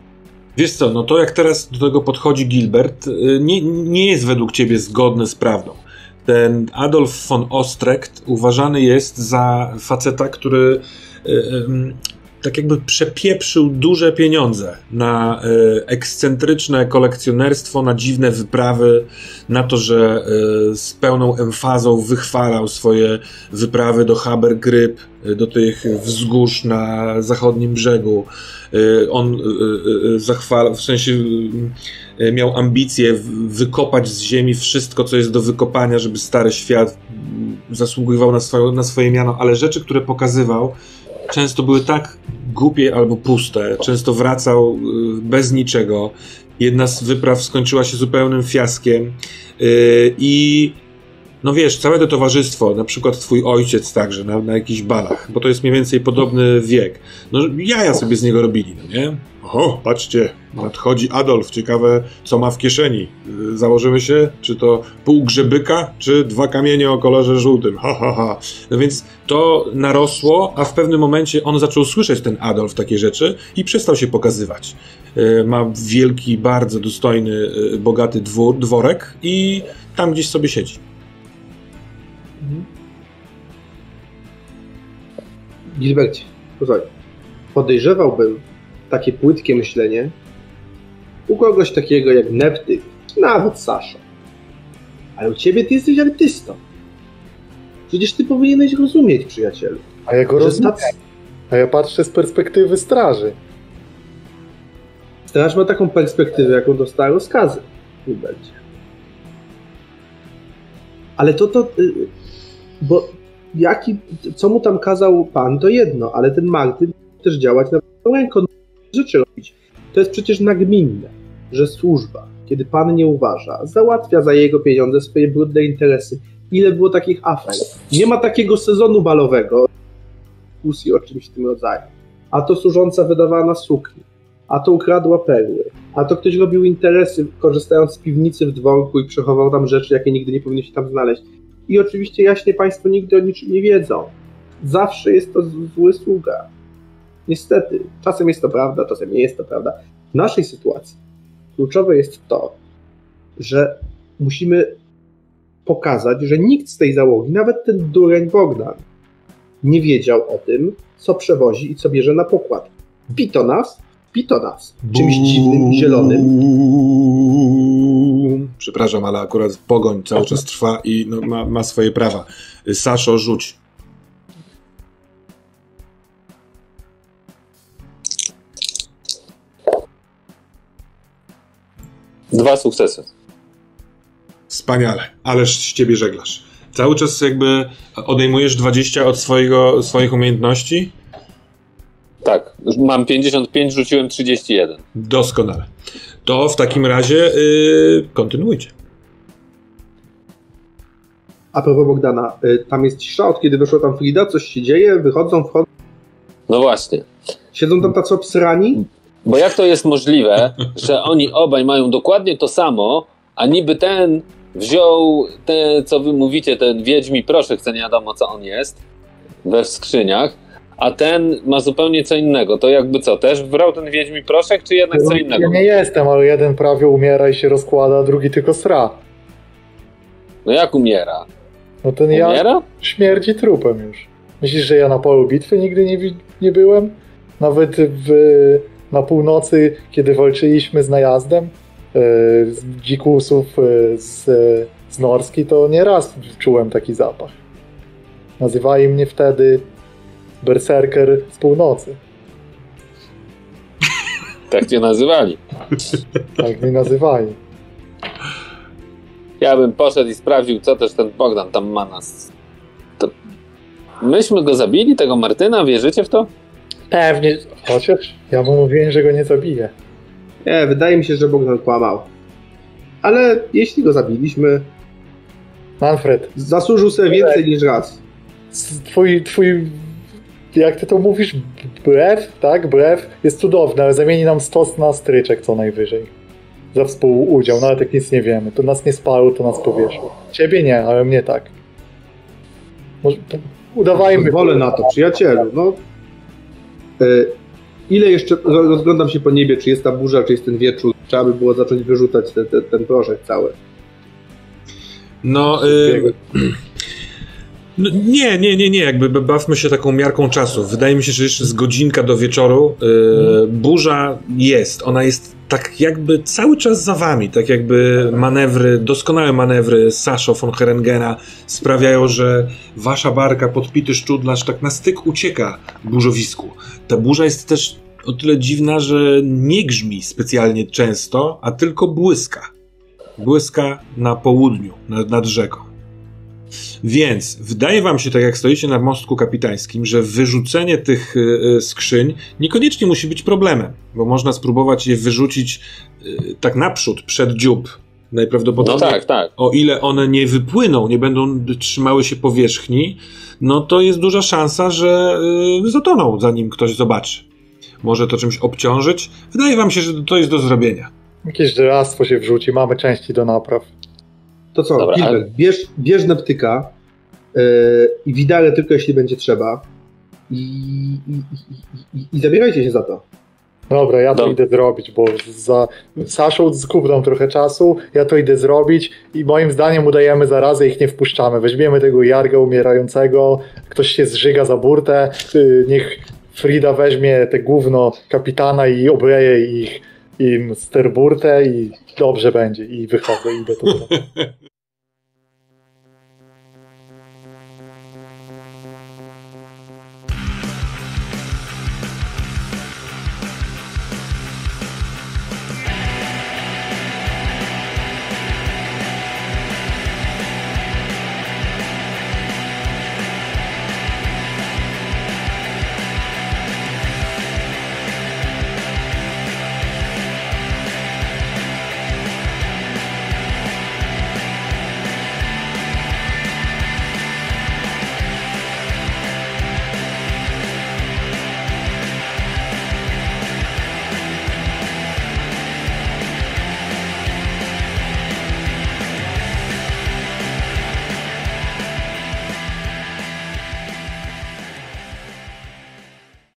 Wiesz co, no to jak teraz do tego podchodzi Gilbert, y, nie, nie jest według ciebie zgodne z prawdą. Ten Adolf von Ostrecht uważany jest za faceta, który y, ym, tak jakby przepieprzył duże pieniądze na y, ekscentryczne kolekcjonerstwo, na dziwne wyprawy, na to, że y, z pełną emfazą wychwalał swoje wyprawy do Habergryb, y, do tych wzgórz na zachodnim brzegu. On y, y, y, zachwala, w sensie miał ambicje wykopać z ziemi wszystko, co jest do wykopania, żeby stary świat mm, zasługiwał na na swoje miano, ale rzeczy, które pokazywał, często były tak głupie albo puste. Często wracał y, bez niczego. Jedna z wypraw skończyła się zupełnym fiaskiem y, i no wiesz, całe to towarzystwo, na przykład twój ojciec także na, na jakichś balach, bo to jest mniej więcej podobny wiek. No jaja sobie z niego robili, no nie? O, patrzcie, nadchodzi Adolf, ciekawe co ma w kieszeni. Y, Założymy się, czy to pół grzebyka, czy dwa kamienie o kolorze żółtym. Ha, ha, ha. No więc to narosło, a w pewnym momencie on zaczął słyszeć ten Adolf takie rzeczy i przestał się pokazywać. Y, Ma wielki, bardzo dostojny, y, bogaty dwór, dworek i tam gdzieś sobie siedzi. Gilbercie, posłuchaj, podejrzewałbym takie płytkie myślenie u kogoś takiego jak Nepty, nawet Sasza. Ale u ciebie ty jesteś artystą. Przecież ty powinieneś rozumieć, przyjacielu, A ja go rozumiem. stac- A ja patrzę z perspektywy straży. straż ma taką perspektywę, jaką dostała rozkazy. Gilbercie. Ale to to... y, Bo jaki, co mu tam kazał pan, to jedno, ale ten Martyn też działać na on rzeczy robić. To jest przecież nagminne, że służba, kiedy pan nie uważa, załatwia za jego pieniądze swoje brudne interesy. Ile było takich afer? Nie ma takiego sezonu balowego, dyskusji o czymś w tym rodzaju. A to służąca wydawała na sukni, a to ukradła perły, a to ktoś robił interesy, korzystając z piwnicy w dworku i przechował tam rzeczy, jakie nigdy nie powinny się tam znaleźć. I oczywiście jaśnie Państwo nigdy o niczym nie wiedzą. Zawsze jest to zły sługa. Niestety, czasem jest to prawda, czasem nie jest to prawda. W naszej sytuacji kluczowe jest to, że musimy pokazać, że nikt z tej załogi, nawet ten dureń Bogdan, nie wiedział o tym, co przewozi i co bierze na pokład. Pito nas, pito nas czymś dziwnym i Przepraszam, ale akurat pogoń cały czas trwa i no, ma, ma swoje prawa. Saszo, rzuć. Dwa sukcesy. Wspaniale, ależ z ciebie żeglarz. Cały czas jakby odejmujesz 20 od swojego, swoich umiejętności? Tak, mam 55, rzuciłem 31. Doskonale. To w takim razie yy, kontynuujcie. A propos Bogdana, y, tam jest cisza, od kiedy wyszła tam Frida, coś się dzieje, wychodzą, wchodzą, No właśnie. siedzą tam tacy obsrani. Bo jak to jest możliwe, że oni obaj mają dokładnie to samo, a niby ten wziął te, co wy mówicie, ten wiedźmi proszek, co nie wiadomo co on jest, we skrzyniach, a ten ma zupełnie co innego. To jakby co, też brał ten wiedźmi proszek, czy jednak co Ja innego? nie jestem, ale jeden prawie umiera i się rozkłada, a drugi tylko sra. No jak umiera? No ten ja Umiera? śmierdzi trupem już. Myślisz, że ja na polu bitwy nigdy nie, nie byłem? Nawet w, na północy, kiedy walczyliśmy z najazdem e, z dzikusów e, z, z Norski, to nieraz czułem taki zapach. Nazywali mnie wtedy berserker z północy. Tak cię nazywali. Tak mnie nazywali. Ja bym poszedł i sprawdził, co też ten Bogdan tam ma nas. To... Myśmy go zabili, tego Martyna, wierzycie w to? Pewnie. Chociaż ja mu mówiłem, że go nie zabiję. Nie, wydaje mi się, że Bogdan kłamał. Ale jeśli go zabiliśmy, Manfred, zasłużył sobie więcej niż raz. twój, twój, jak ty to mówisz, brew, tak, brew jest cudowny, ale zamieni nam stos na stryczek co najwyżej. Za współudział, nawet jak nic nie wiemy. To nas nie spalił, to nas powieszył. Ciebie nie, ale mnie tak. Może, to udawajmy. Wolę na to, przyjacielu. No. E, ile jeszcze, rozglądam się po niebie, czy jest ta burza, czy jest ten wieczór. Trzeba by było zacząć wyrzucać te, te, ten proszek cały. No, y, no, nie, nie, nie, nie, jakby bawmy się taką miarką czasu. Wydaje mi się, że jeszcze z godzinka do wieczoru y, burza jest. Ona jest tak jakby cały czas za wami, tak jakby manewry, doskonałe manewry Saszo von Herengena sprawiają, że wasza barka, podpity szczudlarz tak na styk ucieka burzowisku. Ta burza jest też o tyle dziwna, że nie grzmi specjalnie często, a tylko błyska. Błyska na południu, nad, nad rzeką. Więc wydaje wam się, tak jak stoicie na mostku kapitańskim, że wyrzucenie tych y, y, skrzyń niekoniecznie musi być problemem, bo można spróbować je wyrzucić y, tak naprzód, przed dziób. No Najprawdopodobniej, tak, tak. o ile one nie wypłyną, nie będą trzymały się powierzchni, no to jest duża szansa, że y, zatoną, zanim ktoś zobaczy. Może to czymś obciążyć. Wydaje wam się, że to jest do zrobienia. Jakieś żelastwo się wrzuci, mamy części do napraw. To co, Dobra, Gilbert, ale- bierz, bierz neptyka yy, i widale tylko jeśli będzie trzeba i, i, i, i, i zabierajcie się za to. Dobra, ja to Dobra. idę zrobić, bo za Saszą skup nam trochę czasu, ja to idę zrobić i moim zdaniem udajemy zarazę, ich nie wpuszczamy. Weźmiemy tego Jarga umierającego, ktoś się zżyga za burtę, y, niech Frida weźmie te gówno kapitana i obleje ich im sterburtę i dobrze będzie i wychodzę i idę to.